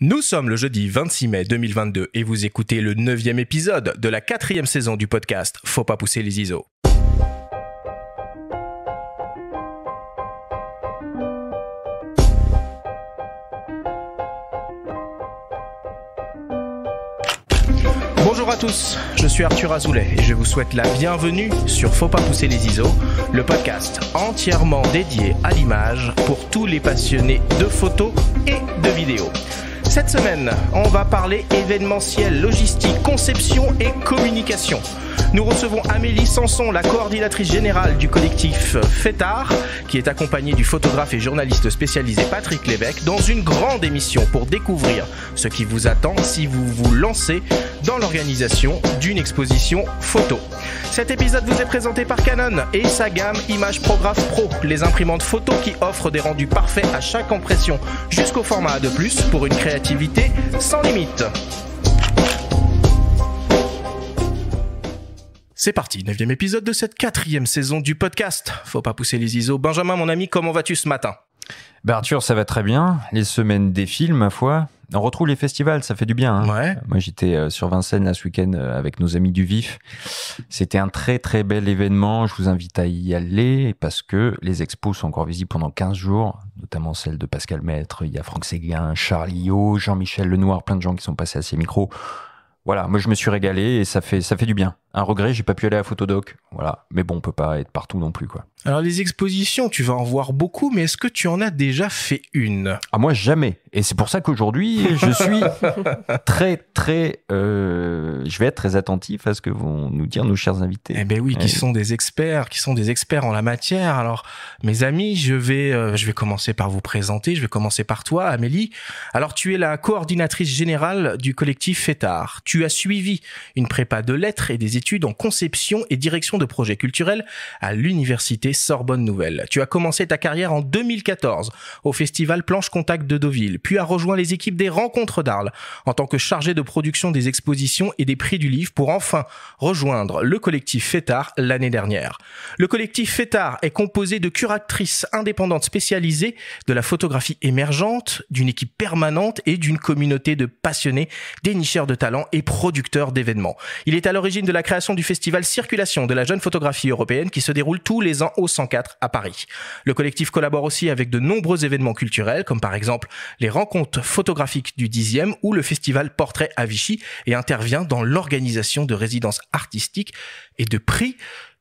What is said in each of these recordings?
Nous sommes le jeudi 26 mai 2022 et vous écoutez le neuvième épisode de la quatrième saison du podcast Faut pas pousser les ISO. Bonjour à tous, je suis Arthur Azoulay et je vous souhaite la bienvenue sur Faut pas pousser les ISO, le podcast entièrement dédié à l'image pour tous les passionnés de photos et de vidéos. Cette semaine, on va parler événementiel, logistique, conception et communication. Nous recevons Amélie Sanson, la coordinatrice générale du collectif FETAR, qui est accompagnée du photographe et journaliste spécialisé Patrick Lévesque, dans une grande émission pour découvrir ce qui vous attend si vous vous lancez dans l'organisation d'une exposition photo. Cet épisode vous est présenté par Canon et sa gamme Image Prograph Pro, les imprimantes photo qui offrent des rendus parfaits à chaque impression, jusqu'au format A2+, pour une sans limite. C'est parti, neuvième épisode de cette quatrième saison du podcast. Faut pas pousser les ISO. Benjamin, mon ami, comment vas-tu ce matin? Bah Arthur, ça va très bien. Les semaines défilent, ma foi. On retrouve les festivals, ça fait du bien. hein. Ouais. Moi, j'étais euh, sur Vincennes là, ce week-end euh, avec nos amis du Vif. C'était un très très bel événement. Je vous invite à y aller parce que les expos sont encore visibles pendant 15 jours, notamment celle de Pascal Maître. Il y a Franck Séguin, Charlie O, Jean-Michel Lenoir, plein de gens qui sont passés à ces micros. Voilà, moi je me suis régalé et ça fait ça fait du bien. Un regret, j'ai pas pu aller à Photodoc. Voilà, mais bon, on peut pas être partout non plus quoi. Alors les expositions, tu vas en voir beaucoup, mais est-ce que tu en as déjà fait une? Ah moi jamais. Et c'est pour ça qu'aujourd'hui je suis très très, euh, je vais être très attentif à ce que vont nous dire nos chers invités. Eh ben oui, qui Ouais. sont des experts, qui sont des experts en la matière. Alors, mes amis, je vais, euh, je vais commencer par vous présenter. Je vais commencer par toi, Amélie. Alors, tu es la coordinatrice générale du collectif FETAR. Tu as suivi une prépa de lettres et des études en conception et direction de projets culturels à l'université Sorbonne Nouvelle. Tu as commencé ta carrière en 2014 au festival Planche Contact de Deauville, puis a rejoint les équipes des Rencontres d'Arles en tant que chargé de production des expositions et des prix du livre pour enfin rejoindre le collectif FETAR l'année dernière. Le collectif FETAR est composé de curatrices indépendantes spécialisées de la photographie émergente, d'une équipe permanente et d'une communauté de passionnés, dénicheurs de talents et producteurs d'événements. Il est à l'origine de la création du festival Circulation de la jeune photographie européenne qui se déroule tous les ans au 104 à Paris. Le collectif collabore aussi avec de nombreux événements culturels comme par exemple les rencontres photographiques du 10e ou le festival Portrait à Vichy et intervient dans l'organisation de résidences artistiques et de prix.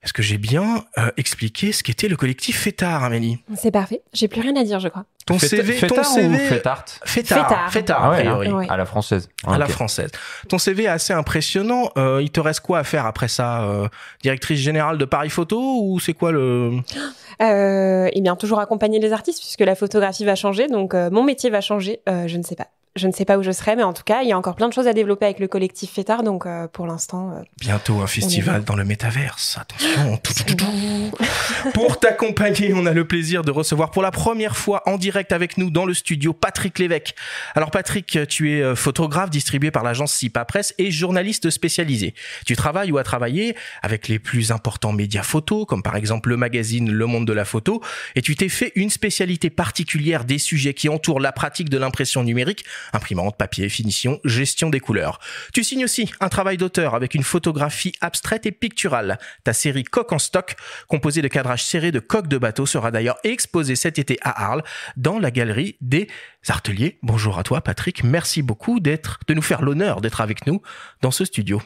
Est-ce que j'ai bien euh, expliqué ce qu'était le collectif FETAR, Amélie? C'est parfait. J'ai plus rien à dire, je crois. Ton CV, ton CV, ou FETAR, Fêtard. FETAR, Ah a priori. hein. Ouais. À la française. À la française. Ton CV est assez impressionnant. Euh, il te reste quoi à faire après ça euh, Directrice générale de Paris Photo ou c'est quoi le Euh, eh bien, toujours accompagner les artistes puisque la photographie va changer, donc euh, mon métier va changer. Euh, je ne sais pas. Je ne sais pas où je serai, mais en tout cas, il y a encore plein de choses à développer avec le collectif Fétard, donc euh, pour l'instant. euh, Bientôt un festival dans le métaverse. Attention. Tout, tout, tout. Pour t'accompagner, on a le plaisir de recevoir pour la première fois en direct avec nous dans le studio Patrick Lévesque. Alors Patrick, tu es euh, photographe distribué par l'agence SIPA Presse et journaliste spécialisé. Tu travailles ou as travaillé avec les plus importants médias photos, comme par exemple le magazine Le Monde de la Photo, et tu t'es fait une spécialité particulière des sujets qui entourent la pratique de l'impression numérique, imprimante, papier, finition, gestion des couleurs. Tu signes aussi un travail d'auteur avec une photographie abstraite et picturale. Ta série Coq en stock, composée de cadrages serrés de coques de bateau, sera d'ailleurs exposée cet été à Arles, dans la galerie des Arteliers. Bonjour à toi, Patrick. Merci beaucoup d'être, de nous faire l'honneur d'être avec nous dans ce studio.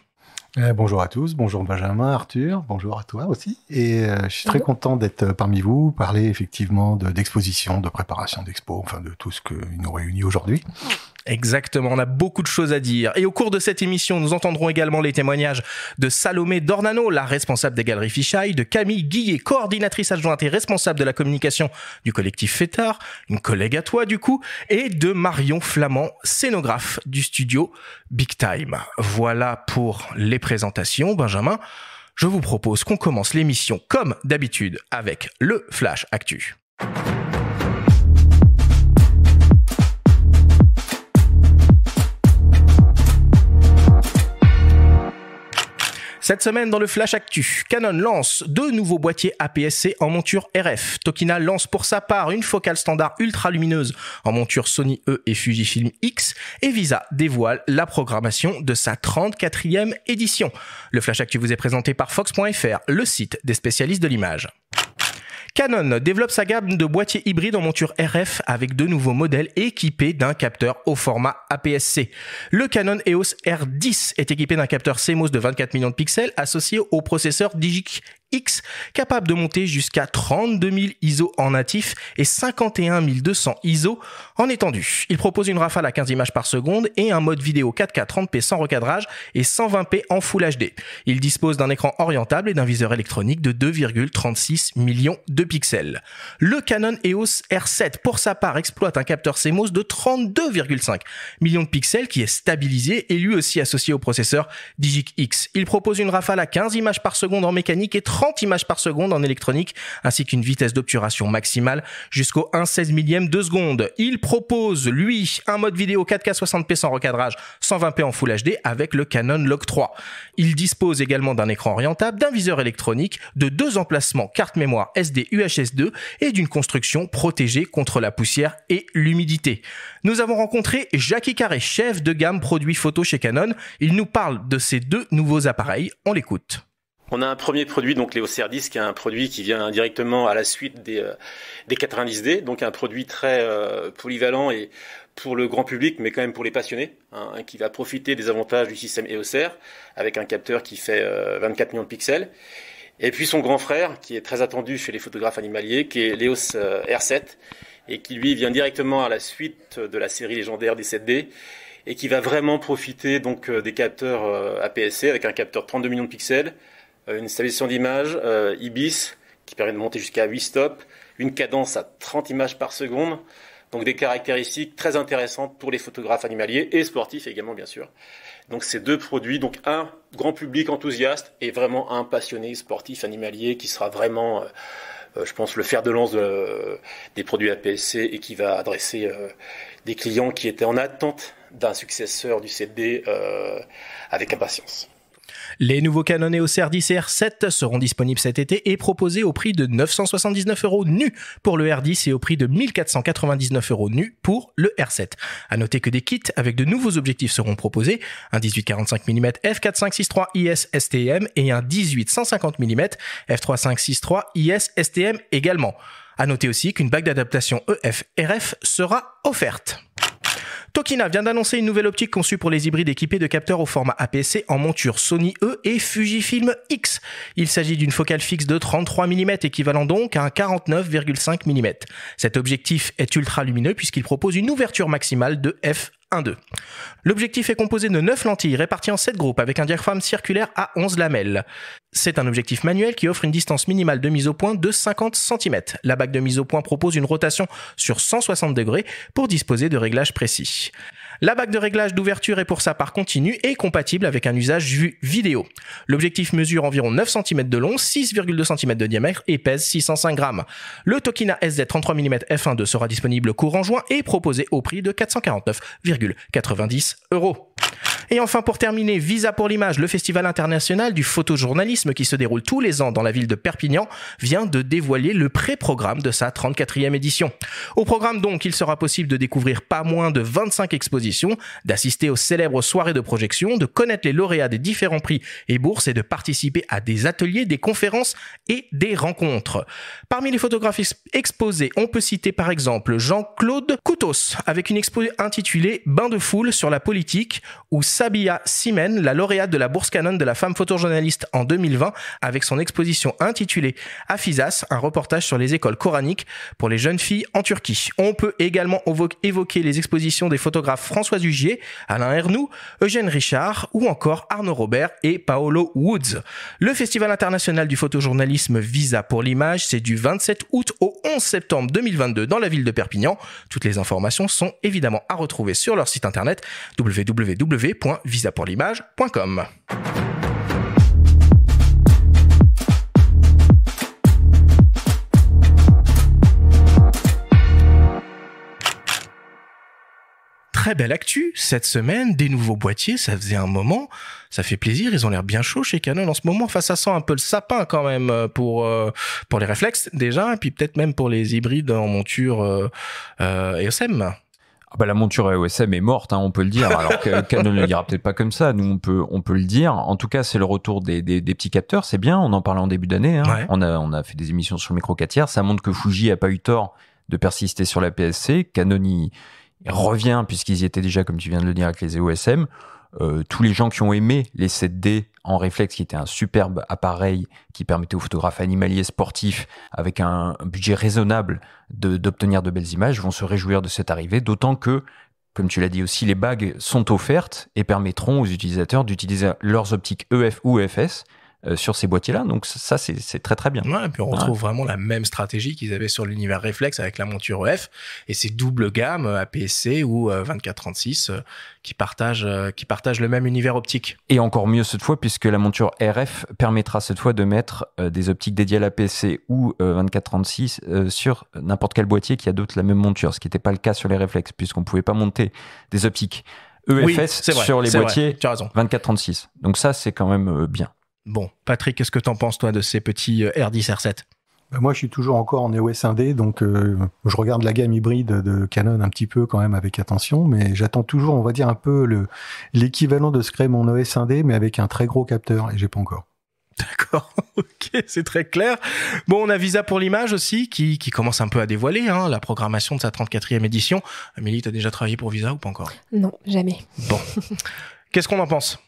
Euh, bonjour à tous, bonjour Benjamin, Arthur, bonjour à toi aussi. Et euh, je suis très content d'être euh, parmi vous, parler effectivement de- d'exposition, de, préparation d'expo, enfin de tout ce qui nous réunit aujourd'hui. Exactement, on a beaucoup de choses à dire. Et au cours de cette émission, nous entendrons également les témoignages de Salomé Dornano, la responsable des galeries Fichaille, de Camille Guillet, coordinatrice adjointe et responsable de la communication du collectif Fétard, une collègue à toi du coup, et de Marion Flamand, scénographe du studio Big Time. Voilà pour les présentations, Benjamin. Je vous propose qu'on commence l'émission comme d'habitude avec le Flash Actu. Cette semaine, dans le Flash Actu, Canon lance deux nouveaux boîtiers APS-C en monture RF. Tokina lance pour sa part une focale standard ultra lumineuse en monture Sony E et Fujifilm X. Et Visa dévoile la programmation de sa 34e édition. Le Flash Actu vous est présenté par Fox.fr, le site des spécialistes de l'image. Canon développe sa gamme de boîtiers hybrides en monture RF avec deux nouveaux modèles équipés d'un capteur au format APS-C. Le Canon EOS R10 est équipé d'un capteur CMOS de 24 millions de pixels associé au processeur Digic X, capable de monter jusqu'à 32 000 ISO en natif et 51 200 ISO en étendu. Il propose une rafale à 15 images par seconde et un mode vidéo 4K 30p sans recadrage et 120p en Full HD. Il dispose d'un écran orientable et d'un viseur électronique de 2,36 millions de pixels. Le Canon EOS R7, pour sa part, exploite un capteur CMOS de 32,5 millions de pixels qui est stabilisé et lui aussi associé au processeur Digic X. Il propose une rafale à 15 images par seconde en mécanique et 30 images par seconde en électronique, ainsi qu'une vitesse d'obturation maximale jusqu'au 1 16 millième de seconde. Il propose, lui, un mode vidéo 4K 60p sans recadrage, 120p en Full HD avec le Canon Log 3. Il dispose également d'un écran orientable, d'un viseur électronique, de deux emplacements carte mémoire SD UHS 2 et d'une construction protégée contre la poussière et l'humidité. Nous avons rencontré Jackie Carré, chef de gamme produits photo chez Canon. Il nous parle de ces deux nouveaux appareils. On l'écoute. On a un premier produit, donc Léo Cerdis, qui est un produit qui vient directement à la suite des, euh, des 90D, donc un produit très euh, polyvalent et pour le grand public, mais quand même pour les passionnés, hein, qui va profiter des avantages du système EOS R, avec un capteur qui fait 24 euh, millions de pixels. Et puis son grand frère, qui est très attendu chez les photographes animaliers, qui est l'EOS R7, et qui lui vient directement à la suite de la série légendaire des 7D, et qui va vraiment profiter donc des capteurs APS-C avec un capteur 32 millions de pixels, une stabilisation d'image euh, IBIS qui permet de monter jusqu'à 8 stops, une cadence à 30 images par seconde, donc des caractéristiques très intéressantes pour les photographes animaliers et sportifs également bien sûr. Donc ces deux produits, donc un grand public enthousiaste et vraiment un passionné sportif animalier qui sera vraiment, euh, je pense, le fer de lance des produits APS-C et qui va adresser des clients qui étaient en attente d'un successeur du CD avec impatience. Les nouveaux Canon EOS R10 et R7 seront disponibles cet été et proposés au prix de 979 euros nu pour le R10 et au prix de 1499 euros nu pour le R7. À noter que des kits avec de nouveaux objectifs seront proposés, un 18-45 mm f4.563 IS STM et un 18-150 mm f3.563 IS STM également. À noter aussi qu'une bague d'adaptation EF RF sera offerte. Tokina vient d'annoncer une nouvelle optique conçue pour les hybrides équipés de capteurs au format APS-C en monture Sony E et Fujifilm X. Il s'agit d'une focale fixe de 33 mm équivalent donc à un 49,5 mm. Cet objectif est ultra lumineux puisqu'il propose une ouverture maximale de f 1-2. L'objectif est composé de 9 lentilles réparties en 7 groupes avec un diaphragme circulaire à 11 lamelles. C'est un objectif manuel qui offre une distance minimale de mise au point de 50 cm. La bague de mise au point propose une rotation sur 160 degrés pour disposer de réglages précis. La bague de réglage d'ouverture est pour sa part continue et compatible avec un usage vu vidéo. L'objectif mesure environ 9 cm de long, 6,2 cm de diamètre et pèse 605 grammes. Le Tokina SZ 33 mm f1.2 sera disponible courant juin et proposé au prix de 449,90 euros. Et enfin, pour terminer, Visa pour l'image, le festival international du photojournalisme qui se déroule tous les ans dans la ville de Perpignan, vient de dévoiler le pré-programme de sa 34e édition. Au programme donc, il sera possible de découvrir pas moins de 25 expositions, d'assister aux célèbres soirées de projection, de connaître les lauréats des différents prix et bourses et de participer à des ateliers, des conférences et des rencontres. Parmi les photographes exposés, on peut citer par exemple Jean-Claude Coutos avec une expo intitulée Bain de foule sur la politique ou Sabia Simen, la lauréate de la bourse Canon de la femme photojournaliste en 2020, avec son exposition intitulée Afizas, un reportage sur les écoles coraniques pour les jeunes filles en Turquie. On peut également évoquer les expositions des photographes François Hugier, Alain Ernoux, Eugène Richard ou encore Arnaud Robert et Paolo Woods. Le Festival international du photojournalisme Visa pour l'image, c'est du 27 août au 11 septembre 2022 dans la ville de Perpignan. Toutes les informations sont évidemment à retrouver sur leur site internet www www.visapourlimage.com. très belle actu cette semaine, des nouveaux boîtiers, ça faisait un moment, ça fait plaisir, ils ont l'air bien chauds chez Canon en ce moment. Enfin, ça sent un peu le sapin quand même euh, pour euh, pour les réflexes déjà, et puis peut-être même pour les hybrides en monture euh, euh, EOSM. Ah bah, la monture EOSM est morte, hein, on peut le dire. Alors que Canon ne le dira peut-être pas comme ça. Nous, on peut, on peut le dire. En tout cas, c'est le retour des, des, des petits capteurs. C'est bien. On en parlait en début d'année. Hein. Ouais. On a, on a fait des émissions sur le micro 4 tiers. Ça montre que Fuji a pas eu tort de persister sur la PSC. Canon y revient puisqu'ils y étaient déjà, comme tu viens de le dire, avec les EOSM. Euh, tous les gens qui ont aimé les 7D en réflexe, qui était un superbe appareil qui permettait aux photographes animaliers sportifs, avec un, budget raisonnable, de- d'obtenir de, belles images, vont se réjouir de cette arrivée, d'autant que, comme tu l'as dit aussi, les bagues sont offertes et permettront aux utilisateurs d'utiliser leurs optiques EF ou EFS sur ces boîtiers-là. Donc ça, c'est c'est très très bien. Ouais, et puis on retrouve vraiment la même stratégie qu'ils avaient sur l'univers réflexe avec la monture EF et ces doubles gammes APS-C ou euh, 2436 euh, qui partagent euh, qui partagent le même univers optique. Et encore mieux cette fois, puisque la monture RF permettra cette fois de mettre euh, des optiques dédiées à la PC ou euh, 2436 euh, sur n'importe quel boîtier qui adopte la même monture, ce qui n'était pas le cas sur les réflexes, puisqu'on pouvait pas monter des optiques EFS Oui, c'est vrai, sur les boîtiers Tu as raison. 2436. Donc ça, c'est quand même euh, bien. Bon, Patrick, qu'est-ce que t'en penses toi de ces petits euh, R10 R7 Bah, moi, je suis toujours encore en EOS 1D, donc euh, je regarde la gamme hybride de Canon un petit peu quand même avec attention, mais j'attends toujours, on va dire un peu le l'équivalent de ce qu'est mon EOS 1D, mais avec un très gros capteur, et j'ai pas encore. D'accord, ok, c'est très clair. Bon, on a Visa pour l'image aussi, qui, qui commence un peu à dévoiler hein, la programmation de sa 34e édition. Amélie, t'as déjà travaillé pour Visa ou pas encore? Non, jamais. Qu'est-ce qu'on en pense?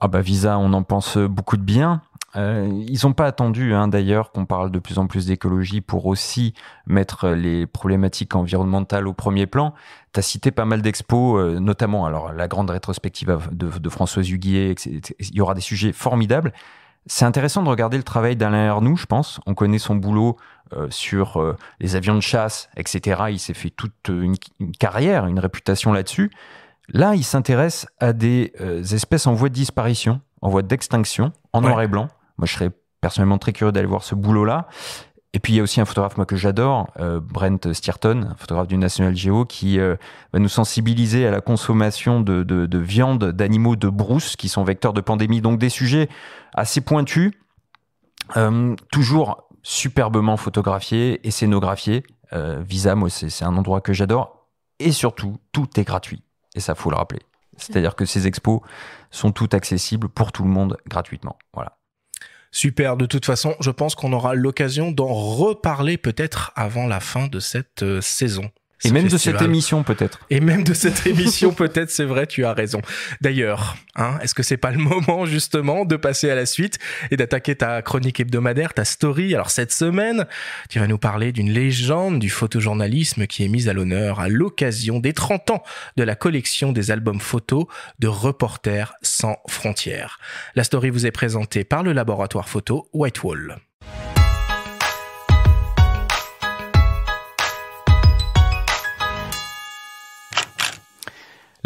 Ah bah Visa, on en pense beaucoup de bien. Euh, ils n'ont pas attendu hein, d'ailleurs qu'on parle de plus en plus d'écologie pour aussi mettre les problématiques environnementales au premier plan. Tu as cité pas mal d'expos, euh, notamment alors la grande rétrospective de, de Françoise Huguier. Il y aura des sujets formidables. C'est intéressant de regarder le travail d'Alain Arnoux, je pense. On connaît son boulot euh, sur euh, les avions de chasse, etc. Il s'est fait toute une carrière, une réputation là-dessus. Là, il s'intéresse à des euh, espèces en voie de disparition, en voie d'extinction, en Ouais. noir et blanc. Moi, je serais personnellement très curieux d'aller voir ce boulot-là. Et puis, il y a aussi un photographe moi, que j'adore, euh, Brent Steerton, un photographe du National Geo, qui euh, va nous sensibiliser à la consommation de, de, de viande d'animaux de brousse, qui sont vecteurs de pandémie. Donc, des sujets assez pointus, euh, toujours superbement photographiés et scénographiés. Visa, moi, c'est un endroit que j'adore. Et surtout, tout est gratuit. Et ça, faut le rappeler. C'est-à-dire que ces expos sont toutes accessibles pour tout le monde gratuitement. Voilà. Super, de toute façon, je pense qu'on aura l'occasion d'en reparler peut-être avant la fin de cette euh, saison. Et même de cette émission, peut-être. Et même de cette émission, peut-être, c'est vrai, tu as raison. D'ailleurs, hein, est-ce que c'est pas le moment, justement, de passer à la suite et d'attaquer ta chronique hebdomadaire, ta story? Alors, cette semaine, tu vas nous parler d'une légende du photojournalisme qui est mise à l'honneur à l'occasion des 30 ans de la collection des albums photos de Reporters sans frontières. La story vous est présentée par le laboratoire photo Whitewall.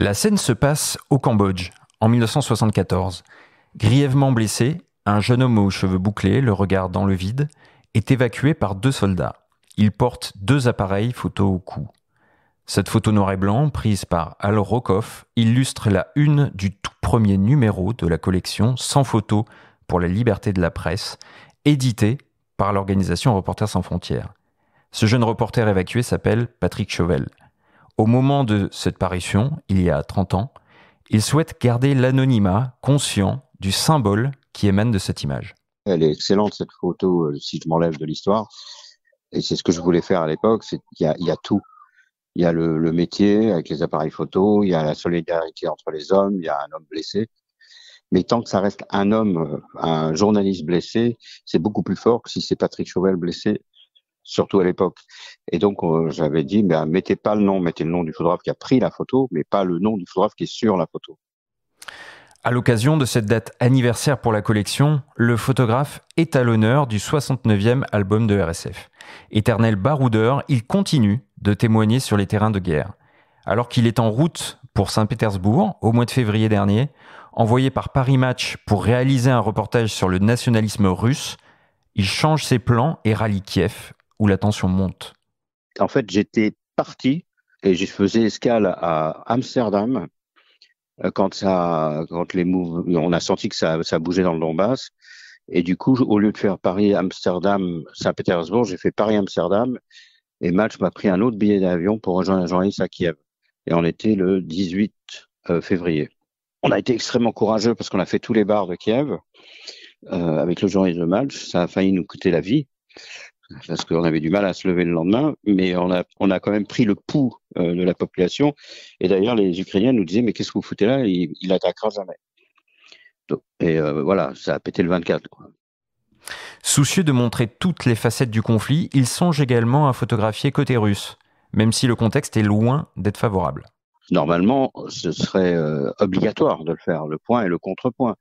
La scène se passe au Cambodge, en 1974. Grièvement blessé, un jeune homme aux cheveux bouclés, le regard dans le vide, est évacué par deux soldats. Il porte deux appareils photo au cou. Cette photo noir et blanc, prise par Al Rokoff, illustre la une du tout premier numéro de la collection Sans photo pour la liberté de la presse, édité par l'organisation Reporters sans frontières. Ce jeune reporter évacué s'appelle Patrick Chauvel. Au moment de cette parution, il y a 30 ans, il souhaite garder l'anonymat conscient du symbole qui émane de cette image. Elle est excellente cette photo, euh, si je m'enlève de l'histoire. Et c'est ce que je voulais faire à l'époque. C'est il y a, il y a tout. Il y a le, le métier avec les appareils photo, il y a la solidarité entre les hommes, il y a un homme blessé. Mais tant que ça reste un homme, euh, un journaliste blessé, c'est beaucoup plus fort que si c'est Patrick Chauvel blessé, surtout à l'époque. Et donc euh, j'avais dit, ben, mettez pas le nom, mettez le nom du photographe qui a pris la photo, mais pas le nom du photographe qui est sur la photo. À l'occasion de cette date anniversaire pour la collection, le photographe est à l'honneur du 69e album de RSF. Éternel baroudeur, il continue de témoigner sur les terrains de guerre. Alors qu'il est en route pour Saint-Pétersbourg au mois de février dernier, envoyé par Paris Match pour réaliser un reportage sur le nationalisme russe, il change ses plans et rallie Kiev, où la tension monte. En fait, j'étais parti Et je faisais escale à Amsterdam euh, quand ça, quand les on a senti que ça, ça bougeait dans le Donbass. Et du coup, au lieu de faire Paris-Amsterdam, Saint-Pétersbourg, j'ai fait Paris-Amsterdam. Et Match m'a pris un autre billet d'avion pour rejoindre la journaliste à Kiev. Et on était le 18 euh, février. On a été extrêmement courageux parce qu'on a fait tous les bars de Kiev euh, avec le journaliste de Match. Ça a failli nous coûter la vie parce qu'on avait du mal à se lever le lendemain, mais on a, on a quand même pris le pouls euh, de la population. Et d'ailleurs, les Ukrainiens nous disaient, mais qu'est-ce que vous foutez là? Il, il attaquera jamais. et euh, voilà, ça a pété le 24. Quoi. Soucieux de montrer toutes les facettes du conflit, ils songent également à photographier côté russe, même si le contexte est loin d'être favorable. Normalement, ce serait euh, obligatoire de le faire, le point et le contrepoint.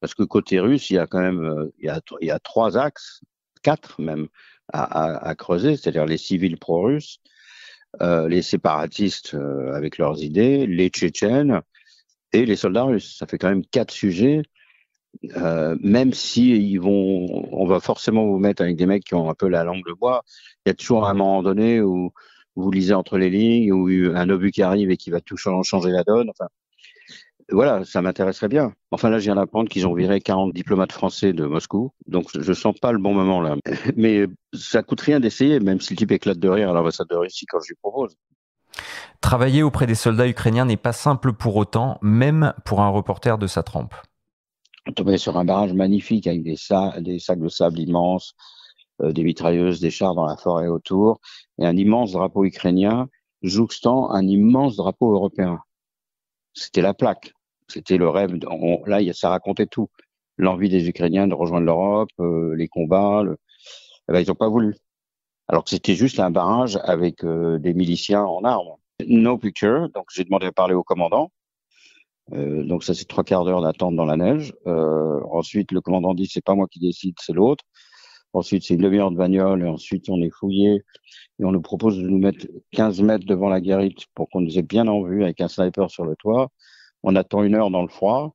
Parce que côté russe, il y a quand même il, y a, il y a trois axes, quatre même, à, à, à creuser, c'est-à-dire les civils pro-russes, euh, les séparatistes euh, avec leurs idées, les Tchétchènes et les soldats russes. Ça fait quand même quatre sujets. Euh, même si ils vont, on va forcément vous mettre avec des mecs qui ont un peu la langue de bois. Il y a toujours un moment donné où vous lisez entre les lignes, ou un obus qui arrive et qui va tout changer la donne. Enfin, voilà, ça m'intéresserait bien. Enfin là, je viens d'apprendre qu'ils ont viré 40 diplomates français de Moscou, donc je sens pas le bon moment là. Mais ça coûte rien d'essayer, même si le type éclate de rire à l'ambassade de Russie quand je lui propose. Travailler auprès des soldats ukrainiens n'est pas simple pour autant, même pour un reporter de sa trempe. On tombait sur un barrage magnifique avec des, sa des sacs de sable immenses, euh, des mitrailleuses, des chars dans la forêt autour, et un immense drapeau ukrainien jouxtant un immense drapeau européen. C'était la plaque. C'était le rêve. On, là, ça racontait tout. L'envie des Ukrainiens de rejoindre l'Europe, euh, les combats. Le... Eh ben, ils n'ont pas voulu. Alors que c'était juste un barrage avec euh, des miliciens en armes. No picture. Donc j'ai demandé à parler au commandant. Euh, donc ça c'est trois quarts d'heure d'attente dans la neige. Ensuite le commandant dit c'est pas moi qui décide, c'est l'autre. Ensuite c'est une demi-heure de bagnole et ensuite on est fouillé et on nous propose de nous mettre 15 mètres devant la guérite pour qu'on nous ait bien en vue avec un sniper sur le toit. On attend une heure dans le froid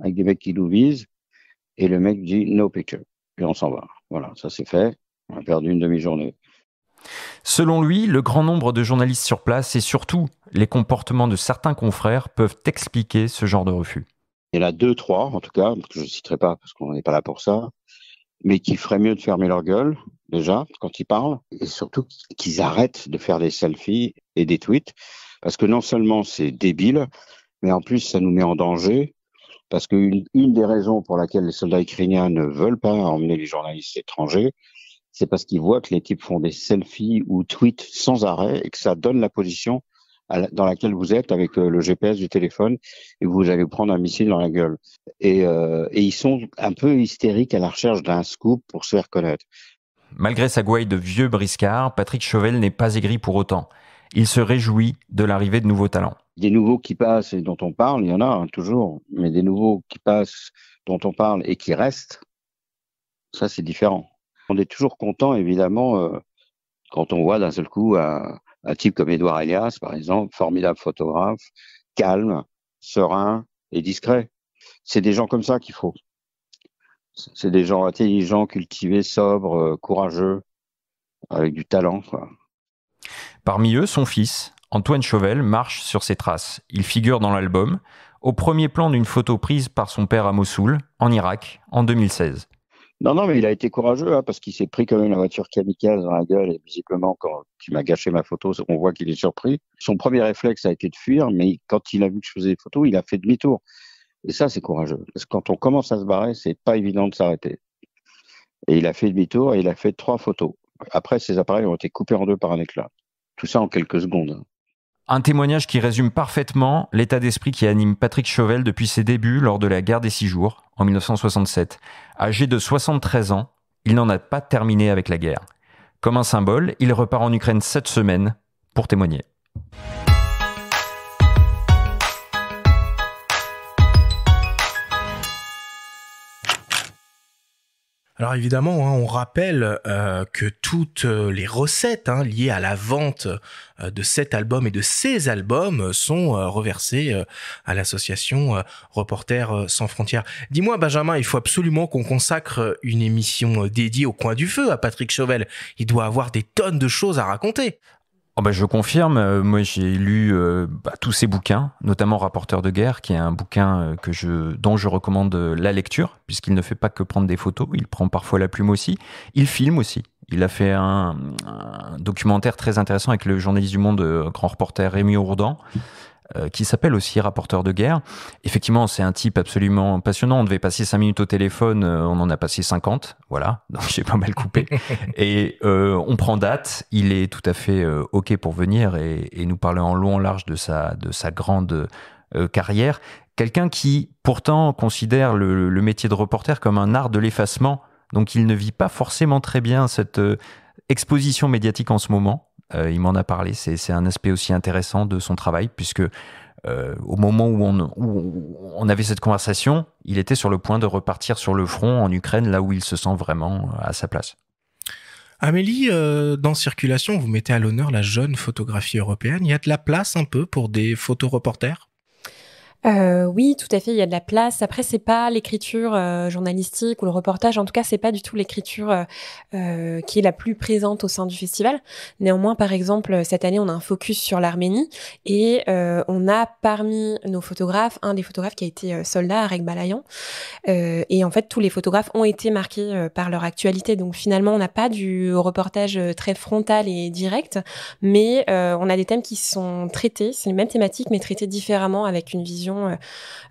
avec des mecs qui nous visent et le mec dit no picture et on s'en va. Voilà, ça c'est fait. On a perdu une demi-journée. Selon lui, le grand nombre de journalistes sur place et surtout les comportements de certains confrères peuvent expliquer ce genre de refus. Il y en a deux, trois, en tout cas, que je ne citerai pas parce qu'on n'est pas là pour ça, mais qui feraient mieux de fermer leur gueule, déjà, quand ils parlent, et surtout qu'ils arrêtent de faire des selfies et des tweets, parce que non seulement c'est débile, mais en plus ça nous met en danger, parce qu'une une des raisons pour laquelle les soldats ukrainiens ne veulent pas emmener les journalistes étrangers, c'est parce qu'ils voient que les types font des selfies ou tweets sans arrêt et que ça donne la position dans laquelle vous êtes avec euh, le GPS du téléphone et vous allez prendre un missile dans la gueule. Et, euh, et ils sont un peu hystériques à la recherche d'un scoop pour se faire connaître. Malgré sa gouaille de vieux briscard, Patrick Chauvel n'est pas aigri pour autant. Il se réjouit de l'arrivée de nouveaux talents. Des nouveaux qui passent et dont on parle, il y en a hein, toujours, mais des nouveaux qui passent, dont on parle et qui restent, ça c'est différent. On est toujours content, évidemment, euh, quand on voit d'un seul coup un, un type comme Edouard Elias, par exemple, formidable photographe, calme, serein et discret. C'est des gens comme ça qu'il faut. C'est des gens intelligents, cultivés, sobres, euh, courageux, avec du talent. Parmi eux, son fils, Antoine Chauvel, marche sur ses traces. Il figure dans l'album, au premier plan d'une photo prise par son père à Mossoul, en Irak, en 2016. Non, non, mais il a été courageux hein, parce qu'il s'est pris quand même la voiture kamikaze dans la gueule et visiblement quand tu m'as gâché ma photo, on voit qu'il est surpris. Son premier réflexe a été de fuir, mais quand il a vu que je faisais des photos, il a fait demi-tour. Et ça, c'est courageux parce que quand on commence à se barrer, c'est pas évident de s'arrêter. Et il a fait demi-tour et il a fait trois photos. Après, ses appareils ont été coupés en deux par un éclat. Tout ça en quelques secondes. Un témoignage qui résume parfaitement l'état d'esprit qui anime Patrick Chauvel depuis ses débuts lors de la guerre des Six Jours, en 1967. Âgé de 73 ans, il n'en a pas terminé avec la guerre. Comme un symbole, il repart en Ukraine cette semaine pour témoigner. Alors évidemment, hein, on rappelle euh, que toutes euh, les recettes hein, liées à la vente euh, de cet album et de ces albums sont reversées à l'association Reporters sans frontières. Dis-moi Benjamin, il faut absolument qu'on consacre une émission dédiée au coin du feu à Patrick Chauvel. Il doit avoir des tonnes de choses à raconter. Oh bah je confirme, moi j'ai lu bah, tous ces bouquins, notamment Rapporteur de guerre, qui est un bouquin je, dont je recommande la lecture, puisqu'il ne fait pas que prendre des photos, il prend parfois la plume aussi, il filme aussi. Il a fait un, documentaire très intéressant avec le journaliste du Monde, grand reporter Rémi Ourdan, euh, qui s'appelle aussi Rapporteur de guerre. Effectivement, c'est un type absolument passionnant. On devait passer 5 minutes au téléphone, euh, on en a passé 50. Voilà, donc j'ai pas mal coupé. et euh, on prend date. Il est tout à fait OK pour venir et, et, nous parler en long en large de sa, de sa grande carrière. Quelqu'un qui, pourtant, considère le, le, métier de reporter comme un art de l'effacement. Donc, il ne vit pas forcément très bien cette exposition médiatique en ce moment. Euh, il m'en a parlé. C'est un aspect aussi intéressant de son travail, puisque euh, au moment où on, avait cette conversation, il était sur le point de repartir sur le front en Ukraine, là où il se sent vraiment à sa place. Amélie, euh, dans Circulation, vous mettez à l'honneur la jeune photographie européenne. Y a de la place un peu pour des photoreporters? Euh, oui, tout à fait. Il y a de la place. Après, c'est pas l'écriture euh, journalistique ou le reportage. En tout cas, c'est pas du tout l'écriture euh, euh, qui est la plus présente au sein du festival. Néanmoins, par exemple, cette année, on a un focus sur l'Arménie et on a parmi nos photographes un des photographes qui a été soldat, Arek Balayan. et en fait, tous les photographes ont été marqués par leur actualité. Donc, finalement, on n'a pas du reportage très frontal et direct, mais on a des thèmes qui sont traités. C'est les mêmes thématiques, mais traités différemment avec une vision euh,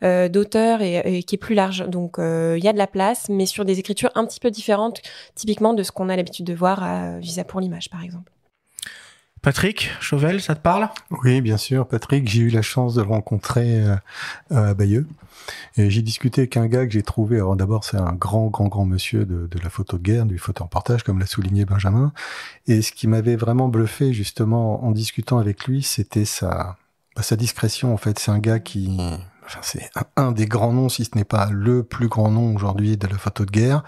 euh, d'auteur et, qui est plus large. Donc euh, il y a de la place, mais sur des écritures un petit peu différentes, typiquement de ce qu'on a l'habitude de voir à Visa pour l'image, par exemple. Patrick Chauvel, ça te parle? Oui, bien sûr. Patrick, j'ai eu la chance de le rencontrer à Bayeux. Et j'ai discuté avec un gars que j'ai trouvé. Alors d'abord, c'est un grand, grand, grand monsieur de, la photo de guerre, du photo-reportage, comme l'a souligné Benjamin. Et ce qui m'avait vraiment bluffé, justement, en discutant avec lui, c'était sa, bah, sa discrétion, en fait, c'est un gars qui, enfin, c'est un, des grands noms, si ce n'est pas le plus grand nom aujourd'hui de la photo de guerre.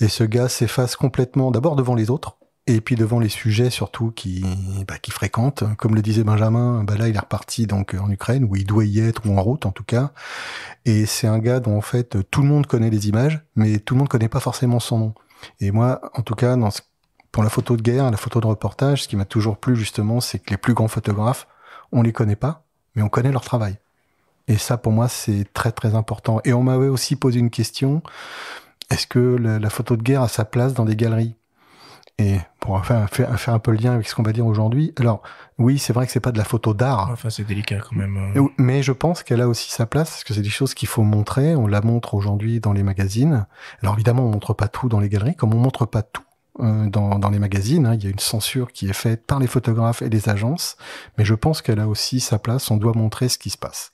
Et ce gars s'efface complètement, d'abord devant les autres, et puis devant les sujets surtout qui, bah, qui fréquentent. Comme le disait Benjamin, bah là il est reparti donc en Ukraine où il doit y être ou en route en tout cas. Et c'est un gars dont en fait tout le monde connaît les images, mais tout le monde connaît pas forcément son nom. Et moi, en tout cas, dans pour la photo de guerre, la photo de reportage, ce qui m'a toujours plu justement, c'est que les plus grands photographes, on les connaît pas, mais on connaît leur travail. Et ça, pour moi, c'est très très important. Et on m'avait aussi posé une question est-ce que la, photo de guerre a sa place dans des galeries? Et pour faire, faire, un peu le lien avec ce qu'on va dire aujourd'hui, alors oui, c'est vrai que c'est pas de la photo d'art. Enfin, c'est délicat quand même. Euh. Mais je pense qu'elle a aussi sa place parce que c'est des choses qu'il faut montrer. On la montre aujourd'hui dans les magazines. Alors évidemment, on montre pas tout dans les galeries, comme on montre pas tout euh, dans, dans, les magazines. Hein. Il y a une censure qui est faite par les photographes et les agences, mais je pense qu'elle a aussi sa place. On doit montrer ce qui se passe.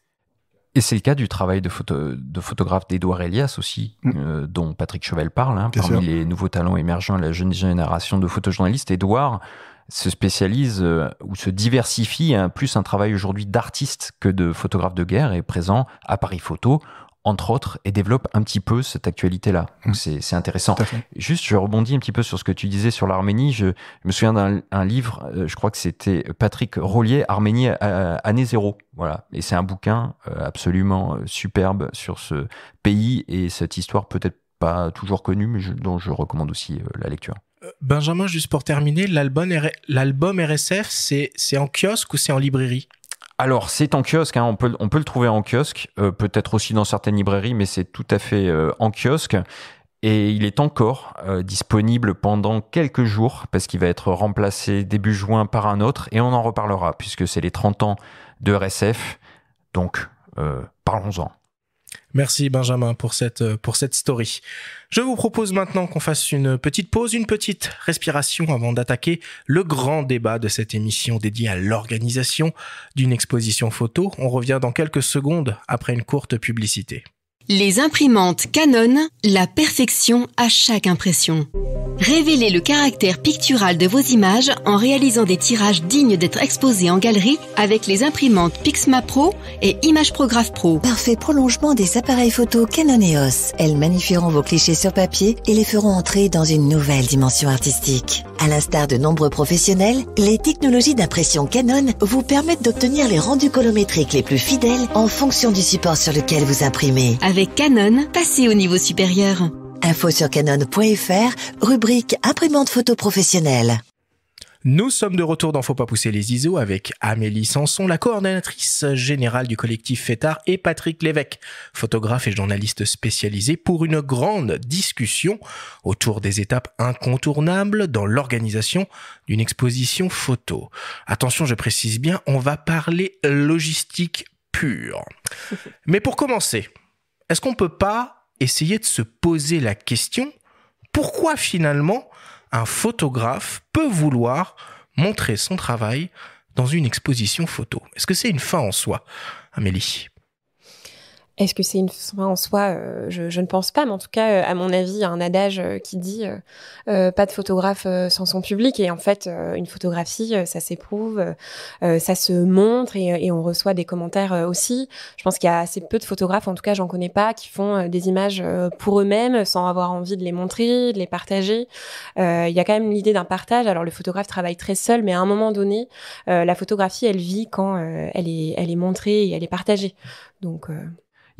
Et c'est le cas du travail de, photo, de photographe d'Edouard Elias aussi, mm. euh, dont Patrick Chevel parle. Hein, parmi les nouveaux talents émergents de la jeune génération de photojournalistes, Edouard se spécialise euh, ou se diversifie, hein, plus un travail aujourd'hui d'artiste que de photographe de guerre, est présent à Paris Photo entre autres, et développe un petit peu cette actualité-là. Donc mmh. c'est intéressant. Juste, je rebondis un petit peu sur ce que tu disais sur l'Arménie. Je, me souviens d'un livre, euh, je crois que c'était Patrick Rollier, Arménie année zéro. Voilà. Et c'est un bouquin euh, absolument euh, superbe sur ce pays et cette histoire peut-être pas toujours connue, mais dont je recommande aussi la lecture. Benjamin, juste pour terminer, l'album RSF, c'est en kiosque ou c'est en librairie? Alors, c'est en kiosque, hein, on, peut, on le trouver en kiosque, euh, peut-être aussi dans certaines librairies, mais c'est tout à fait euh, en kiosque. Et il est encore euh, disponible pendant quelques jours, parce qu'il va être remplacé début juin par un autre, et on en reparlera, puisque c'est les 30 ans de RSF. Donc, parlons-en. Merci Benjamin pour cette, euh, pour cette story. Je vous propose maintenant qu'on fasse une petite pause, une petite respiration avant d'attaquer le grand débat de cette émission dédiée à l'organisation d'une exposition photo. On revient dans quelques secondes après une courte publicité. Les imprimantes Canon, la perfection à chaque impression. Révélez le caractère pictural de vos images en réalisant des tirages dignes d'être exposés en galerie avec les imprimantes Pixma Pro et Image Prograph Pro. Parfait prolongement des appareils photo Canon EOS. Elles magnifieront vos clichés sur papier et les feront entrer dans une nouvelle dimension artistique. À l'instar de nombreux professionnels, les technologies d'impression Canon vous permettent d'obtenir les rendus colométriques les plus fidèles en fonction du support sur lequel vous imprimez. Avec Canon, passez au niveau supérieur. Info sur canon.fr, rubrique imprimante photo professionnelle. Nous sommes de retour dans Faut pas pousser les ISO avec Amélie Sanson, la coordonnatrice générale du collectif FETAR et Patrick Lévesque, photographe et journaliste spécialisé pour une grande discussion autour des étapes incontournables dans l'organisation d'une exposition photo. Attention, je précise bien, on va parler logistique pure. Mais pour commencer, est-ce qu'on peut pas essayer de se poser la question pourquoi finalement un photographe peut vouloir montrer son travail dans une exposition photo? Est-ce que c'est une fin en soi, Amélie? Est-ce que c'est une fin en soi euh, je, ne pense pas, mais en tout cas, euh, à mon avis, il y a un adage euh, qui dit pas de photographe sans son public. Et en fait, une photographie, ça s'éprouve, ça se montre et, on reçoit des commentaires aussi. Je pense qu'il y a assez peu de photographes, en tout cas, j'en connais pas, qui font des images pour eux-mêmes sans avoir envie de les montrer, de les partager. il y a quand même l'idée d'un partage. Alors, le photographe travaille très seul, mais à un moment donné, la photographie, elle vit quand elle est, elle est montrée et elle est partagée. Donc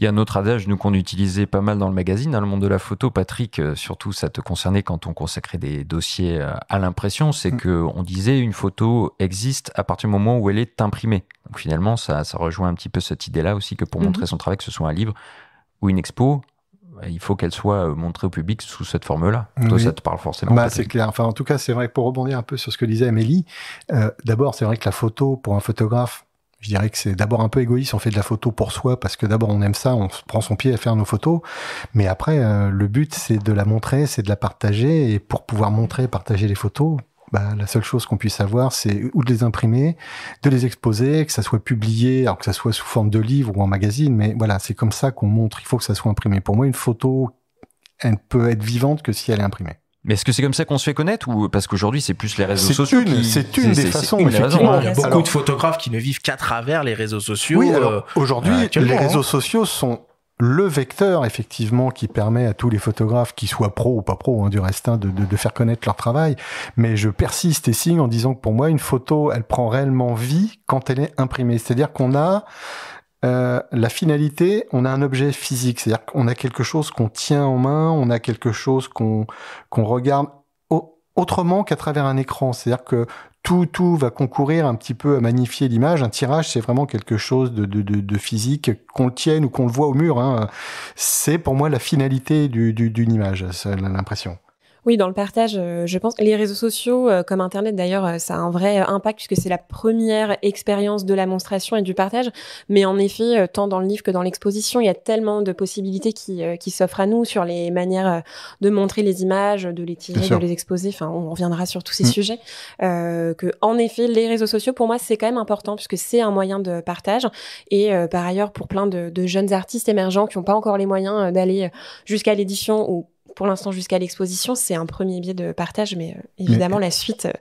il y a un autre adage, nous, qu'on utilisait pas mal dans le magazine, dans le monde de la photo. Patrick, euh, surtout, ça te concernait quand on consacrait des dossiers euh, à l'impression, c'est mm. que on disait une photo existe à partir du moment où elle est imprimée. Donc finalement, ça, ça rejoint un petit peu cette idée-là aussi que pour mm-hmm. montrer son travail, que ce soit un livre ou une expo, il faut qu'elle soit euh, montrée au public sous cette forme-là. Toi, ça te parle forcément. Bah, c'est clair. Enfin, en tout cas, c'est vrai que pour rebondir un peu sur ce que disait Amélie, d'abord, c'est vrai que la photo, pour un photographe, je dirais que c'est d'abord un peu égoïste, on fait de la photo pour soi parce que d'abord on aime ça, on prend son pied à faire nos photos, mais après euh, le but c'est de la montrer, c'est de la partager et pour pouvoir montrer, partager les photos, bah, la seule chose qu'on puisse avoir, c'est ou de les imprimer, de les exposer, que ça soit publié, alors que ça soit sous forme de livre ou en magazine, mais voilà, c'est comme ça qu'on montre, il faut que ça soit imprimé. Pour moi, une photo, elle ne peut être vivante que si elle est imprimée. Mais est-ce que c'est comme ça qu'on se fait connaître ou parce qu'aujourd'hui c'est plus les réseaux sociaux C'est une des façons. effectivement. Il y a beaucoup de photographes qui ne vivent qu'à travers les réseaux sociaux. Oui, alors euh, aujourd'hui les réseaux sociaux sont le vecteur effectivement qui permet à tous les photographes, qui soient pro ou pas pro, hein, du reste, hein, de, de, de, faire connaître leur travail. Mais je persiste et signe en disant que pour moi une photo, elle prend réellement vie quand elle est imprimée. C'est-à-dire qu'on a euh, la finalité, on a un objet physique, c'est-à-dire qu'on a quelque chose qu'on tient en main, on a quelque chose qu'on regarde autrement qu'à travers un écran. C'est-à-dire que tout, tout va concourir un petit peu à magnifier l'image. Un tirage, c'est vraiment quelque chose de, de, de, de physique, qu'on le tienne ou qu'on le voit au mur. Hein. C'est pour moi la finalité d'une du, d'une image, l'impression. Oui, dans le partage, euh, je pense les réseaux sociaux, euh, comme Internet d'ailleurs, euh, ça a un vrai impact puisque c'est la première expérience de la monstration et du partage. Mais en effet, tant dans le livre que dans l'exposition, il y a tellement de possibilités qui, qui s'offrent à nous sur les manières de montrer les images, de les tirer, de les exposer. Enfin, on reviendra sur tous ces mm. sujets. Euh, que en effet, les réseaux sociaux, pour moi, c'est quand même important puisque c'est un moyen de partage. Et par ailleurs, pour plein de, de jeunes artistes émergents qui n'ont pas encore les moyens d'aller jusqu'à l'édition ou pour l'instant jusqu'à l'exposition, c'est un premier biais de partage, mais euh, évidemment la suite euh,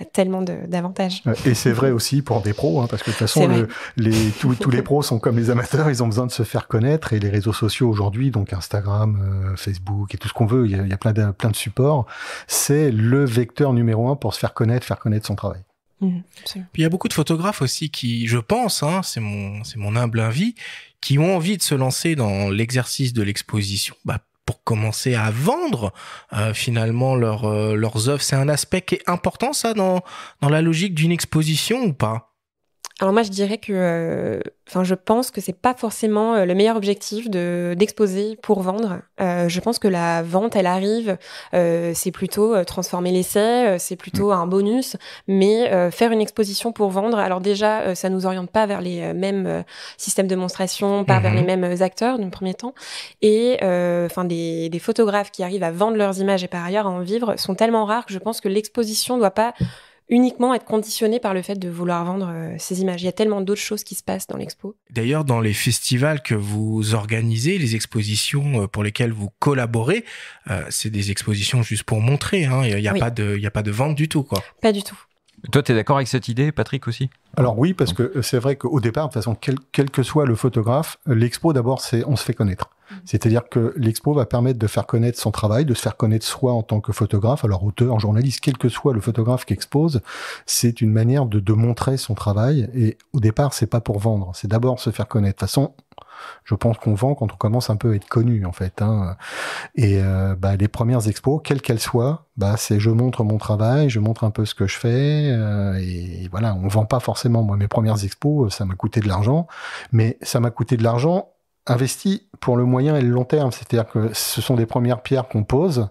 a tellement d'avantages. Et c'est vrai aussi pour des pros, hein, parce que de toute façon, les, tous, les pros sont comme les amateurs, ils ont besoin de se faire connaître, et les réseaux sociaux aujourd'hui, donc Instagram, euh, Facebook et tout ce qu'on veut, il y a, il y a plein, de, plein de supports, c'est le vecteur numéro un pour se faire connaître, faire connaître son travail. Mmh, il y a beaucoup de photographes aussi qui, je pense, hein, c'est mon, c'est mon humble avis, qui ont envie de se lancer dans l'exercice de l'exposition, bah, pour commencer à vendre euh, finalement euh, leurs œuvres. C'est un aspect qui est important ça dans, dans la logique d'une exposition ou pas? Alors moi je dirais que, euh, enfin je pense que c'est pas forcément euh, le meilleur objectif de d'exposer pour vendre. Euh, je pense que la vente elle arrive, c'est plutôt transformer l'essai, c'est plutôt un bonus, mais faire une exposition pour vendre, alors déjà ça nous oriente pas vers les mêmes systèmes de monstration, pas vers les mhm. mêmes acteurs d'un premier temps, et enfin des, des photographes qui arrivent à vendre leurs images et par ailleurs à en vivre sont tellement rares que je pense que l'exposition doit pas uniquement être conditionné par le fait de vouloir vendre euh, ces images. Il y a tellement d'autres choses qui se passent dans l'expo. D'ailleurs, dans les festivals que vous organisez, les expositions euh, pour lesquelles vous collaborez, euh, c'est des expositions juste pour montrer. Hein. Il n'y a, pas de, il y a pas de vente du tout, quoi. Pas du tout. Toi, tu es d'accord avec cette idée, Patrick, aussi? Alors oui, parce que c'est vrai qu'au départ, de toute façon, quel, quel, que soit le photographe, l'expo, d'abord, c'est on se fait connaître. Mm. C'est-à-dire que l'expo va permettre de faire connaître son travail, de se faire connaître soi en tant que photographe, alors auteur, journaliste, quel que soit le photographe qui expose, c'est une manière de, de montrer son travail. Et au départ, c'est pas pour vendre, c'est d'abord se faire connaître. De toute façon, Je pense qu'on vend quand on commence un peu à être connu en fait. Hein. Et euh, bah, les premières expos, quelles qu'elles soient, bah, c'est je montre mon travail, je montre un peu ce que je fais. Euh, et voilà, on vend pas forcément. Moi, mes premières expos, ça m'a coûté de l'argent, mais ça m'a coûté de l'argent investi pour le moyen et le long terme. C'est-à-dire que ce sont des premières pierres qu'on pose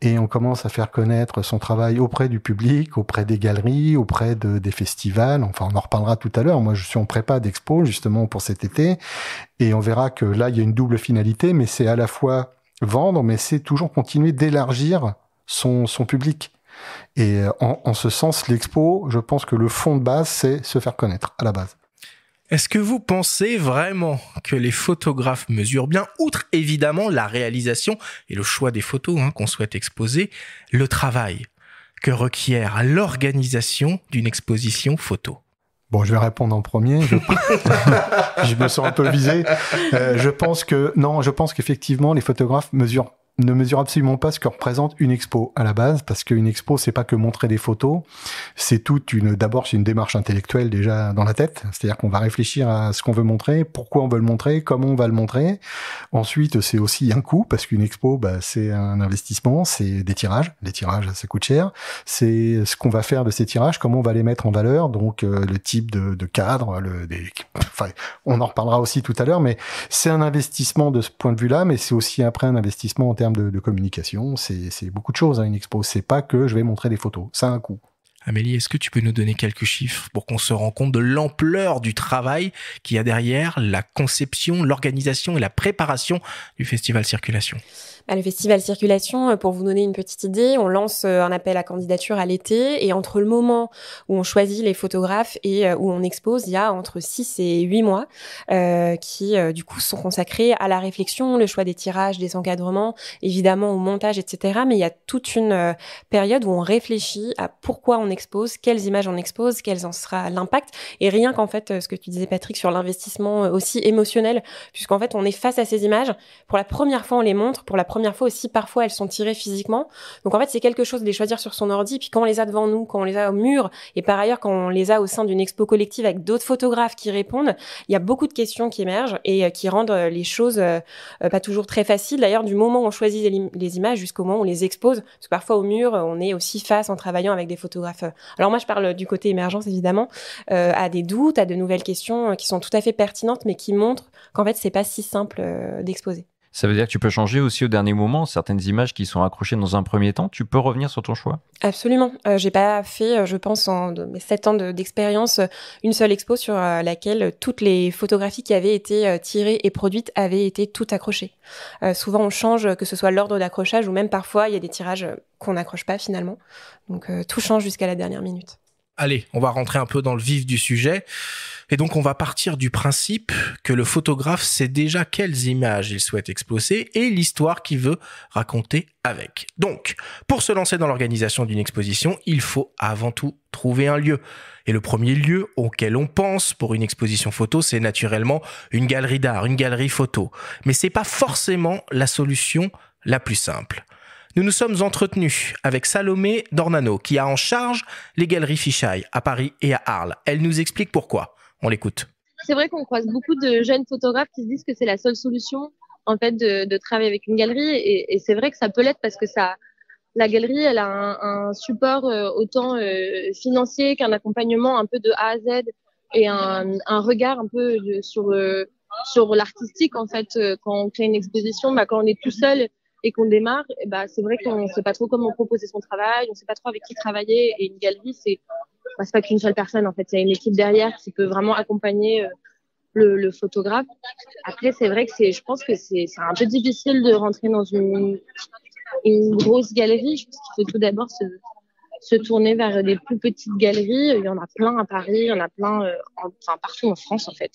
et on commence à faire connaître son travail auprès du public, auprès des galeries, auprès de, des festivals. Enfin, on en reparlera tout à l'heure. Moi, je suis en prépa d'expo justement pour cet été et on verra que là, il y a une double finalité, mais c'est à la fois vendre, mais c'est toujours continuer d'élargir son, son public. Et en, en ce sens, l'expo, je pense que le fond de base, c'est se faire connaître à la base. Est-ce que vous pensez vraiment que les photographes mesurent bien, outre évidemment la réalisation et le choix des photos hein, qu'on souhaite exposer, le travail que requiert l'organisation d'une exposition photo? Bon, je vais répondre en premier. Je, je me sens un peu visé. Euh, je pense que non, je pense qu'effectivement les photographes mesurent ne mesure absolument pas ce que représente une expo à la base, parce qu'une expo, c'est pas que montrer des photos, c'est toute une, d'abord, c'est une démarche intellectuelle déjà dans la tête, c'est-à-dire qu'on va réfléchir à ce qu'on veut montrer, pourquoi on veut le montrer, comment on va le montrer. Ensuite, c'est aussi un coût, parce qu'une expo, bah, c'est un investissement, c'est des tirages, les tirages, ça coûte cher, c'est ce qu'on va faire de ces tirages, comment on va les mettre en valeur, donc euh, le type de, de cadre, le, des, enfin, on en reparlera aussi tout à l'heure, mais c'est un investissement de ce point de vue-là, mais c'est aussi après un investissement en termes de, communication, c'est beaucoup de choses hein, une expo. C'est pas que je vais montrer des photos, ça a un coût. Amélie, est-ce que tu peux nous donner quelques chiffres pour qu'on se rende compte de l'ampleur du travail qu'il y a derrière la conception, l'organisation et la préparation du festival Circulation? Le festival Circulation, euh, pour vous donner une petite idée, on lance euh, un appel à candidature à l'été et entre le moment où on choisit les photographes et euh, où on expose, il y a entre 6 et 8 mois euh, qui du coup sont consacrés à la réflexion, le choix des tirages, des encadrements, évidemment au montage, etc. Mais il y a toute une période où on réfléchit à pourquoi on expose, quelles images on expose, quels en sera l'impact. Et rien qu'en fait ce que tu disais Patrick sur l'investissement aussi émotionnel, puisqu'en fait on est face à ces images, pour la première fois on les montre, pour la première première fois aussi, parfois elles sont tirées physiquement. Donc en fait, c'est quelque chose de les choisir sur son ordi. Puis quand on les a devant nous, quand on les a au mur, et par ailleurs quand on les a au sein d'une expo collective avec d'autres photographes qui répondent, il y a beaucoup de questions qui émergent et euh, qui rendent euh, les choses euh, pas toujours très faciles. D'ailleurs, du moment où on choisit les, images jusqu'au moment où on les expose, parce que parfois au mur, on est aussi face en travaillant avec des photographes. Alors moi, je parle du côté émergence évidemment, à des doutes, à de nouvelles questions qui sont tout à fait pertinentes, mais qui montrent qu'en fait, c'est pas si simple d'exposer. Ça veut dire que tu peux changer aussi au dernier moment certaines images qui sont accrochées dans un premier temps. Tu peux revenir sur ton choix? Absolument. Euh, j'ai pas fait, euh, je pense, en mes sept ans d'expérience, une seule expo sur euh, laquelle toutes les photographies qui avaient été euh, tirées et produites avaient été toutes accrochées. souvent, on change, que ce soit l'ordre d'accrochage ou même parfois, il y a des tirages qu'on n'accroche pas finalement. Donc, tout change jusqu'à la dernière minute. Allez, on va rentrer un peu dans le vif du sujet. Et donc on va partir du principe que le photographe sait déjà quelles images il souhaite exposer et l'histoire qu'il veut raconter avec. Donc, pour se lancer dans l'organisation d'une exposition, il faut avant tout trouver un lieu. Et le premier lieu auquel on pense pour une exposition photo, c'est naturellement une galerie d'art, une galerie photo. Mais c'est pas forcément la solution la plus simple. Nous nous sommes entretenus avec Salomé Dornano, qui a en charge les galeries Fisheye à Paris et à Arles. Elle nous explique pourquoi. On l'écoute. C'est vrai qu'on croise beaucoup de jeunes photographes qui se disent que c'est la seule solution en fait de, travailler avec une galerie et, c'est vrai que ça peut l'être parce que ça la galerie elle a un, support euh, autant euh, financier qu'un accompagnement un peu de A à Z et un, regard un peu sur euh, sur l'artistique en fait quand on crée une exposition bah, quand on est tout seul et qu'on démarre, bah, c'est vrai qu'on ne sait pas trop comment proposer son travail, on ne sait pas trop avec qui travailler. Et une galerie, c'est bah, pas qu'une seule personne. En fait, il y a une équipe derrière qui peut vraiment accompagner euh, le, le, photographe. Après, c'est vrai que c'est, je pense que c'est un peu difficile de rentrer dans une, une grosse galerie. Je pense qu'il faut tout d'abord se, se tourner vers des plus petites galeries. Il y en a plein à Paris, il y en a plein, euh, enfin partout en France en fait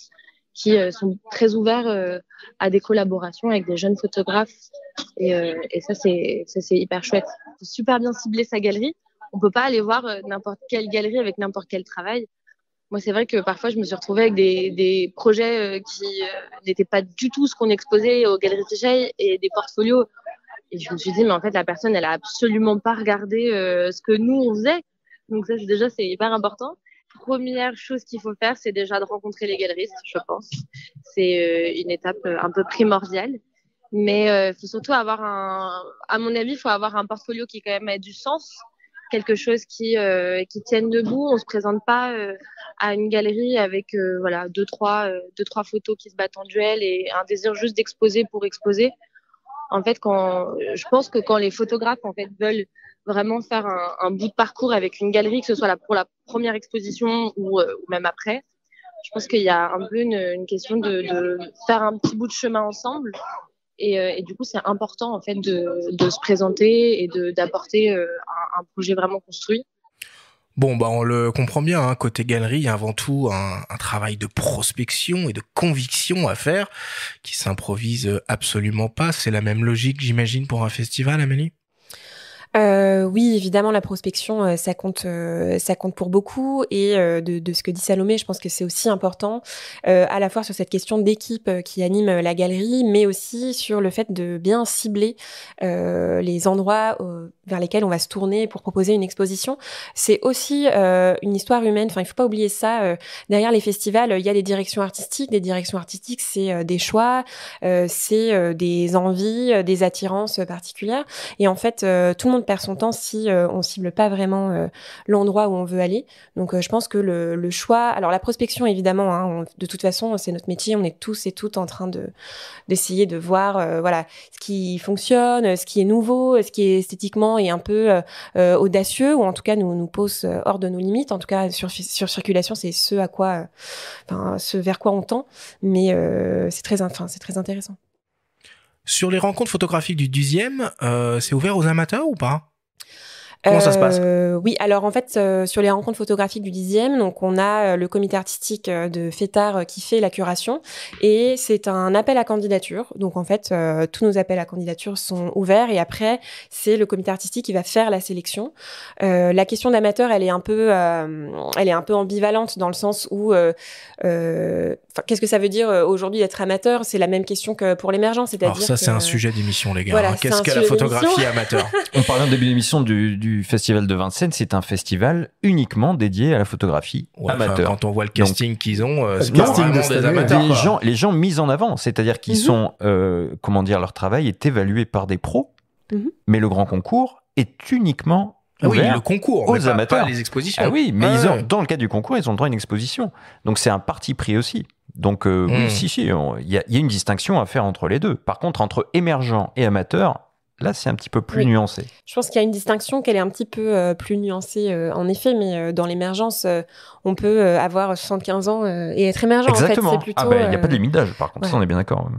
qui euh, sont très ouverts euh, à des collaborations avec des jeunes photographes. Et, euh, et ça, c'est hyper chouette. Faut super bien cibler sa galerie. On peut pas aller voir n'importe quelle galerie avec n'importe quel travail. Moi, c'est vrai que parfois, je me suis retrouvée avec des, des projets qui n'étaient pas du tout ce qu'on exposait aux galeries TJ et des portfolios. Et je me suis dit, mais en fait, la personne, elle a absolument pas regardé ce que nous, on faisait. Donc ça, déjà, c'est hyper important première chose qu'il faut faire, c'est déjà de rencontrer les galeristes, je pense. c'est une étape un peu primordiale. Mais il faut surtout avoir un, à mon avis, il faut avoir un portfolio qui quand même ait du sens, quelque chose qui qui tienne debout. On se présente pas à une galerie avec voilà deux trois deux trois photos qui se battent en duel et un désir juste d'exposer pour exposer. En fait, quand je pense que quand les photographes en fait veulent vraiment faire un, un, bout de parcours avec une galerie, que ce soit là pour la première exposition ou, euh, ou même après. Je pense qu'il y a un peu une, une question de, de, faire un petit bout de chemin ensemble. Et, euh, et du coup, c'est important en fait de, de, se présenter et d'apporter euh, un, un, projet vraiment construit. Bon, bah on le comprend bien, hein, côté galerie, il y a avant tout un, un, travail de prospection et de conviction à faire qui s'improvise absolument pas. C'est la même logique, j'imagine, pour un festival, Amélie? Euh, oui, évidemment, la prospection, euh, ça compte, euh, ça compte pour beaucoup. Et euh, de, de, ce que dit Salomé, je pense que c'est aussi important, à la fois sur cette question d'équipe qui anime la galerie, mais aussi sur le fait de bien cibler les endroits vers lesquels on va se tourner pour proposer une exposition. C'est aussi une histoire humaine. Enfin, il faut pas oublier ça. derrière les festivals, il y a des directions artistiques. Des directions artistiques, c'est des choix, c'est des envies, des attirances particulières. Et en fait, tout le monde perd son temps si euh, on cible pas vraiment euh, l'endroit où on veut aller. Donc euh, je pense que le, le, choix, alors la prospection évidemment, hein, de toute façon c'est notre métier, on est tous et toutes en train de d'essayer de voir voilà ce qui fonctionne, ce qui est nouveau, ce qui est esthétiquement et un peu audacieux ou en tout cas nous nous pose hors de nos limites. En tout cas sur sur circulation c'est ce à quoi, ce vers quoi on tend, mais c'est très enfin c'est très intéressant. Sur les rencontres photographiques du 10e, euh, c'est ouvert aux amateurs ou pas? Comment ça se passe? Euh, Oui, alors en fait, euh, sur les rencontres photographiques du 10e, donc on a euh, le comité artistique de Fétard qui fait la curation et c'est un appel à candidature. Donc en fait, tous nos appels à candidature sont ouverts et après, c'est le comité artistique qui va faire la sélection. la question d'amateur, elle est un peu, elle est un peu ambivalente dans le sens où, qu'est-ce que ça veut dire aujourd'hui d'être amateur? C'est la même question que pour l'émergence, c'est-à-dire. Alors ça, c'est un sujet d'émission, les gars. Voilà, Qu'est-ce que la photographie amateur? On parlait en début d'émission du, du Festival de Vincennes, c'est un festival uniquement dédié à la photographie amateur. Quand on voit le casting qu'ils ont, euh, c'est casting des amateurs. Les gens, les gens mis en avant, c'est-à-dire qu'ils mhm. sont, euh, comment dire, leur travail est évalué par des pros, mhm. mais le grand concours est uniquement ah oui, le concours, aux amateurs. Pas les expositions. Ah oui, mais ils ont, dans le cadre du concours, ils ont le droit à une exposition. Donc c'est un parti pris aussi. Donc euh, oui, hmm. si, si, il y, y, a une distinction à faire entre les deux. Par contre, entre émergents et amateurs, Là, c'est un petit peu plus nuancé. Je pense qu'il y a une distinction qu'elle est un petit peu euh, plus nuancée, euh, en effet, mais euh, dans l'émergence, on peut avoir 75 ans et être émergent. Exactement. En fait, plutôt, ah ben, il n'y a pas de limite d'âge, par contre, ça, on est bien d'accord.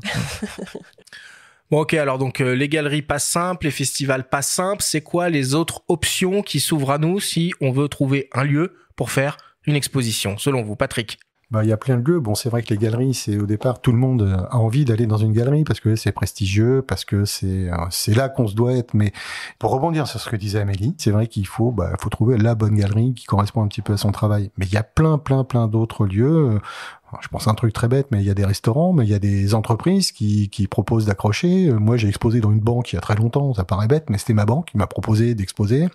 bon, ok, alors donc les galeries pas simples, les festivals pas simples, c'est quoi les autres options qui s'ouvrent à nous si on veut trouver un lieu pour faire une exposition, selon vous, Patrick? Bah, il y a plein de lieux. Bon, c'est vrai que les galeries, c'est au départ, tout le monde a envie d'aller dans une galerie parce que c'est prestigieux, parce que c'est euh, c'est là qu'on se doit être. Mais pour rebondir sur ce que disait Amélie, c'est vrai qu'il faut bah, faut trouver la bonne galerie qui correspond un petit peu à son travail. Mais il y a plein, plein, plein d'autres lieux je pense à un truc très bête, mais il y a des restaurants, mais il y a des entreprises qui, qui proposent d'accrocher. Euh, moi, j'ai exposé dans une banque il y a très longtemps, ça paraît bête, mais c'était ma banque qui m'a proposé d'exposer.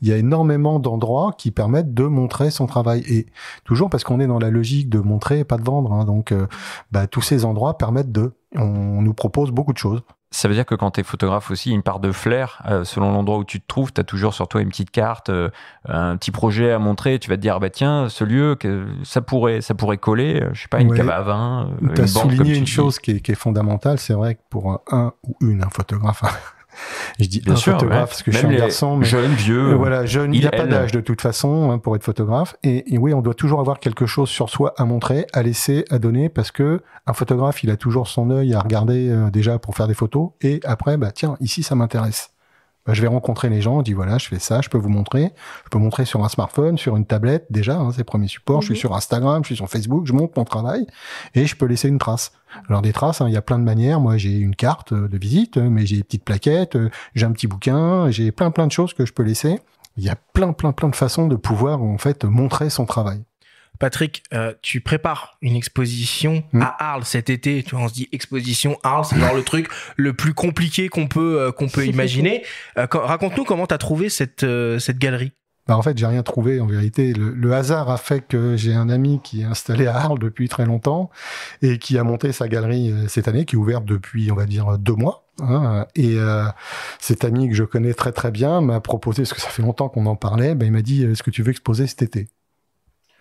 Il y a énormément d'endroits qui permettent de montrer son travail. Et toujours parce qu'on est dans la logique de montrer et pas de vendre. Hein. donc, euh, bah, tous ces endroits permettent de. On nous propose beaucoup de choses. Ça veut dire que quand tu es photographe aussi, une part de flair, euh, selon l'endroit où tu te trouves, tu as toujours sur toi une petite carte, euh, un petit projet à montrer, tu vas te dire, bah tiens, ce lieu, que ça pourrait ça pourrait coller, euh, je sais pas, une cave à vin. Tu as souligné une chose qui est, qui est fondamentale, c'est vrai que pour un, ou une un photographe, je dis Bien un sûr, photographe parce que je suis un garçon, mais jeune, vieux, voilà, jeune, il n'y a pas d'âge de toute façon hein, pour être photographe. Et, et, oui, on doit toujours avoir quelque chose sur soi à montrer, à laisser, à donner, parce que un photographe, il a toujours son œil à regarder euh, déjà pour faire des photos, et après, bah tiens, ici ça m'intéresse. Bah, je vais rencontrer les gens, on dit voilà, je fais ça, je peux vous montrer. Je peux montrer sur un smartphone, sur une tablette déjà, hein, c'est premier support. Je suis mhm. sur Instagram, je suis sur Facebook, je montre mon travail et je peux laisser une trace. Alors des traces, hein, il y a plein de manières. Moi, j'ai une carte de visite, mais j'ai des petites plaquettes, j'ai un petit bouquin, j'ai plein plein de choses que je peux laisser. Il y a plein plein plein de façons de pouvoir en fait montrer son travail. Patrick, euh, tu prépares une exposition hmm. à Arles cet été. Tu vois, on se dit exposition Arles, c'est genre le truc le plus compliqué qu'on peut euh, qu'on peut imaginer. Euh, raconte-nous comment tu as trouvé cette cette galerie. Bah, en fait, j'ai rien trouvé en vérité. Le, le hasard a fait que j'ai un ami qui est installé à Arles depuis très longtemps et qui a monté sa galerie euh, cette année, qui est ouverte depuis, on va dire, deux mois. Hein, et euh, cet ami que je connais très très bien m'a proposé, parce que ça fait longtemps qu'on en parlait, ben, il m'a dit, est-ce que tu veux exposer cet été?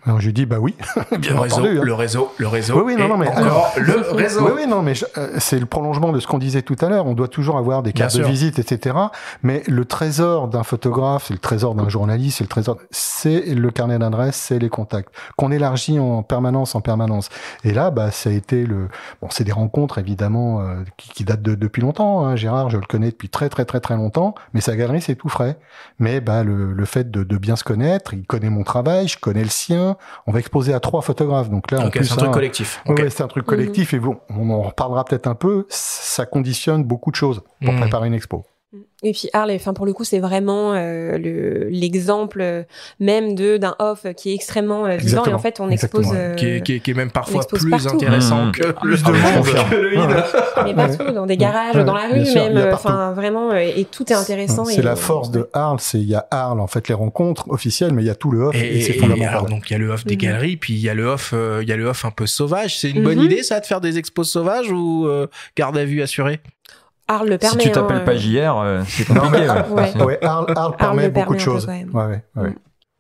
Alors j'ai dit bah oui, bien le réseau, hein. le réseau, le réseau, Oui, oui, non, non, mais encore alors- le réseau. Oui, oui, non, mais je- euh, c'est le prolongement de ce qu'on disait tout à l'heure. On doit toujours avoir des cartes de visite, etc. Mais le trésor d'un photographe, c'est le trésor d'un journaliste, c'est le trésor, c'est le carnet d'adresses, c'est les contacts qu'on élargit en permanence, en permanence. Et là, bah, ça a été le, bon, c'est des rencontres évidemment euh, qui, qui datent de, depuis longtemps. Hein. Gérard, je le connais depuis très, très, très, très longtemps, mais sa galerie, c'est tout frais. Mais bah, le, le fait de, de bien se connaître, il connaît mon travail, je connais le sien. On va exposer à trois photographes, donc là, plus, c'est un truc hein, collectif. Ouais, Ok. ouais, c'est un truc collectif et bon, on en reparlera peut-être un peu. Ça conditionne beaucoup de choses pour Mhm. préparer une expo. Et puis Arles, enfin pour le coup, c'est vraiment euh, le l'exemple euh, même de d'un off qui est extrêmement euh, vivant et en fait on expose euh, qui, est, qui est- qui est même parfois plus partout. intéressant Mmh. que le, Plus de Ah, monde. que le vide. mais partout dans des garages, Ouais, dans la rue sûr, même, enfin vraiment euh, et tout est intéressant. C'est et- la force de Arles, c'est il y a Arles en fait les rencontres officielles, mais il y a tout le off et, Et, c'est fondamental. alors donc il y a le off des galeries, puis il y a le off, euh, il y a le off un peu sauvage. C'est une bonne Mhm. idée ça de faire des expos sauvages ou euh, garde à vue assurée? Arles le Si tu t'appelles hein, pas euh, JR, euh, c'est compliqué. ouais. Ouais. Ouais, Arles, Arles permet beaucoup de permet choses. Ouais. Mm.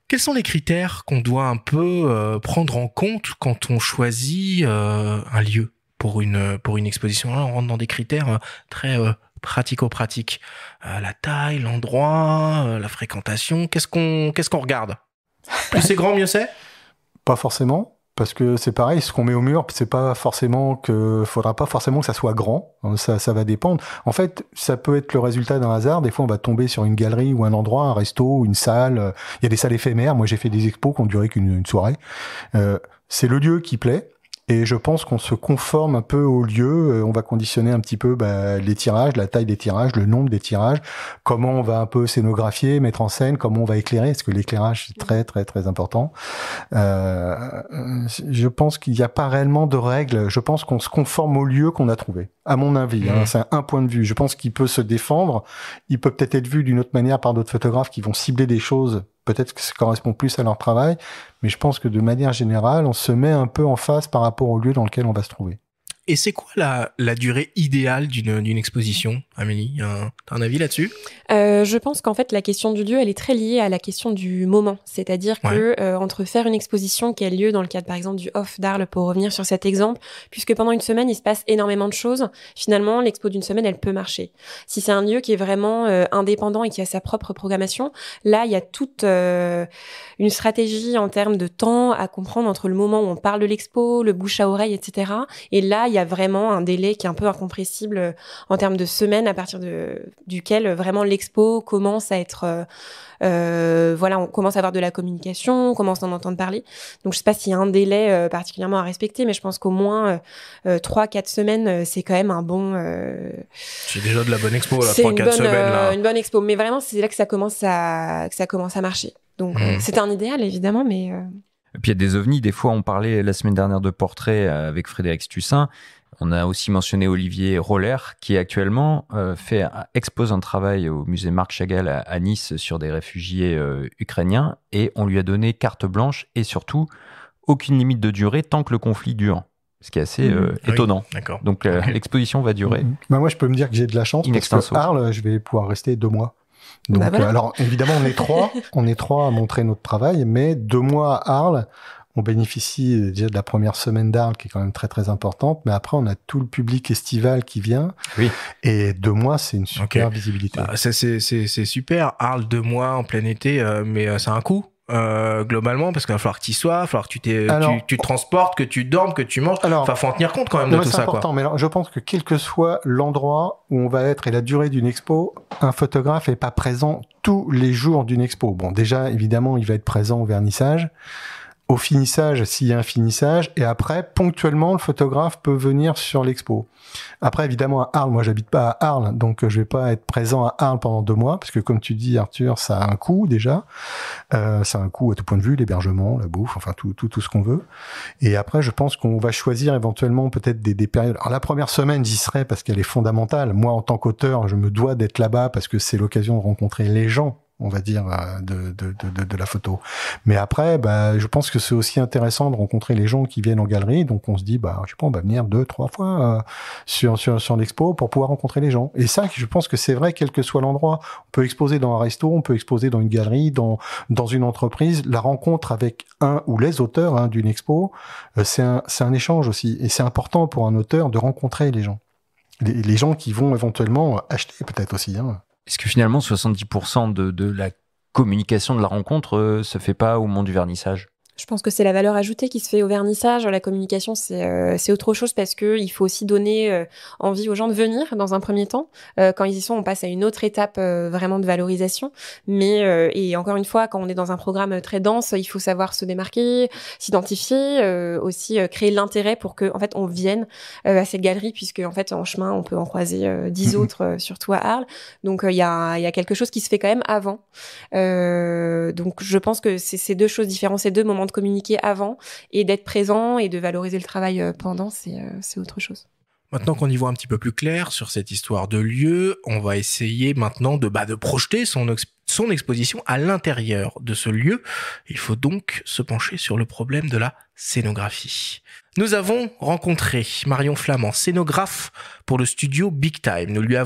Quels sont les critères qu'on doit un peu euh, prendre en compte quand on choisit euh, un lieu pour une pour une exposition? Là, on rentre dans des critères très euh, pratico-pratiques. Euh, la taille, l'endroit, euh, la fréquentation. Qu'est-ce qu'on qu'est-ce qu'on regarde? Plus c'est grand, mieux c'est? Pas forcément. Parce que c'est pareil, ce qu'on met au mur, c'est pas forcément que, faudra pas forcément que ça soit grand. hein, Ça, va dépendre. En fait, ça peut être le résultat d'un hasard. Des fois, on va tomber sur une galerie ou un endroit, un resto, une salle. Il y a des salles éphémères. Moi, j'ai fait des expos qui ont duré qu'une une soirée. Euh, c'est le lieu qui plaît. Et je pense qu'on se conforme un peu au lieu. Euh, On va conditionner un petit peu bah, les tirages, la taille des tirages, le nombre des tirages, comment on va un peu scénographier, mettre en scène, comment on va éclairer, parce que l'éclairage c'est très très très important. Euh, je pense qu'il n'y a pas réellement de règles. Je pense qu'on se conforme au lieu qu'on a trouvé. À mon avis, hein, Mhm. c'est un point de vue. Je pense qu'il peut se défendre. Il peut peut-être être vu d'une autre manière par d'autres photographes qui vont cibler des choses. Peut-être que ça correspond plus à leur travail, mais je pense que de manière générale, on se met un peu en face par rapport au lieu dans lequel on va se trouver. Et c'est quoi la, la durée idéale d'une d'une exposition, Amélie Un- T'as un avis là-dessus? Euh, je pense qu'en fait la question du lieu, elle est très liée à la question du moment. C'est-à-dire que euh, entre faire une exposition qui a lieu dans le cadre par exemple du off d'Arles, pour revenir sur cet exemple, puisque pendant une semaine il se passe énormément de choses, finalement l'expo d'une semaine elle peut marcher. Si c'est un lieu qui est vraiment euh, indépendant et qui a sa propre programmation, là il y a toute euh, une stratégie en termes de temps à comprendre entre le moment où on parle de l'expo, le bouche à oreille, etc. Et là il y a vraiment un délai qui est un peu incompressible euh, en termes de semaines à partir de duquel euh, vraiment l'expo commence à être euh, euh, voilà on commence à avoir de la communication on commence à en entendre parler donc je sais pas s'il y a un délai euh, particulièrement à respecter mais je pense qu'au moins trois quatre semaines c'est quand même un bon euh, C'est déjà de la bonne expo, là, 3-4 bonne semaines. euh, Là. une bonne expo mais vraiment c'est là que ça commence à que ça commence à marcher donc Mhm. c'est un idéal évidemment mais euh, Et puis il y a des ovnis. Des fois, on parlait la semaine dernière de portraits avec Frédéric Stussin. On a aussi mentionné Olivier Roller, qui actuellement euh, fait, expose un travail au musée Marc Chagall à, à Nice sur des réfugiés euh, ukrainiens. Et on lui a donné carte blanche et surtout aucune limite de durée tant que le conflit dure. Ce qui est assez Mhm. euh, Ah oui. étonnant. D'accord. Donc euh, l'exposition va durer. Bah, moi, je peux me dire que j'ai de la chance parce que Arles, je vais pouvoir rester deux mois. Donc, Bah voilà. euh, alors évidemment, on est trois, on est trois à montrer notre travail, mais deux mois à Arles, on bénéficie déjà de la première semaine d'Arles qui est quand même très très importante, mais après on a tout le public estival qui vient. Oui. Et deux mois, c'est une super visibilité. Bah, c'est- c'est c'est- c'est super. Arles deux mois en plein été, euh, mais euh, c'est un coût. euh, globalement parce qu'il va falloir que tu sois, il va falloir que tu, t'es- Alors- tu, tu te transportes, que tu dormes, que tu manges. Alors- Enfin, faut en tenir compte quand même de tout c'est ça. important, Quoi. mais alors, je pense que quel que soit l'endroit où on va être et la durée d'une expo, un photographe est pas présent tous les jours d'une expo. Bon, déjà, évidemment, il va être présent au vernissage, au finissage s'il y a un finissage, et après, ponctuellement, le photographe peut venir sur l'expo. Après, évidemment, à Arles, moi, j'habite pas à Arles, donc euh, je vais pas être présent à Arles pendant deux mois, parce que comme tu dis, Arthur, ça a un coût déjà. Euh, ça a un coût à tout point de vue, l'hébergement, la bouffe, enfin tout, tout, tout ce qu'on veut. Et après, je pense qu'on va choisir éventuellement peut-être des, des périodes. Alors la première semaine, j'y serai parce qu'elle est fondamentale. Moi, en tant qu'auteur, je me dois d'être là-bas parce que c'est l'occasion de rencontrer les gens on va dire, euh, de, de, de, de la photo. Mais après, bah, je pense que c'est aussi intéressant de rencontrer les gens qui viennent en galerie. Donc on se dit, bah, je sais pas, on va venir deux, trois fois euh, sur, sur, sur l'expo pour pouvoir rencontrer les gens. Et ça, je pense que c'est vrai, quel que soit l'endroit. On peut exposer dans un resto, on peut exposer dans une galerie, dans, dans une entreprise. La rencontre avec un ou les auteurs hein, d'une expo, euh, c'est un, un échange aussi. Et c'est important pour un auteur de rencontrer les gens. Les, les gens qui vont éventuellement acheter peut-être aussi. Hein. Est-ce que finalement 70% de, la communication de la rencontre euh, se fait pas au moment du vernissage? Je pense que c'est la valeur ajoutée qui se fait au vernissage. La communication, c'est euh, autre chose parce que il faut aussi donner euh, envie aux gens de venir dans un premier temps. Euh, quand ils y sont, on passe à une autre étape euh, vraiment de valorisation. Mais euh, et encore une fois, quand on est dans un programme très dense, il faut savoir se démarquer, s'identifier, aussi créer l'intérêt pour que en fait on vienne à cette galerie puisque en fait en chemin on peut en croiser dix autres, surtout à Arles. Donc il y a y a quelque chose qui se fait quand même avant. donc je pense que c'est ces deux choses différentes, ces deux moments de communiquer avant et d'être présent et de valoriser le travail euh, pendant, euh, c'est autre chose. Maintenant qu'on y voit un petit peu plus clair sur cette histoire de lieu, on va essayer maintenant de, bah, projeter son, exposition à l'intérieur de ce lieu. Il faut donc se pencher sur le problème de la scénographie. Nous avons rencontré Marion Flamand, scénographe pour le studio Big Time. Nous lui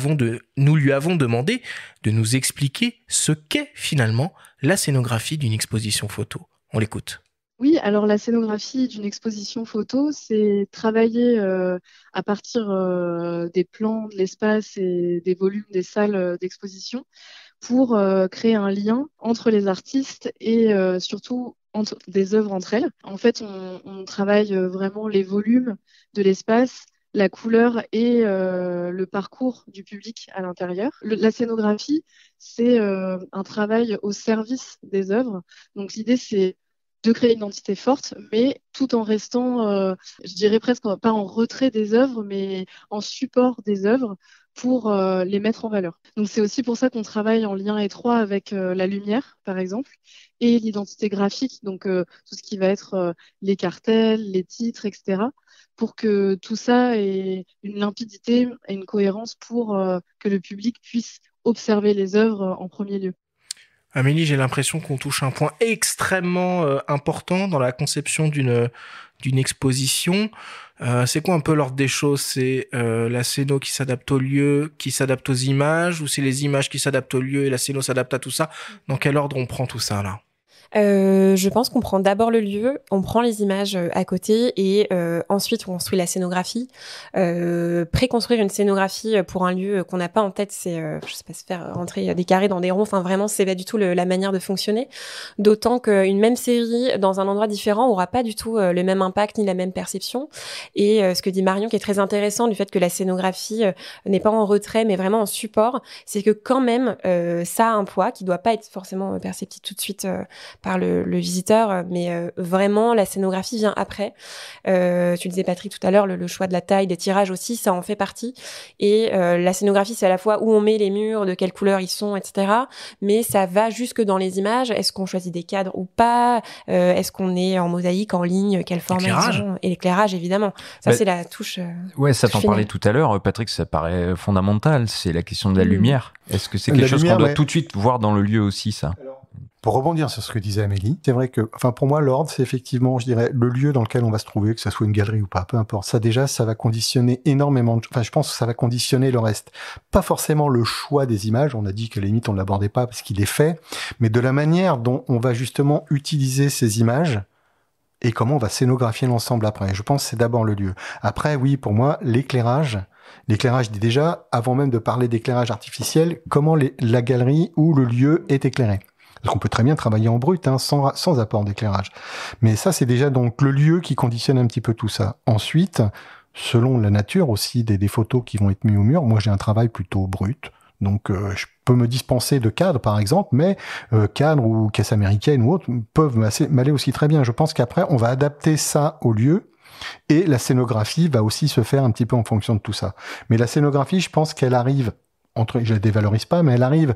avons demandé de nous expliquer ce qu'est finalement la scénographie d'une exposition photo. On l'écoute. Oui, alors la scénographie d'une exposition photo, c'est travailler euh, à partir euh, des plans de l'espace et des volumes des salles euh, d'exposition pour créer un lien entre les artistes et surtout entre des œuvres entre elles. En fait, on, on travaille vraiment les volumes de l'espace, la couleur et le parcours du public à l'intérieur. La scénographie, c'est un travail au service des œuvres. Donc l'idée, c'est de créer une identité forte, mais tout en restant, euh, je dirais presque pas en retrait des œuvres, mais en support des œuvres pour euh, les mettre en valeur. Donc c'est aussi pour ça qu'on travaille en lien étroit avec euh, la lumière, par exemple, et l'identité graphique, donc tout ce qui va être les cartels, les titres, etc., pour que tout ça ait une limpidité et une cohérence pour que le public puisse observer les œuvres en premier lieu. Amélie, j'ai l'impression qu'on touche un point extrêmement euh, important dans la conception d'une d'une exposition. Euh, c'est quoi un peu l'ordre des choses? C'est euh, la scéno qui s'adapte au lieu, qui s'adapte aux images, ou c'est les images qui s'adaptent au lieu et la scéno s'adapte à tout ça? Dans quel ordre on prend tout ça là? Euh, je pense qu'on prend d'abord le lieu, on prend les images euh, à côté et euh, ensuite on construit la scénographie. Euh, préconstruire une scénographie pour un lieu qu'on n'a pas en tête, c'est, je sais pas, se faire rentrer des carrés dans des ronds. Enfin, vraiment, c'est pas du tout la manière de fonctionner. D'autant qu'une même série dans un endroit différent aura pas du tout le même impact ni la même perception. Et ce que dit Marion, qui est très intéressant du fait que la scénographie n'est pas en retrait, mais vraiment en support, c'est que quand même ça a un poids qui doit pas être forcément perceptible tout de suite par le, le visiteur, mais euh, vraiment la scénographie vient après. Euh, tu disais Patrick tout à l'heure, le, choix de la taille, des tirages aussi, ça en fait partie. Et euh, la scénographie, c'est à la fois où on met les murs, de quelle couleur ils sont, etc. Mais ça va jusque dans les images. Est-ce qu'on choisit des cadres ou pas? Est-ce qu'on est en mosaïque, en ligne? Quel format Et l'éclairage, évidemment. Ça, c'est la touche. ouais, ça t'en parlait tout à l'heure, Patrick. Ça paraît fondamental. C'est la question de la mm. lumière. Est-ce que c'est quelque chose qu'on doit tout de suite voir dans le lieu aussi, ça? Pour rebondir sur ce que disait Amélie, c'est vrai que, enfin, pour moi, l'ordre, c'est effectivement, je dirais, le lieu dans lequel on va se trouver, que ce soit une galerie ou pas, peu importe. Ça, déjà, ça va conditionner énormément. Enfin, je pense que ça va conditionner le reste. Pas forcément le choix des images. On a dit que les limite, on ne l'abordait pas parce qu'il est fait, mais de la manière dont on va justement utiliser ces images et comment on va scénographier l'ensemble après. Je pense que c'est d'abord le lieu. Après, oui, pour moi, l'éclairage, L'éclairage dit déjà, avant même de parler d'éclairage artificiel, comment la galerie ou le lieu est éclairé. Parce qu'on peut très bien travailler en brut, hein, sans, sans apport d'éclairage. Mais ça, c'est déjà donc le lieu qui conditionne un petit peu tout ça. Ensuite, selon la nature aussi des, des photos qui vont être mises au mur, moi j'ai un travail plutôt brut. Donc euh, je peux me dispenser de cadres par exemple, mais euh, cadres ou caisse américaine ou autres peuvent m'aller aussi très bien. Je pense qu'après on va adapter ça au lieu et la scénographie va aussi se faire un petit peu en fonction de tout ça. Mais la scénographie, je pense qu'elle arrive entre, je la dévalorise pas, mais elle arrive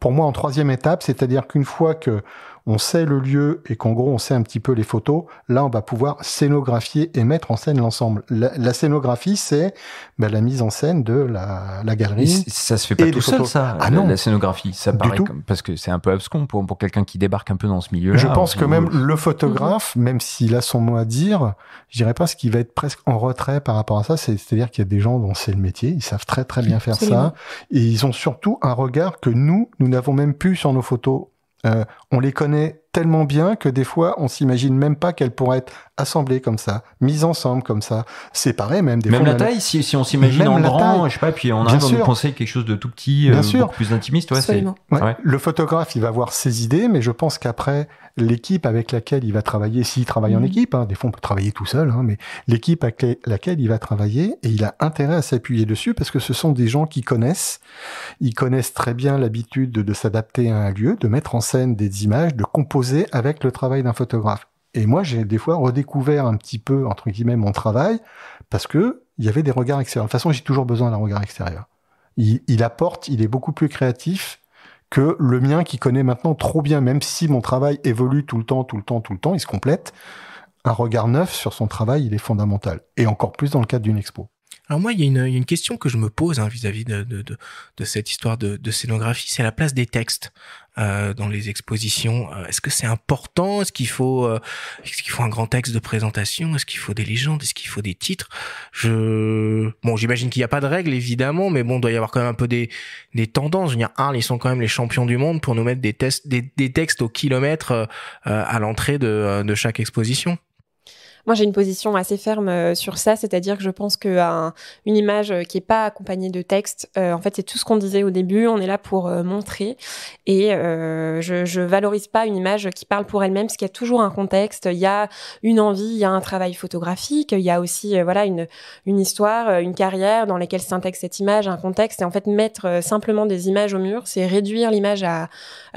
pour moi en troisième étape, c'est-à-dire qu'une fois que on sait le lieu et qu'en gros on sait un petit peu les photos, là on va pouvoir scénographier et mettre en scène l'ensemble. La, scénographie, c'est ben, la mise en scène de la, la galerie. ça se fait pas tout seul, ça. Ah non, la scénographie, ça paraît comme, parce que c'est un peu abscon pour pour quelqu'un qui débarque un peu dans ce milieu. -là, je pense que même le photographe, même s'il a son mot à dire, je dirais pas ce qui va être presque en retrait par rapport à ça. C'est-à-dire qu'il y a des gens dont c'est le métier, ils savent très très bien faire ça, et ils ont surtout un regard que nous, nous n'avons même plus sur nos photos. Euh, on les connaît tellement bien que des fois, on s'imagine même pas qu'elles pourraient être assemblées comme ça, mises ensemble comme ça, séparées même. Des même fois, la taille, si, si on s'imagine en grand, je sais pas, puis on a dans penser quelque chose de tout petit, bien euh, sûr. plus intimiste. Ouais, c'est, ouais. Le photographe, il va avoir ses idées, mais je pense qu'après, l'équipe avec laquelle il va travailler, s'il travaille en mmh. équipe, hein, des fois on peut travailler tout seul, hein, mais l'équipe avec laquelle il va travailler, et il a intérêt à s'appuyer dessus parce que ce sont des gens qui connaissent, ils connaissent très bien l'habitude de, de s'adapter à un lieu, de mettre en scène des images, de composer avec le travail d'un photographe. Et moi, j'ai des fois redécouvert un petit peu, entre guillemets, mon travail, parce que il y avait des regards extérieurs. De toute façon, j'ai toujours besoin d'un regard extérieur. Il, apporte, il est beaucoup plus créatif que le mien qui connaît maintenant trop bien, même si mon travail évolue tout le temps, tout le temps, tout le temps, il se complète. Un regard neuf sur son travail, il est fondamental. Et encore plus dans le cadre d'une expo. Alors moi, il y, a une, question que je me pose hein, vis-à-vis de, cette histoire de scénographie, c'est la place des textes euh, dans les expositions. Euh, est-ce que c'est important? Est-ce qu'il faut, euh, est-ce qu'il faut un grand texte de présentation? Est-ce qu'il faut des légendes? Est-ce qu'il faut des titres? Je, bon, j'imagine qu'il n'y a pas de règles évidemment, mais bon, il doit y avoir quand même un peu des, des tendances. Je veux dire, Arles, ils sont quand même les champions du monde pour nous mettre des, tests, des, des textes au kilomètre euh, à l'entrée de, de chaque exposition. Moi, j'ai une position assez ferme euh, sur ça, c'est-à-dire que je pense que une image euh, qui est pas accompagnée de texte, euh, en fait, c'est tout ce qu'on disait au début. On est là pour montrer, et je, je valorise pas une image qui parle pour elle-même, parce qu'il y a toujours un contexte. Il y a une envie, il y a un travail photographique, il y a aussi voilà une histoire, une carrière dans laquelle s'intègre cette image, un contexte. Et en fait, mettre simplement des images au mur, c'est réduire l'image à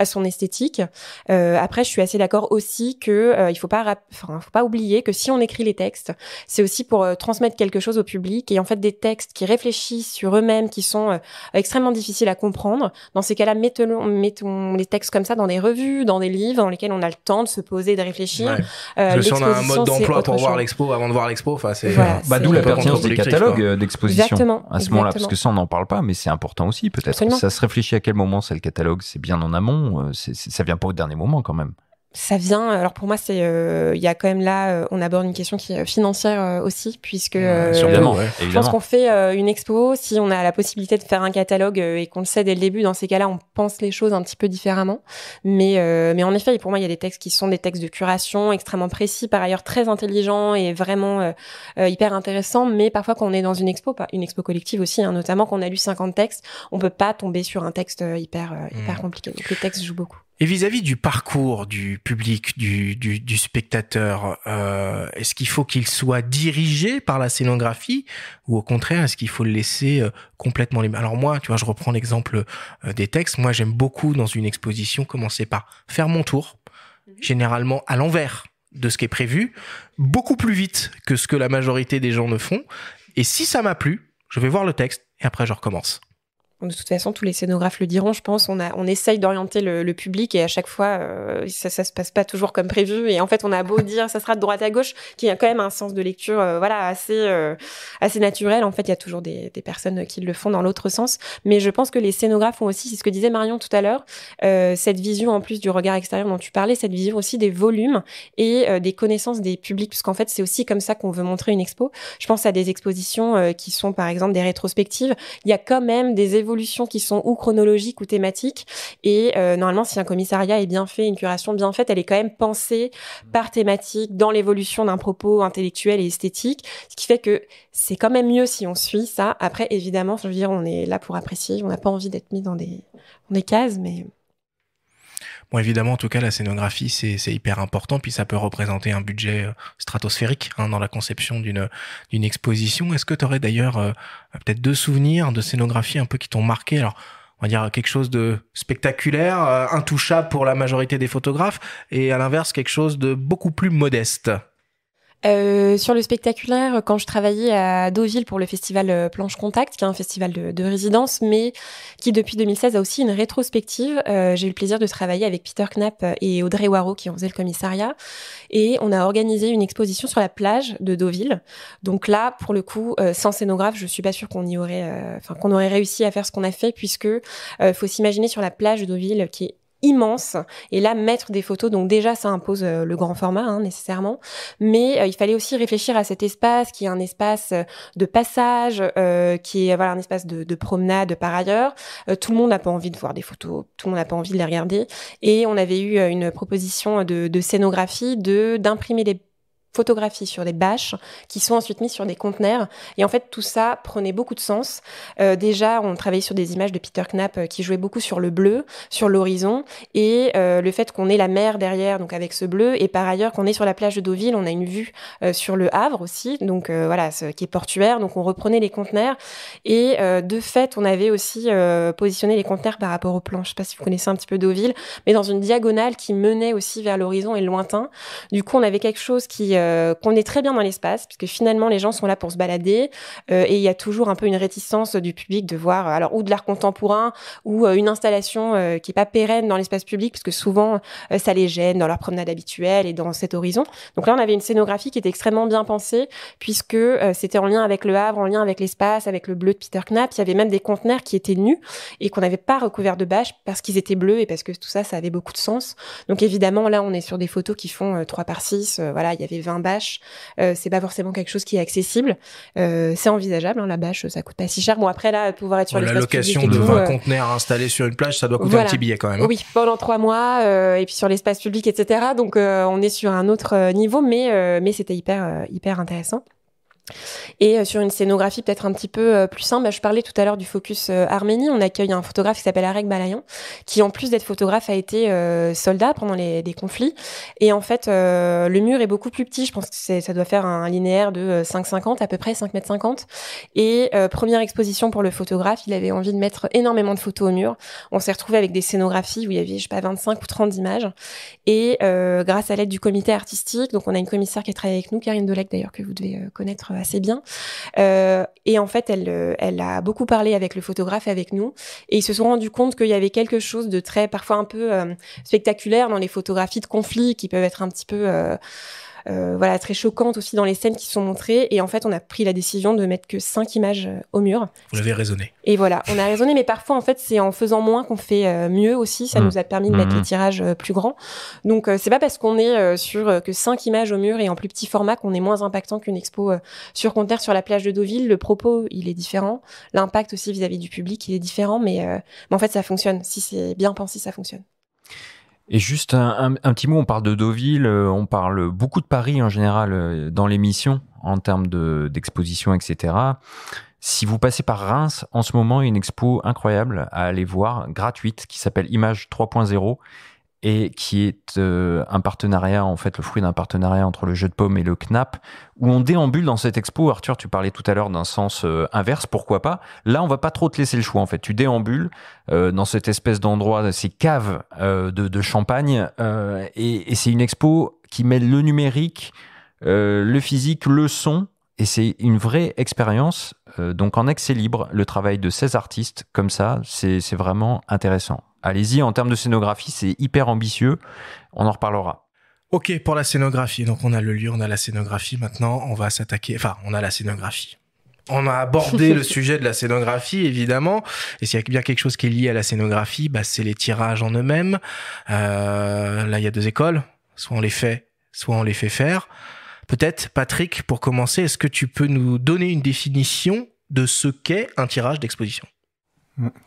son esthétique. après, je suis assez d'accord aussi que il faut pas, enfin, faut pas oublier que si on on écrit les textes, c'est aussi pour euh, transmettre quelque chose au public et en fait des textes qui réfléchissent sur eux-mêmes, qui sont euh, extrêmement difficiles à comprendre. Dans ces cas-là, mettons, mettons les textes comme ça dans des revues, dans des livres, dans lesquels on a le temps de se poser, de réfléchir. Ouais. Euh, si on a un mode d'emploi pour voir l'expo avant de voir l'expo, enfin c'est voilà, bah, d'où la pertinence des catalogues d'exposition à ce moment-là, parce que ça on n'en parle pas, mais c'est important aussi peut-être. Ça se réfléchit à quel moment c'est le catalogue, c'est bien en amont, ça vient pas au dernier moment quand même ça vient. Alors pour moi, c'est euh, il y a quand même là, euh, on aborde une question qui est financière euh, aussi, puisque je pense qu'on fait une expo. Si on a la possibilité de faire un catalogue et qu'on le sait dès le début, dans ces cas-là, on pense les choses un petit peu différemment. Mais mais en effet, pour moi, il y a des textes qui sont des textes de curation extrêmement précis, par ailleurs très intelligents et vraiment hyper intéressants. Mais parfois, quand on est dans une expo, pas une expo collective aussi, hein, notamment quand on a lu 50 textes, on peut pas tomber sur un texte hyper hyper mmh. compliqué. Donc les textes jouent beaucoup. Et vis-à-vis du parcours du public, du, du, du spectateur, euh, est-ce qu'il faut qu'il soit dirigé par la scénographie ou au contraire, est-ce qu'il faut le laisser euh, complètement libre? Alors moi, tu vois, je reprends l'exemple euh, des textes. Moi, j'aime beaucoup dans une exposition commencer par faire mon tour, mhm. généralement à l'envers de ce qui est prévu, beaucoup plus vite que ce que la majorité des gens ne font. Et si ça m'a plu, je vais voir le texte et après je recommence de toute façon, tous les scénographes le diront, je pense. On, a, on essaye d'orienter le, public et à chaque fois, euh, ça, ça se passe pas toujours comme prévu. Et en fait, on a beau dire, ça sera de droite à gauche, qui a quand même un sens de lecture, euh, voilà, assez, euh, assez naturel. En fait, il y a toujours des, des, personnes qui le font dans l'autre sens. Mais je pense que les scénographes ont aussi, c'est ce que disait Marion tout à l'heure, cette vision en plus du regard extérieur dont tu parlais, cette vision aussi des volumes et des connaissances des publics, puisqu'en fait, c'est aussi comme ça qu'on veut montrer une expo. Je pense à des expositions qui sont, par exemple, des rétrospectives. Il y a quand même des évolutions qui sont ou chronologiques ou thématiques. Et euh, normalement, si un commissariat est bien fait, une curation bien faite, elle est quand même pensée par thématique dans l'évolution d'un propos intellectuel et esthétique. Ce qui fait que c'est quand même mieux si on suit ça. Après, évidemment, je veux dire, on est là pour apprécier. On n'a pas envie d'être mis dans des, dans des cases, mais Bon, évidemment, en tout cas, la scénographie, c'est hyper important, puis ça peut représenter un budget euh, stratosphérique hein, dans la conception d'une exposition. Est-ce que tu aurais d'ailleurs euh, peut-être deux souvenirs de scénographie un peu qui t'ont marqué? Alors, on va dire quelque chose de spectaculaire, euh, intouchable pour la majorité des photographes, et à l'inverse, quelque chose de beaucoup plus modeste. Euh, sur le spectaculaire, quand je travaillais à Deauville pour le festival euh, Planche Contact, qui est un festival de, de résidence, mais qui depuis 2016 a aussi une rétrospective, euh, j'ai eu le plaisir de travailler avec Peter Knapp et Audrey Waro qui ont faisait le commissariat, et on a organisé une exposition sur la plage de Deauville. Donc là, pour le coup, euh, sans scénographe, je suis pas sûre qu'on y aurait, enfin qu'on aurait réussi à faire ce qu'on a fait, puisque faut s'imaginer sur la plage de Deauville qui est immense. Et là, mettre des photos, donc déjà, ça impose euh, le grand format, hein, nécessairement. Mais euh, il fallait aussi réfléchir à cet espace qui est un espace euh, de passage, qui est voilà un espace de, de promenade par ailleurs. tout le monde n'a pas envie de voir des photos, tout le monde n'a pas envie de les regarder. Et on avait eu une proposition de, de scénographie, de d'imprimer des photographies sur des bâches qui sont ensuite mises sur des conteneurs. Et en fait, tout ça prenait beaucoup de sens. Euh, déjà, on travaillait sur des images de Peter Knapp euh, qui jouait beaucoup sur le bleu, sur l'horizon, et euh, le fait qu'on ait la mer derrière, donc avec ce bleu, et par ailleurs qu'on est sur la plage de Deauville, on a une vue euh, sur le Havre aussi, donc euh, voilà, ce qui est portuaire. Donc on reprenait les conteneurs, et euh, de fait, on avait aussi positionné les conteneurs par rapport aux plans. Je sais pas si vous connaissez un petit peu Deauville, mais dans une diagonale qui menait aussi vers l'horizon et le lointain. Du coup, on avait quelque chose qui euh, qu'on est très bien dans l'espace, puisque finalement les gens sont là pour se balader, euh, et il y a toujours un peu une réticence du public de voir, alors ou de l'art contemporain, ou euh, une installation qui est pas pérenne dans l'espace public, puisque souvent ça les gêne dans leur promenade habituelle et dans cet horizon. Donc là, on avait une scénographie qui était extrêmement bien pensée, puisque c'était en lien avec le Havre, en lien avec l'espace, avec le bleu de Peter Knapp. Il y avait même des conteneurs qui étaient nus et qu'on n'avait pas recouvert de bâches parce qu'ils étaient bleus et parce que tout ça, ça avait beaucoup de sens. Donc évidemment, là, on est sur des photos qui font 3 par 6. voilà, il y avait 20 bâche, euh, c'est pas forcément quelque chose qui est accessible. Euh, c'est envisageable, hein, la bâche, ça coûte pas si cher. Bon, après, là, pouvoir être sur la location de 20 euh, conteneurs installés sur une plage, ça doit coûter un petit billet quand même. Hein. Oui, pendant trois mois, et puis sur l'espace public, etc. Donc, on est sur un autre niveau, mais, mais c'était hyper, hyper intéressant. Et euh, sur une scénographie peut-être un petit peu euh, plus simple, bah, je parlais tout à l'heure du focus euh, Arménie. On accueille un photographe qui s'appelle Arek Balayan, qui en plus d'être photographe a été soldat pendant les, conflits. Et en fait, le mur est beaucoup plus petit. Je pense que ça doit faire un linéaire de 5,50 à peu près, 5 mètres 50. Et première exposition pour le photographe, il avait envie de mettre énormément de photos au mur. On s'est retrouvé avec des scénographies où il y avait, je sais pas, 25 ou 30 images. Et grâce à l'aide du comité artistique, donc on a une commissaire qui a travaillé avec nous, Karine Dolec d'ailleurs, que vous devez connaître assez bien. Euh, et en fait, elle, euh, elle a beaucoup parlé avec le photographe avec nous. Et ils se sont rendus compte qu'il y avait quelque chose de très, parfois un peu euh, spectaculaire dans les photographies de conflits qui peuvent être un petit peu euh, voilà, très choquante aussi dans les scènes qui sont montrées. Et en fait, on a pris la décision de mettre que cinq images euh, au mur. Vous avez raisonné. Et voilà, on a raisonné, mais parfois, en fait, c'est en faisant moins qu'on fait euh, mieux aussi. Ça mmh. nous a permis de mettre mmh. les tirages plus grands. Donc, c'est pas parce qu'on est sur que cinq images au mur et en plus petit format qu'on est moins impactant qu'une expo sur Conter sur la plage de Deauville. Le propos, il est différent. L'impact aussi vis-à-vis -vis du public, il est différent. Mais, mais en fait, ça fonctionne. Si c'est bien pensé, ça fonctionne. Et juste un, petit mot, on parle de Deauville, euh, on parle beaucoup de Paris en général euh, dans l'émission en termes d'exposition, etc. Si vous passez par Reims, en ce moment, une expo incroyable à aller voir, gratuite, qui s'appelle Image 3.0 et qui est euh, un partenariat, en fait, le fruit d'un partenariat entre le jeu de paume et le CNAP, où on déambule dans cette expo. Arthur, tu parlais tout à l'heure d'un sens euh, inverse, pourquoi pas Là, on va pas trop te laisser le choix, en fait. Tu déambules euh, dans cette espèce d'endroit, ces caves de, de, champagne, et, et c'est une expo qui mêle le numérique, le physique, le son, et c'est une vraie expérience. donc en accès libre, le travail de 16 artistes comme ça, c'est vraiment intéressant allez-y. En termes de scénographie, c'est hyper ambitieux. On en reparlera. Ok, pour la scénographie. Donc, on a le lieu, on a la scénographie. Maintenant, on va s'attaquer. Enfin, on a la scénographie. On a abordé le sujet de la scénographie, évidemment. Et s'il y a bien quelque chose qui est lié à la scénographie, bah, c'est les tirages en eux-mêmes. Euh, là, il y a deux écoles. Soit on les fait, soit on les fait faire. Peut-être, Patrick, pour commencer, est-ce que tu peux nous donner une définition de ce qu'est un tirage d'exposition?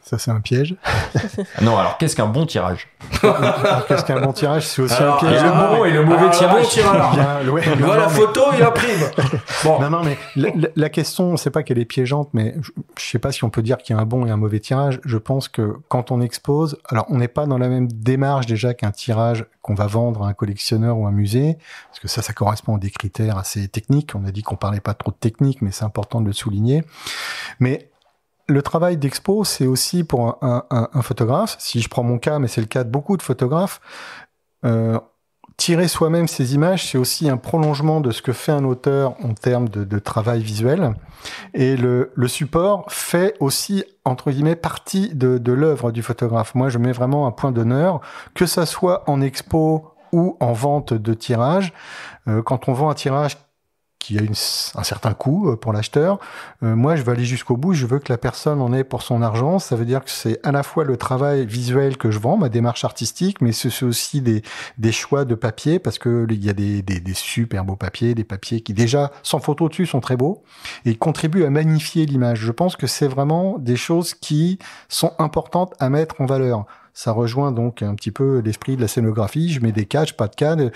Ça, c'est un piège. non, alors qu'est-ce qu'un bon tirage? Qu'est-ce qu'un bon tirage? C'est aussi un piège. Et le bon et le mauvais tirage. Bon tirage. Bien, ouais, il voit la photo, il imprime. Bon. Non, non, mais la, la question, c'est pas qu'elle est piégeante, mais je, je sais pas si on peut dire qu'il y a un bon et un mauvais tirage. Je pense que quand on expose, alors on n'est pas dans la même démarche déjà qu'un tirage qu'on va vendre à un collectionneur ou un musée, parce que ça, ça correspond à des critères assez techniques. On a dit qu'on parlait pas trop de technique, mais c'est important de le souligner. Mais le travail d'expo, c'est aussi pour un, photographe, si je prends mon cas, mais c'est le cas de beaucoup de photographes, euh, tirer soi-même ces images, c'est aussi un prolongement de ce que fait un auteur en termes de, travail visuel. Et le, support fait aussi, entre guillemets, partie de, de l'œuvre du photographe. Moi, je mets vraiment un point d'honneur, que ça soit en expo ou en vente de tirage. Euh, quand on vend un tirage qui a une, un certain coût euh, pour l'acheteur. Euh, moi, je veux aller jusqu'au bout. Je veux que la personne en ait pour son argent. Ça veut dire que c'est à la fois le travail visuel que je vends, ma démarche artistique, mais c'est aussi des, des choix de papier parce que il y a des, des, des, super beaux papiers, des papiers qui déjà sans photo dessus sont très beaux et contribuent à magnifier l'image. Je pense que c'est vraiment des choses qui sont importantes à mettre en valeur. Ça rejoint donc un petit peu l'esprit de la scénographie. Je mets des caches, pas de cadres.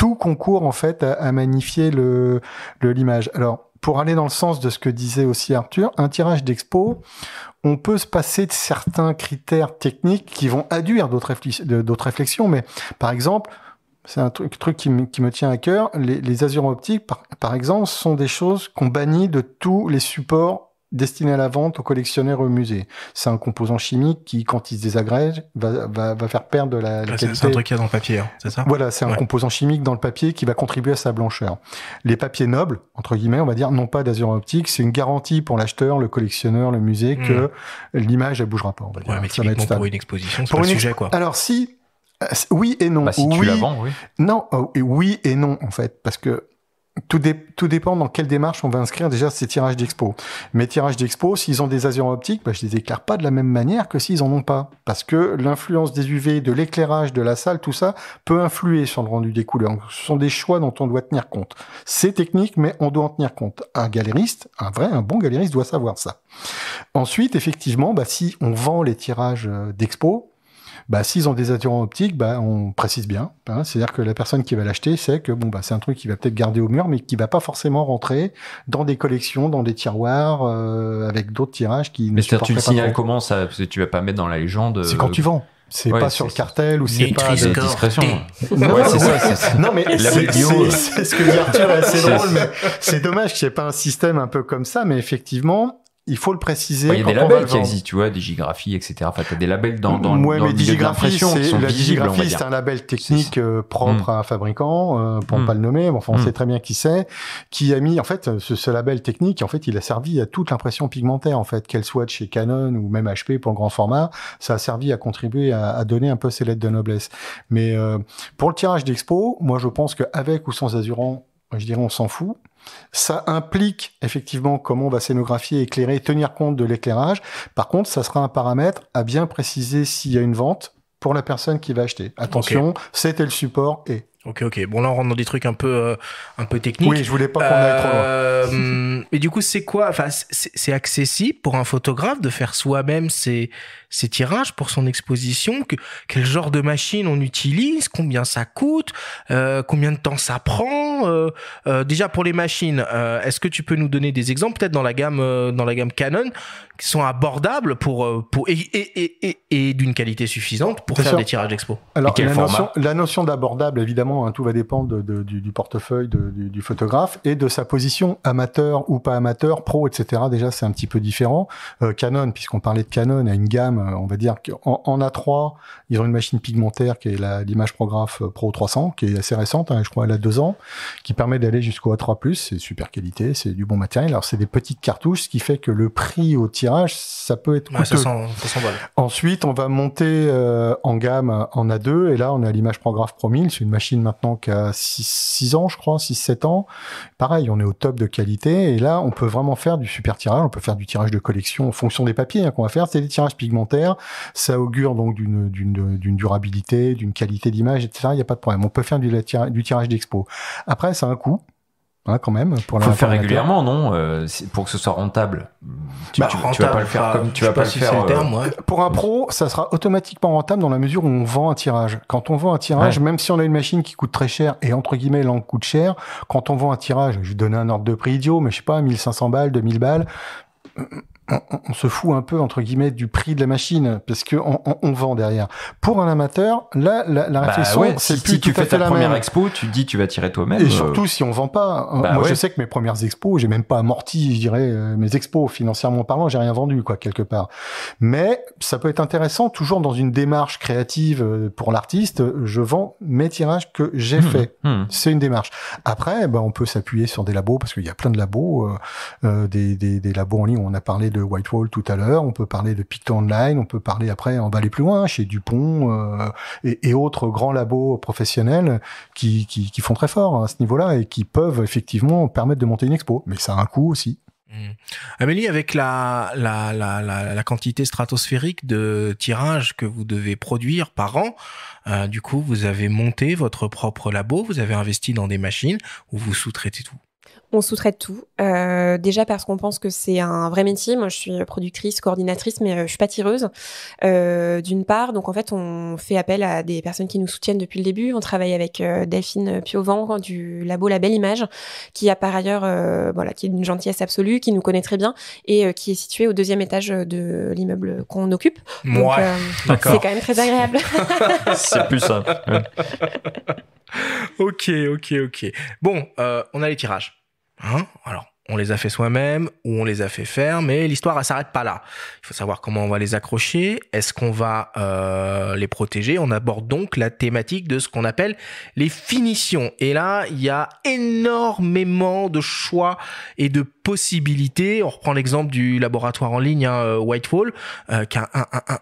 Tout concourt en fait à, à magnifier le l'image. Alors pour aller dans le sens de ce que disait aussi Arthur, un tirage d'expo, on peut se passer de certains critères techniques qui vont induire d'autres réflexions, mais par exemple, c'est un truc, truc qui, me, qui, me, tient à cœur, les, les azures optiques, par, par exemple, sont des choses qu'on bannit de tous les supports destiné à la vente aux collectionneurs et au musée. C'est un composant chimique qui, quand il se désagrège, va, va, va faire perdre de la, la qualité. C'est un truc qu'il y a dans le papier, hein, c'est ça? Voilà, c'est un composant chimique dans le papier qui va contribuer à sa blancheur. Les papiers nobles, entre guillemets, on va dire, non pas d'azur optique, c'est une garantie pour l'acheteur, le collectionneur, le musée, mmh. que l'image, elle bougera pas, on va dire. Ouais, mais ça va être pour une exposition, c'est pas le sujet, quoi. Alors, si, oui et non. Bah, si oui, tu la vends, oui. Non, oh, oui et non, en fait, parce que tout, dé tout, dépend dans quelle démarche on va inscrire déjà ces tirages d'expo. Mes tirages d'expo, s'ils ont des azures optiques, bah, je les éclaire pas de la même manière que s'ils en ont pas. Parce que l'influence des UV, de l'éclairage, de la salle, tout ça peut influer sur le rendu des couleurs. Ce sont des choix dont on doit tenir compte. C'est technique, mais on doit en tenir compte. Un galériste, un vrai, un bon galériste doit savoir ça. Ensuite, effectivement, bah, si on vend les tirages euh, d'expo, bah, s'ils ont des attirants optiques, bah, on précise bien. Hein, C'est-à-dire que la personne qui va l'acheter sait que bon, bah, c'est un truc qui va peut-être garder au mur, mais qui va pas forcément rentrer dans des collections, dans des tiroirs, euh, avec d'autres tirages qui. Mais c'est-à-dire tu le signales comment ça Parce que tu vas pas mettre dans la légende. C'est quand tu vends. C'est ouais, pas sur le cartel ou c'est pas de discrétion. Non, ouais, c'est ça, ça. Non, mais c'est ce que dit Arthur, c'est drôle, mais c'est dommage qu'il n'y ait pas un système un peu comme ça, mais effectivement, il faut le préciser. Il y a des labels qui existent, tu vois, digigraphie, etc. Enfin, tu as des labels dans, dans, ouais, dans mais le qui sont la digigraphie, c'est un label technique euh, propre Mm. à un fabricant, euh, pour ne Mm. pas le nommer, mais enfin, on Mm. sait très bien qui c'est, qui a mis, en fait, ce, ce label technique, en fait, il a servi à toute l'impression pigmentaire, en fait, qu'elle soit de chez Canon ou même HP pour le grand format, ça a servi à contribuer à, à donner un peu ces lettres de noblesse. Mais euh, pour le tirage d'expo, moi, je pense qu'avec ou sans azurant, je dirais on s'en fout. Ça implique effectivement comment on va scénographier, éclairer, tenir compte de l'éclairage. Par contre, ça sera un paramètre à bien préciser s'il y a une vente pour la personne qui va acheter. Attention, c'était le support et. Ok, ok. Bon, là, on rentre dans des trucs un peu, euh, un peu techniques. Oui, je voulais pas qu'on aille trop loin. Euh, mais du coup, c'est quoi Enfin, c'est accessible pour un photographe de faire soi-même ses, ses tirages pour son exposition? Que, quel genre de machine on utilise? Combien ça coûte? Euh, Combien de temps ça prend? Euh, euh, Déjà pour les machines, euh, est-ce que tu peux nous donner des exemples, peut-être dans la gamme, euh, dans la gamme Canon, qui sont abordables pour, euh, pour et, et, et, et, et d'une qualité suffisante pour faire sûr. des tirages d'expo Alors, la notion, la notion d'abordable, évidemment, hein, tout va dépendre de, de, du, du, portefeuille de, du, du, photographe et de sa position amateur ou pas amateur, pro, etc. Déjà, c'est un petit peu différent. Euh, Canon, puisqu'on parlait de Canon, a une gamme, euh, on va dire qu'en en A3, ils ont une machine pigmentaire qui est la- l'image prographe Pro 300, qui est assez récente, hein, je crois elle a deux ans, qui permet d'aller jusqu'au A3+. C'est super qualité, c'est du bon matériel. Alors, c'est des petites cartouches, ce qui fait que le prix au tirage, ça peut être Ouais, coûteux. ça ça. Ensuite, on va monter euh, en gamme en A2, et là, on a l'image Prograph Pro 1000. C'est une machine maintenant qui a 6, ans, je crois, 6-7 ans. Pareil, on est au top de qualité, et là, on peut vraiment faire du super tirage. On peut faire du tirage de collection en fonction des papiers hein, qu'on va faire. C'est des tirages pigmentaires. Ça augure donc d'une durabilité, d'une qualité d'image, etc. Il n'y a pas de problème. On peut faire du, du tirage d'expo. Après, ça a un coût. Hein, quand même pour Faut le faire régulièrement, non Euh, c'est- Pour que ce soit rentable. Tu, Bah, tu- tu vas pas le faire comme tu vas pas le si faire. le euh, terme, ouais. Pour un pro, ça sera automatiquement rentable dans la mesure où on vend un tirage. Quand on vend un tirage, même si on a une machine qui coûte très cher, et entre guillemets, l'encre coûte cher, quand on vend un tirage, je vais donner un ordre de prix idiot, mais je sais pas, 1500 balles, 2000 balles, on, on se fout un peu entre guillemets du prix de la machine parce que on, on, vend derrière. Pour un amateur, là, la, la Bah réflexion, ouais, c'est si, plus si tu tout fais fait ta la première même. expo, tu te dis tu vas tirer toi-même. Et euh, surtout si on vend pas. Bah Moi, ouais. je sais que mes premières expos, j'ai même pas amorti, je dirais, euh, mes expos financièrement parlant, j'ai rien vendu quoi quelque part. Mais ça peut être intéressant, toujours dans une démarche créative euh, pour l'artiste. Je vends mes tirages que j'ai hmm, faits. hmm. C'est une démarche. Après, ben, on peut s'appuyer sur des labos parce qu'il y a plein de labos, euh, euh, des, des, des labos en ligne. On a parlé de Whitewall tout à l'heure. On peut parler de Picto Online. On peut parler après, on va aller plus loin chez Dupont euh, et, et autres grands labos professionnels qui, qui, qui font très fort à ce niveau-là et qui peuvent effectivement permettre de monter une expo. Mais ça a un coût aussi. Mm. Amélie, avec la, la, la, la, la quantité stratosphérique de tirages que vous devez produire par an, euh, du coup, vous avez monté votre propre labo, vous avez investi dans des machines où vous sous-traitez tout. On sous-traite tout. Euh, déjà parce qu'on pense que c'est un vrai métier. Moi, je suis productrice, coordinatrice, mais euh, je suis pas tireuse. Euh, D'une part, donc en fait, on fait appel à des personnes qui nous soutiennent depuis le début. On travaille avec euh, Delphine Piovent du labo La Belle Image, qui a par ailleurs, euh, voilà, qui est d'une gentillesse absolue, qui nous connaît très bien et euh, qui est situé au deuxième étage de l'immeuble qu'on occupe. Euh, d'accord. c'est quand même très agréable. C'est plus simple. Ok, ok, ok. Bon, euh, on a les tirages. Hein? Alors, on les a fait soi-même ou on les a fait faire, mais l'histoire, elle s'arrête pas là. Il faut savoir comment on va les accrocher. Est-ce qu'on va euh, les protéger? On aborde donc la thématique de ce qu'on appelle les finitions. Et là, il y a énormément de choix et de possibilités. On reprend l'exemple du laboratoire en ligne, hein, euh, Whitewall, euh, qui a un, un, un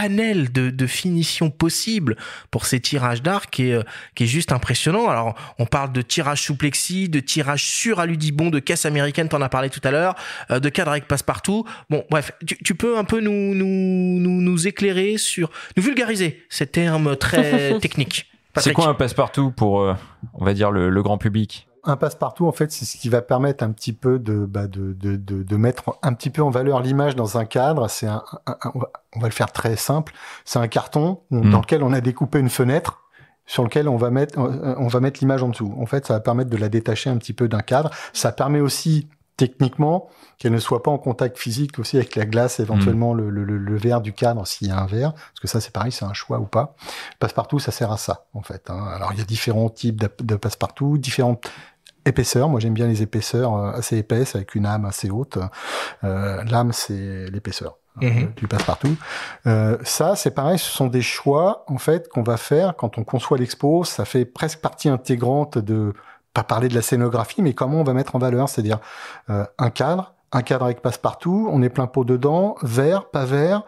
panel de, de finitions possibles pour ces tirages d'art qui est, euh, qui est juste impressionnant. Alors, on parle de tirage sous plexi, de tirage sur aludibon, de caisse américaine, t'en as parlé tout à l'heure, euh, de cadre avec passe-partout. Bon, bref, tu, tu peux un peu nous, nous, nous, nous éclairer sur, nous vulgariser ces termes très techniques. C'est quoi un passe-partout pour, euh, on va dire, le, le grand public? Un passe-partout, en fait, c'est ce qui va permettre un petit peu de, bah, de, de, de, de mettre un petit peu en valeur l'image dans un cadre. C'est un, un- un- on, va, le faire très simple. C'est un carton où- Mm. dans lequel on a découpé une fenêtre sur lequel on va mettre, on va mettre l'image en dessous. En fait, ça va permettre de la détacher un petit peu d'un cadre. Ça permet aussi techniquement qu'elle ne soit pas en contact physique aussi avec la glace, éventuellement le, le, le- le verre du cadre s'il y a un verre, parce que ça c'est pareil, c'est un choix ou pas. Passe-partout, ça sert à ça en fait. hein. Alors il y a différents types de, de passe-partout, différentes épaisseurs. Moi j'aime bien les épaisseurs euh, assez épaisses avec une âme assez haute. Euh, L'âme c'est l'épaisseur. hein, Mhm. du passe-partout. Euh, ça, c'est pareil, ce sont des choix en fait qu'on va faire quand on conçoit l'expo. Ça fait presque partie intégrante de pas parler de la scénographie, mais comment on va mettre en valeur, c'est-à-dire euh, un cadre, un cadre avec passe-partout, on est plein pot dedans, vert, pas vert.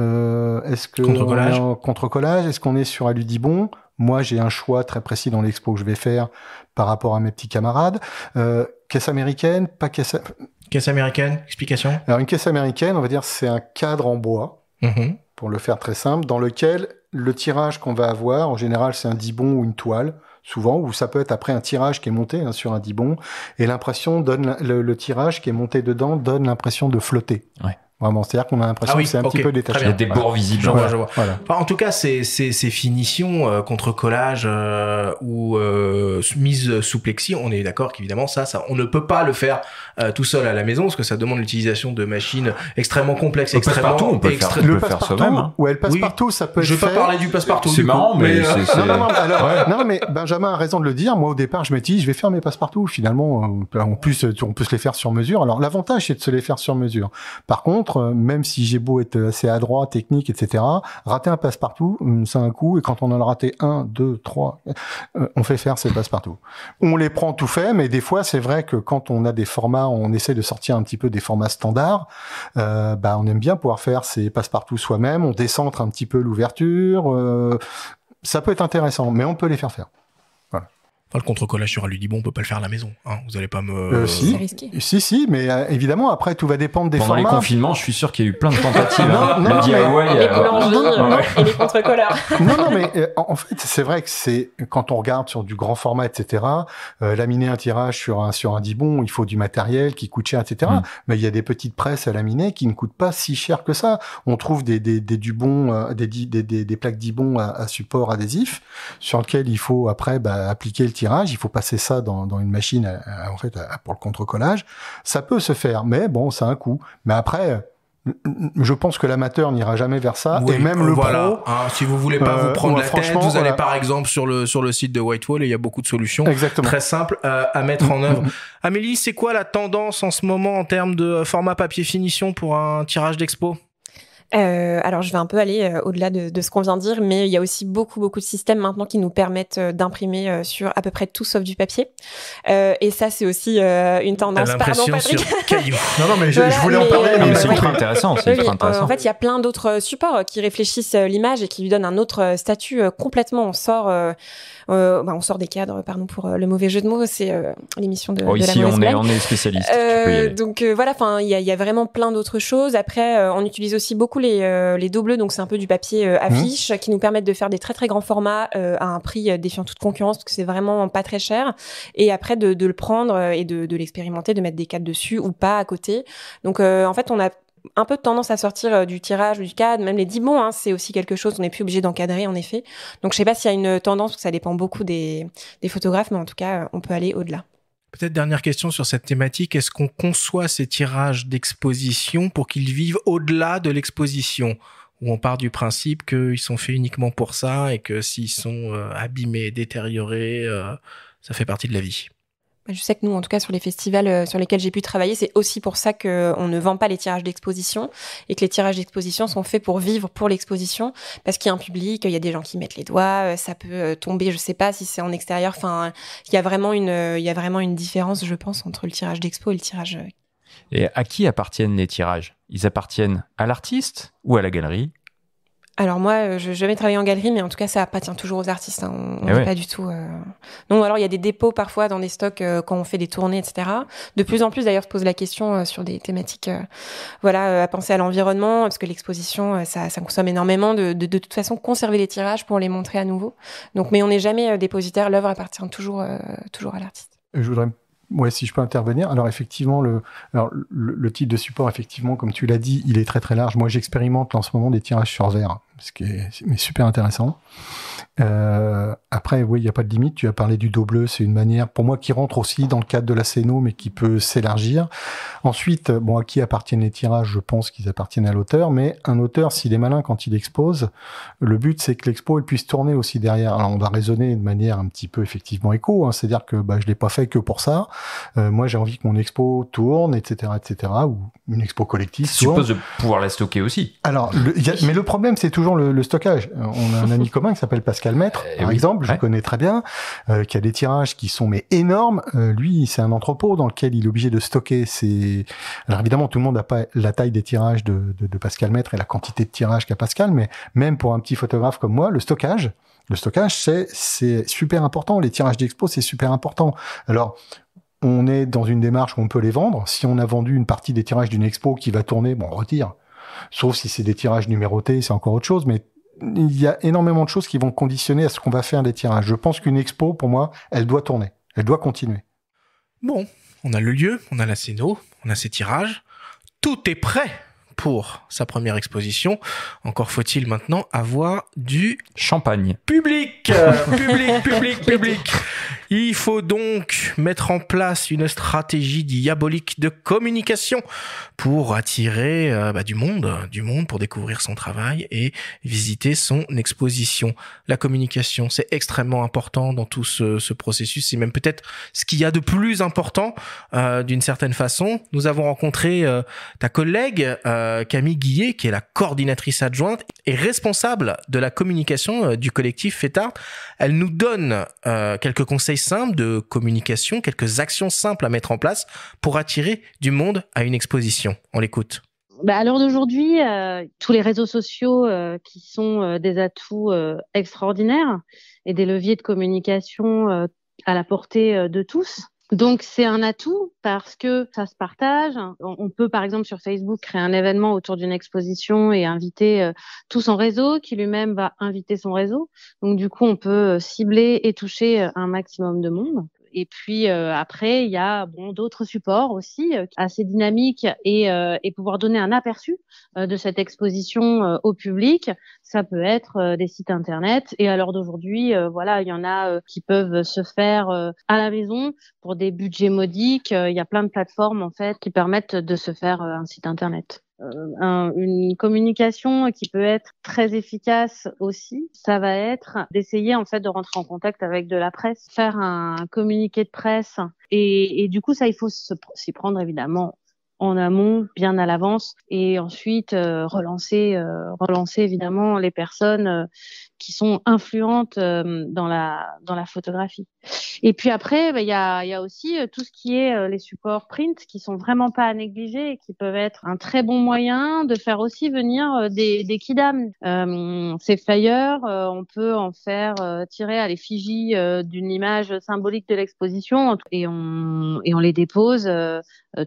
Euh, est-ce que Contre-collage. est contre-collage? Est-ce qu'on est sur Aludibon Moi, j'ai un choix très précis dans l'expo que je vais faire par rapport à mes petits camarades. Euh, caisse américaine, pas caisse. Caisse américaine, explication Alors une caisse américaine, on va dire, c'est un cadre en bois Mhm. pour le faire très simple, dans lequel le tirage qu'on va avoir, en général, c'est un dibon ou une toile, souvent, ou ça peut être après un tirage qui est monté hein, sur un dibon, et l'impression donne le, le tirage qui est monté dedans donne l'impression de flotter. Ouais. Vraiment, c'est-à-dire qu'on a l'impression Ah oui, que c'est un petit peu détaché. Il y a des bords visibles. Je vois, je vois. Voilà. Enfin, en tout cas, ces, ces, ces finitions euh, contre collage euh, ou euh, mise sous plexi, on est d'accord qu'évidemment ça, ça, on ne peut pas le faire euh, tout seul à la maison parce que ça demande l'utilisation de machines extrêmement complexes, Le extrêmement. passe-partout, on peut faire. peut Le le faire passe-partout, soi-même, hein. ouais, le passe Oui. partout, ça peut être Je vais pas fait. parler du passe-partout. C'est du coup, marrant, mais euh, c'est- Non, non, non, alors, Ouais. non, mais Benjamin a raison de le dire. Moi, au départ, je m'étais dit, je vais faire mes passe-partout. Finalement, euh, en plus, on peut se les faire sur mesure. Alors, l'avantage, c'est de se les faire sur mesure. Par contre, euh, même si j'ai beau être assez adroit, technique, etc., rater un passe-partout, hum, c'est un coup. Et quand on en a raté un, deux, trois, euh, on fait faire ces passe-partout. On les prend tout fait, mais des fois, c'est vrai que quand on a des formats, on essaie de sortir un petit peu des formats standards. Euh, bah, on aime bien pouvoir faire ces passe-partout soi-même. On décentre un petit peu l'ouverture. ça peut être intéressant, mais on peut les faire faire. Enfin, le contre-collage sur Aludibon, on peut pas le faire à la maison. Hein. Vous allez pas me. Euh, si. C'est risqué. Si, si, mais euh, évidemment, après, tout va dépendre des Pendant les confinements, je suis sûr qu'il y a eu plein de tentatives. Non, hein. non, le non, DIY. Les euh, boulangeries ouais. euh, et les contre-colleurs. non, non, mais euh, en fait, c'est vrai que c'est quand on regarde sur du grand format, etc. Euh, laminer un tirage sur un sur un dibon, il faut du matériel qui coûte cher, etc. Mm. Mais il y a des petites presses à laminer qui ne coûtent pas si cher que ça. On trouve des des des dubons, euh, des, des des des plaques dibon à, à support adhésif sur lequel il faut après bah, appliquer le tirage. Il faut passer ça dans dans une machine à- à- en fait à- pour le contre-collage. Ça peut se faire, mais bon, ça a un coût. Mais après je pense que l'amateur n'ira jamais vers ça et même le voilà. pro Hein, si vous voulez pas euh, vous prendre ouais, la tête, franchement, vous allez par exemple sur le sur le site de Whitewall et il y a beaucoup de solutions exactement très simples euh, à mettre en Mm, œuvre. mm, Amélie, c'est quoi la tendance en ce moment en termes de format papier finition pour un tirage d'expo? Euh, alors, je vais un peu aller euh, au-delà de, de ce qu'on vient de dire, mais il y a aussi beaucoup, beaucoup de systèmes maintenant qui nous permettent euh, d'imprimer euh, sur à peu près tout sauf du papier. Euh, et ça, c'est aussi euh, une tendance. Pardon, Patrick. sur caillou. non non mais je, Voilà, je voulais en parler Non, mais mais c'est ultra intéressant, c'est Oui, ultra oui. intéressant. en fait, il y a plein d'autres supports qui réfléchissent euh, l'image et qui lui donnent un autre statut euh, complètement. On sort, bah, on sort des cadres. Pardon pour euh, le mauvais jeu de mots. C'est euh, l'émission de, Bon, de la ici, mauvaise on est, on est spécialiste. Euh, donc euh, voilà, enfin il y a, il y a vraiment plein d'autres choses. Après, euh, on utilise aussi beaucoup les euh, les doubles, donc c'est un peu du papier euh, affiche qui nous permettent de faire des très très grands formats euh, à un prix euh, défiant toute concurrence parce que c'est vraiment pas très cher. Et après de, de le prendre euh, et de, de l'expérimenter, de mettre des cadres dessus ou pas à côté. Donc euh, en fait, on a un peu de tendance à sortir euh, du tirage ou du cadre, même les 10 bons, hein, c'est aussi quelque chose, on n'est plus obligé d'encadrer en effet. Donc je sais pas s'il y a une tendance, parce que ça dépend beaucoup des, photographes, mais en tout cas, on peut aller au-delà. Peut-être dernière question sur cette thématique. Est-ce qu'on conçoit ces tirages d'exposition pour qu'ils vivent au-delà de l'exposition? Où on part du principe qu'ils sont faits uniquement pour ça et que s'ils sont euh, abîmés, détériorés, euh, ça fait partie de la vie? Je sais que nous, en tout cas, sur les festivals euh, sur lesquels j'ai pu travailler, c'est aussi pour ça qu'on ne vend pas les tirages d'exposition et que les tirages d'exposition sont faits pour vivre pour l'exposition parce qu'il y a un public, il y a des gens qui mettent les doigts, euh, ça peut euh, tomber, je sais pas si c'est en extérieur. Il y a vraiment une, euh, il y a vraiment une différence, je pense, entre le tirage d'expo et le tirage. euh, Et à qui appartiennent les tirages? Ils appartiennent à l'artiste ou à la galerie? Alors moi, euh, je n'ai jamais travaillé en galerie, mais en tout cas, ça appartient toujours aux artistes. hein. On Eh n'est ouais. pas du tout. Euh... Non, alors il y a des dépôts parfois dans des stocks euh, quand on fait des tournées, etc. De plus en plus, d'ailleurs, se pose la question euh, sur des thématiques, euh, voilà, euh, à penser à l'environnement, parce que l'exposition, euh, ça, ça consomme énormément de, de, de toute façon conserver les tirages pour les montrer à nouveau. Donc, mais on n'est jamais euh, dépositaire. L'œuvre appartient toujours, euh, toujours à l'artiste. Je voudrais, ouais, si je peux intervenir. Alors effectivement, le, le, le type de support, effectivement, comme tu l'as dit, il est très très large. Moi, j'expérimente en ce moment des tirages sur verre, ce qui est mais super intéressant. Euh, après, oui, il n'y a pas de limite. Tu as parlé du dos bleu, c'est une manière, pour moi, qui rentre aussi dans le cadre de la scéno, mais qui peut s'élargir. Ensuite, bon, à qui appartiennent les tirages? Je pense qu'ils appartiennent à l'auteur, mais un auteur, s'il est malin quand il expose, le but, c'est que l'expo elle puisse tourner aussi derrière. Alors, on va raisonner de manière un petit peu effectivement éco, hein, c'est-à-dire que bah, je l'ai pas fait que pour ça. Euh, moi, j'ai envie que mon expo tourne, etc., etc., ou une expo collective. Je tourne. suppose de pouvoir la stocker aussi. Alors, le- a- mais le problème, c'est toujours le, le stockage. Euh, On a un ami commun qui s'appelle Pascal Maître, Eh par oui, exemple, je ouais. connais très bien, euh, qui a des tirages qui sont mais énormes. Euh, lui, c'est un entrepôt dans lequel il est obligé de stocker ses. Alors évidemment, tout le monde n'a pas la taille des tirages de, de, de Pascal Maître et la quantité de tirages qu'a Pascal, mais même pour un petit photographe comme moi, le stockage, le stockage, c'est c'est super important. Les tirages d'expo, c'est super important. Alors on est dans une démarche où on peut les vendre. Si on a vendu une partie des tirages d'une expo qui va tourner, bon, on retire. Sauf si c'est des tirages numérotés, c'est encore autre chose. Mais il y a énormément de choses qui vont conditionner à ce qu'on va faire des tirages. Je pense qu'une expo, pour moi, elle doit tourner. Elle doit continuer. Bon, on a le lieu, on a la scéno, on a ses tirages. Tout est prêt pour sa première exposition. Encore faut-il maintenant avoir du Champagne. public, euh, public, public, public. Il faut donc mettre en place une stratégie diabolique de communication pour attirer euh, bah, du monde, du monde pour découvrir son travail et visiter son exposition. La communication, c'est extrêmement important dans tout ce, ce processus. C'est même peut-être ce qu'il y a de plus important euh, d'une certaine façon. Nous avons rencontré euh, ta collègue euh, Camille Guillet, qui est la coordinatrice adjointe et responsable de la communication euh, du collectif FETART. Elle nous donne quelques conseils simples de communication, quelques actions simples à mettre en place pour attirer du monde à une exposition. On l'écoute. Bah, à l'heure d'aujourd'hui, euh, tous les réseaux sociaux euh, qui sont euh, des atouts extraordinaires et des leviers de communication à la portée de tous. Donc c'est un atout parce que ça se partage. On peut par exemple sur Facebook créer un événement autour d'une exposition et inviter euh, tout son réseau qui lui-même va inviter son réseau. Donc du coup on peut euh, cibler et toucher euh, un maximum de monde. Et puis euh, après, il y a bon d'autres supports aussi euh, assez dynamiques et, euh, et pouvoir donner un aperçu de cette exposition au public. Ça peut être des sites internet. Et à l'heure d'aujourd'hui, voilà, il y en a qui peuvent se faire à la maison pour des budgets modiques. Il y a plein de plateformes en fait qui permettent de se faire un site internet. Un, une communication qui peut être très efficace aussi, ça va être d'essayer en fait de rentrer en contact avec de la presse, faire un communiqué de presse et, du coup ça il faut s'y prendre évidemment en amont, bien à l'avance, et ensuite euh, relancer, euh, relancer évidemment les personnes euh, qui sont influentes dans la dans la photographie. Et puis après, bah, il y, a, y a aussi tout ce qui est les supports print qui sont vraiment pas à négliger et qui peuvent être un très bon moyen de faire aussi venir des, des kidam. ces flyers, on peut en faire tirer à l'effigie d'une image symbolique de l'exposition et on et on les dépose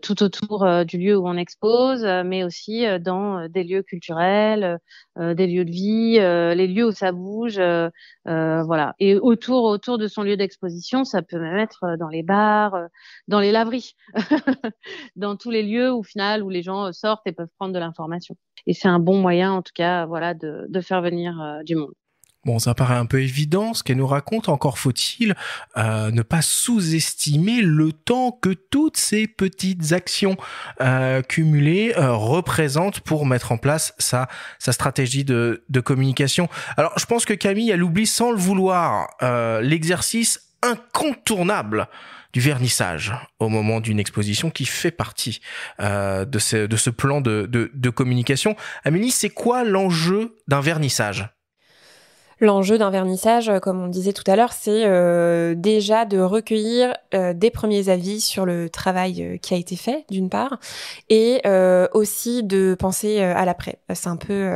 tout autour du lieu où on expose, mais aussi dans des lieux culturels, des lieux de vie, les lieux où ça bouge, voilà. Et autour autour de son lieu d'exposition, ça peut même être dans les bars, dans les laveries, dans tous les lieux où final où les gens sortent et peuvent prendre de l'information. Et c'est un bon moyen, en tout cas, voilà, de, faire venir du monde. Bon, ça paraît un peu évident ce qu'elle nous raconte, encore faut-il euh, ne pas sous-estimer le temps que toutes ces petites actions euh, cumulées euh, représentent pour mettre en place sa, stratégie de, de communication. Alors, je pense que Camille, elle oublie sans le vouloir euh, l'exercice incontournable du vernissage au moment d'une exposition qui fait partie euh, de, ce, plan de, de, de communication. Amélie, c'est quoi l'enjeu d'un vernissage? L'enjeu d'un vernissage, euh, comme on disait tout à l'heure, c'est euh, déjà de recueillir euh, des premiers avis sur le travail qui a été fait, d'une part, et aussi de penser à l'après. C'est un peu,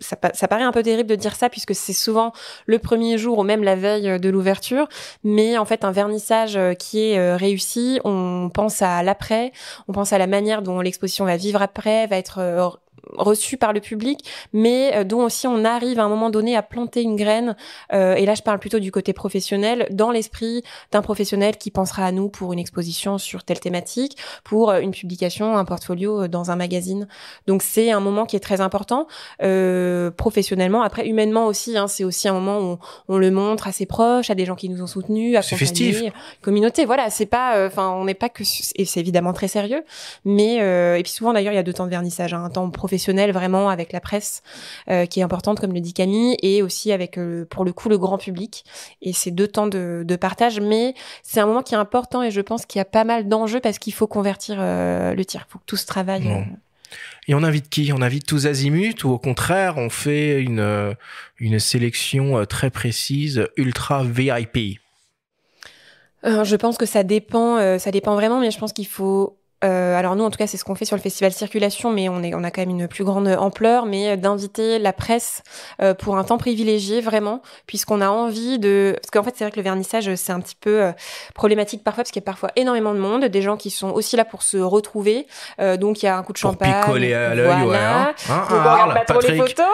ça, paraît un peu terrible de dire ça puisque c'est souvent le premier jour ou même la veille de l'ouverture, mais en fait un vernissage qui est réussi, on pense à l'après, on pense à la manière dont l'exposition va vivre après, va être reçu par le public, mais euh, dont aussi on arrive à un moment donné à planter une graine, euh, et là je parle plutôt du côté professionnel, dans l'esprit d'un professionnel qui pensera à nous pour une exposition sur telle thématique, pour euh, une publication, un portfolio dans un magazine. Donc c'est un moment qui est très important, euh, professionnellement, après humainement aussi, hein, c'est aussi un moment où on, le montre à ses proches, à des gens qui nous ont soutenus, à festif. communauté. Voilà, c'est pas, enfin on n'est pas que, et c'est évidemment très sérieux, mais et puis souvent d'ailleurs il y a deux temps de vernissage, hein, un temps professionnel vraiment avec la presse euh, qui est importante comme le dit Camille et aussi avec euh, pour le coup le grand public. Et ces deux temps de, partage mais c'est un moment qui est important et je pense qu'il y a pas mal d'enjeux parce qu'il faut convertir euh, le tir. Il faut que tout se travaille Et on invite qui? On invite tous azimuts ou au contraire on fait une, une sélection très précise ultra VIP Je pense que ça dépend, ça dépend vraiment, mais je pense qu'il faut euh, alors nous, en tout cas, c'est ce qu'on fait sur le festival Circulation, mais on, est, on a quand même une plus grande ampleur, mais d'inviter la presse euh, pour un temps privilégié, vraiment, puisqu'on a envie de... Parce qu'en fait, c'est vrai que le vernissage, c'est un petit peu euh, problématique parfois, parce qu'il y a parfois énormément de monde, des gens qui sont aussi là pour se retrouver, euh, donc il y a un coup de pour champagne. picoler à l'œil, voilà. ouais. Hein, hein, on regarde pas trop les photos.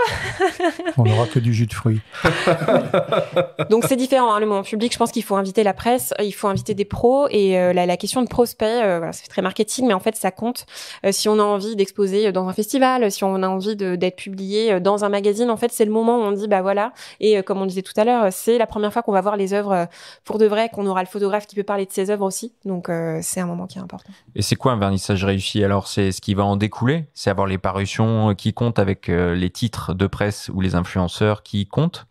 On n'aura que du jus de fruits. Donc c'est différent, hein, le moment public. Je pense qu'il faut inviter la presse, il faut inviter des pros et euh, la, la question de prospect, euh, voilà, c'est très marketing, mais en fait ça compte. Euh, si on a envie d'exposer dans un festival, si on a envie d'être publié dans un magazine, en fait c'est le moment où on dit bah voilà. Et euh, comme on disait tout à l'heure, c'est la première fois qu'on va voir les œuvres euh, pour de vrai, qu'on aura le photographe qui peut parler de ses œuvres aussi. Donc euh, c'est un moment qui est important. Et c'est quoi un vernissage réussi? Alors, c'est ce qui va en découler C'est avoir les parutions qui comptent avec euh, les titres de presse ou les influenceurs qui comptent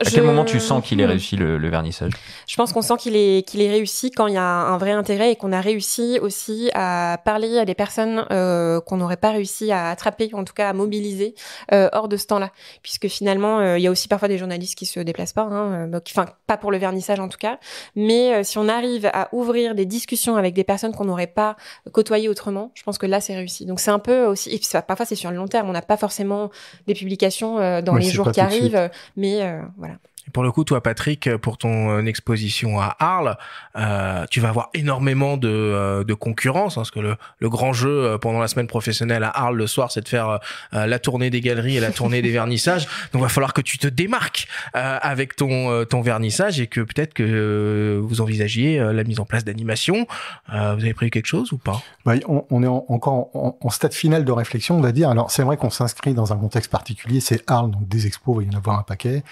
À je- quel moment tu sens qu'il est Hmm. réussi le, le vernissage? Je pense qu'on sent qu'il est qu'il est réussi quand il y a un vrai intérêt et qu'on a réussi aussi à parler à des personnes euh, qu'on n'aurait pas réussi à attraper, en tout cas à mobiliser euh, hors de ce temps-là, puisque finalement euh, il y a aussi parfois des journalistes qui se déplacent pas, hein, enfin pas pour le vernissage en tout cas, mais euh, si on arrive à ouvrir des discussions avec des personnes qu'on n'aurait pas côtoyées autrement, je pense que là c'est réussi. Donc c'est un peu aussi, et puis parfois c'est sur le long terme, on n'a pas forcément des publications euh, dans les jours qui arrivent, mais euh, voilà. Et pour le coup, toi, Patrick, pour ton euh, exposition à Arles, euh, tu vas avoir énormément de, euh, de concurrence, hein, parce que le, le grand jeu euh, pendant la semaine professionnelle à Arles le soir, c'est de faire euh, la tournée des galeries et la tournée des vernissages. Donc, il va falloir que tu te démarques euh, avec ton, euh, ton vernissage et que peut-être que euh, vous envisagiez euh, la mise en place d'animation. Euh, vous avez prévu quelque chose ou pas? Bah, on, on est en- encore en, en stade final de réflexion, on va dire. Alors, c'est vrai qu'on s'inscrit dans un contexte particulier. C'est Arles, donc des expos, il va y en avoir un paquet,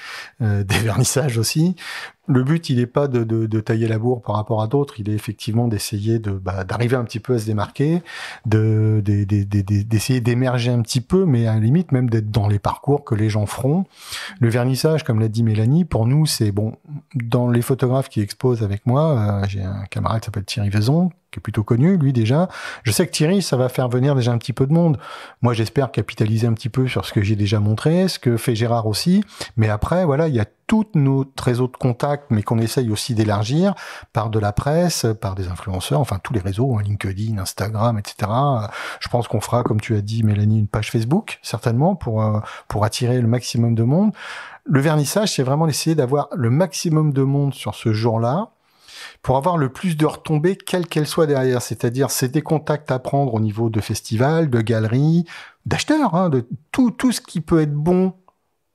des vernissages aussi. le but, il n'est pas de, de, de, tailler la bourre par rapport à d'autres, il est effectivement d'essayer de bah, d'arriver un petit peu à se démarquer, de d'essayer d'émerger un petit peu, mais à la limite même d'être dans les parcours que les gens feront. Le vernissage, comme l'a dit Mélanie, pour nous, c'est bon. Dans les photographes qui exposent avec moi, euh, j'ai un camarade qui s'appelle Thierry Vaison, qui est plutôt connu, lui déjà. Je sais que Thierry, ça va faire venir déjà un petit peu de monde. Moi, j'espère capitaliser un petit peu sur ce que j'ai déjà montré, ce que fait Gérard aussi. Mais après, voilà, il y a tout notre réseau de contacts, mais qu'on essaye aussi d'élargir par de la presse, par des influenceurs, enfin tous les réseaux, hein, LinkedIn, Instagram, etc. Je pense qu'on fera, comme tu as dit, Mélanie, une page Facebook, certainement, pour, euh, pour attirer le maximum de monde. Le vernissage, c'est vraiment d'essayer d'avoir le maximum de monde sur ce jour-là, pour avoir le plus de retombées, quelles qu'elles soient derrière. C'est-à-dire, c'est des contacts à prendre au niveau de festivals, de galeries, d'acheteurs, hein, de tout, tout ce qui peut être bon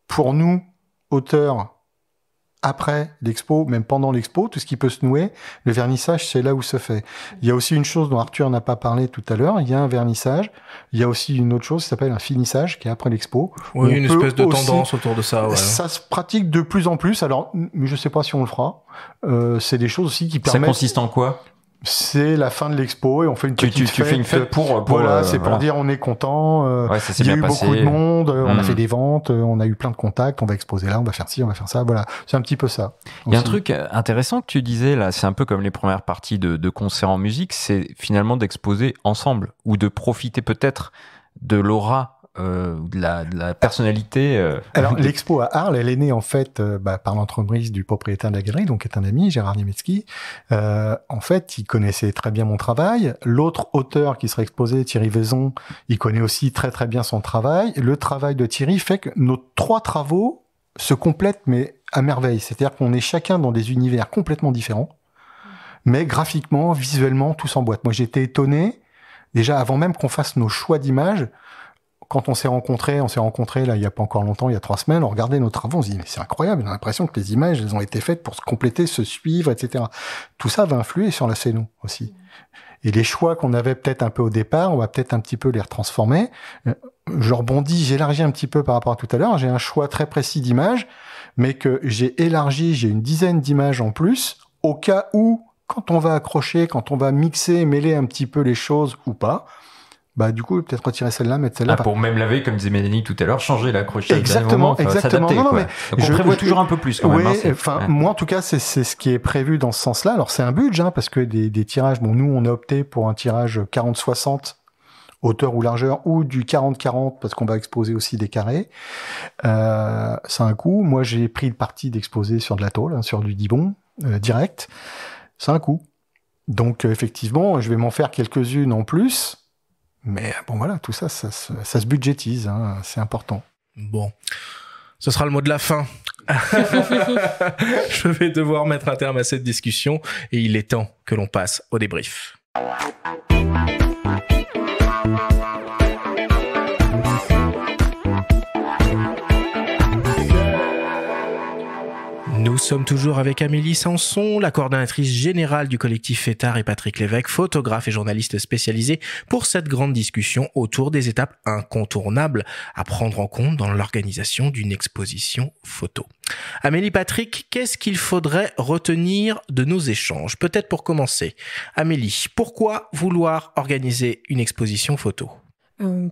pour nous, auteurs, après l'expo, même pendant l'expo, tout ce qui peut se nouer, le vernissage, c'est là où se fait. Il y a aussi une chose dont Arthur n'a pas parlé tout à l'heure, il y a un vernissage, il y a aussi une autre chose qui s'appelle un finissage, qui est après l'expo. Oui, une espèce de tendance autour de ça. Ouais. Ça se pratique de plus en plus, alors je sais pas si on le fera. Euh, c'est des choses aussi qui permettent... Ça consiste en quoi? C'est la fin de l'expo et on fait une petite tu, fête. fais une fête pour, pour voilà, euh, c'est voilà. pour dire on est content. Euh, Ouais, ça s'est il y a eu passé. beaucoup de monde, euh, on a Mm. fait des ventes, euh, on a eu plein de contacts, on va exposer là, on va faire ci, on va faire ça. Voilà, c'est un petit peu ça. Il y a un truc euh, intéressant que tu disais là, c'est un peu comme les premières parties de, de concerts en musique, c'est finalement d'exposer ensemble ou de profiter peut-être de l'aura, euh, de, la, de la personnalité. euh, Alors l'expo à Arles, elle est née en fait euh, bah, par l'entreprise du propriétaire de la galerie, donc est un ami, Gérard Niemiecki. Euh, en fait, il connaissait très bien mon travail. L'autre auteur qui serait exposé, Thierry Vaison, il connaît aussi très très bien son travail. Le travail de Thierry fait que nos trois travaux se complètent mais à merveille. C'est-à-dire qu'on est chacun dans des univers complètement différents, mais graphiquement, visuellement, tout s'emboîte. Moi, j'étais étonné déjà avant même qu'on fasse nos choix d'images quand on s'est rencontrés, on s'est rencontrés là il y a pas encore longtemps, il y a trois semaines, on regardait nos travaux, on se dit mais c'est incroyable, on a l'impression que les images elles ont été faites pour se compléter, se suivre, etc. Tout ça va influer sur la scéno aussi. Et les choix qu'on avait peut-être un peu au départ, on va peut-être un petit peu les retransformer. Euh, Je rebondis, j'élargis un petit peu par rapport à tout à l'heure. J'ai un choix très précis d'images, mais que j'ai élargi, j'ai une dizaine d'images en plus, au cas où, quand on va accrocher, quand on va mixer, mêler un petit peu les choses ou pas, bah du coup peut-être retirer celle-là, mettre celle-là. Ah, pour même laver, comme disait Mélanie tout à l'heure, changer l'accrochage. Exactement, moment, exactement. Non, non, mais Donc on je- prévoit je- toujours un peu plus quand même. Oui, hein, enfin, ouais. moi en tout cas, c'est c'est ce qui est prévu dans ce sens-là. Alors c'est un budget, hein, parce que des, des tirages, bon, nous on a opté pour un tirage 40-60 hauteur ou largeur ou du 40-40 parce qu'on va exposer aussi des carrés. Euh, c'est un coût. Moi j'ai pris le parti d'exposer sur de la tôle, hein, sur du dibon euh, direct. C'est un coût. Donc euh, effectivement, je vais m'en faire quelques-unes en plus. Mais bon voilà, tout ça, ça, se- ça se budgétise, hein, c'est important. Bon, ce sera le mot de la fin. Je vais devoir mettre un terme à cette discussion et il est temps que l'on passe au débrief. Nous sommes toujours avec Amélie Sanson, la coordonnatrice générale du collectif FETAR et Patrick Lévesque, photographe et journaliste spécialisé pour cette grande discussion autour des étapes incontournables à prendre en compte dans l'organisation d'une exposition photo. Amélie Patrick, qu'est-ce qu'il faudrait retenir de nos échanges? Peut-être pour commencer. Amélie, pourquoi vouloir organiser une exposition photo?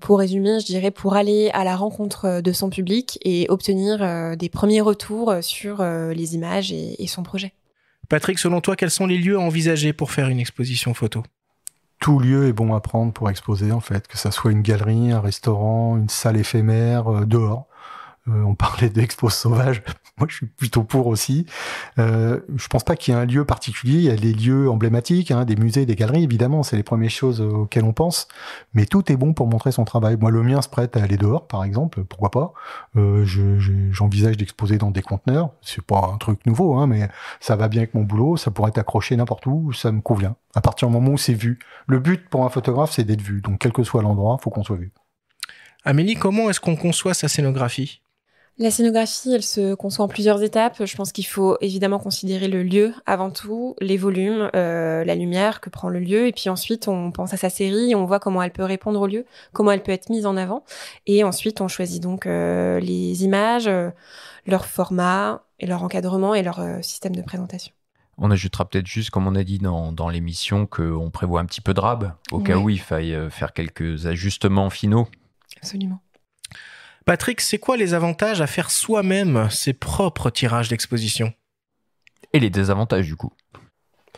Pour résumer, je dirais pour aller à la rencontre euh, de son public et obtenir euh, des premiers retours euh, sur euh, les images et, et son projet. Patrick, selon toi, quels sont les lieux à envisager pour faire une exposition photo? Tout lieu est bon à prendre pour exposer en fait, que ça soit une galerie, un restaurant, une salle éphémère, euh, dehors. Euh, on parlait d'expo sauvage, moi je suis plutôt pour aussi. Euh, je pense pas qu'il y ait un lieu particulier, il y a des lieux emblématiques, hein, des musées, des galeries évidemment, c'est les premières choses auxquelles on pense. Mais tout est bon pour montrer son travail. Moi le mien se prête à aller dehors par exemple, pourquoi pas? Euh, je- je- J'envisage d'exposer dans des conteneurs, c'est pas un truc nouveau, hein, mais ça va bien avec mon boulot, ça pourrait être accroché n'importe où, ça me convient. À partir du moment où c'est vu. Le but pour un photographe, c'est d'être vu. Donc, quel que soit l'endroit, faut qu'on soit vu. Amélie, comment est-ce qu'on conçoit sa scénographie? La scénographie, elle se conçoit en plusieurs étapes. Je pense qu'il faut évidemment considérer le lieu avant tout, les volumes, euh, la lumière que prend le lieu, et puis ensuite on pense à sa série, on voit comment elle peut répondre au lieu, comment elle peut être mise en avant, et ensuite on choisit donc euh, les images, euh, leur format et leur encadrement et leur système de présentation. On ajoutera peut-être juste, comme on a dit dans, dans l'émission, qu'on prévoit un petit peu de rab, au cas où il faille faire quelques ajustements finaux. Absolument. Patrick, c'est quoi les avantages à faire soi-même ses propres tirages d'exposition? Et les désavantages, du coup.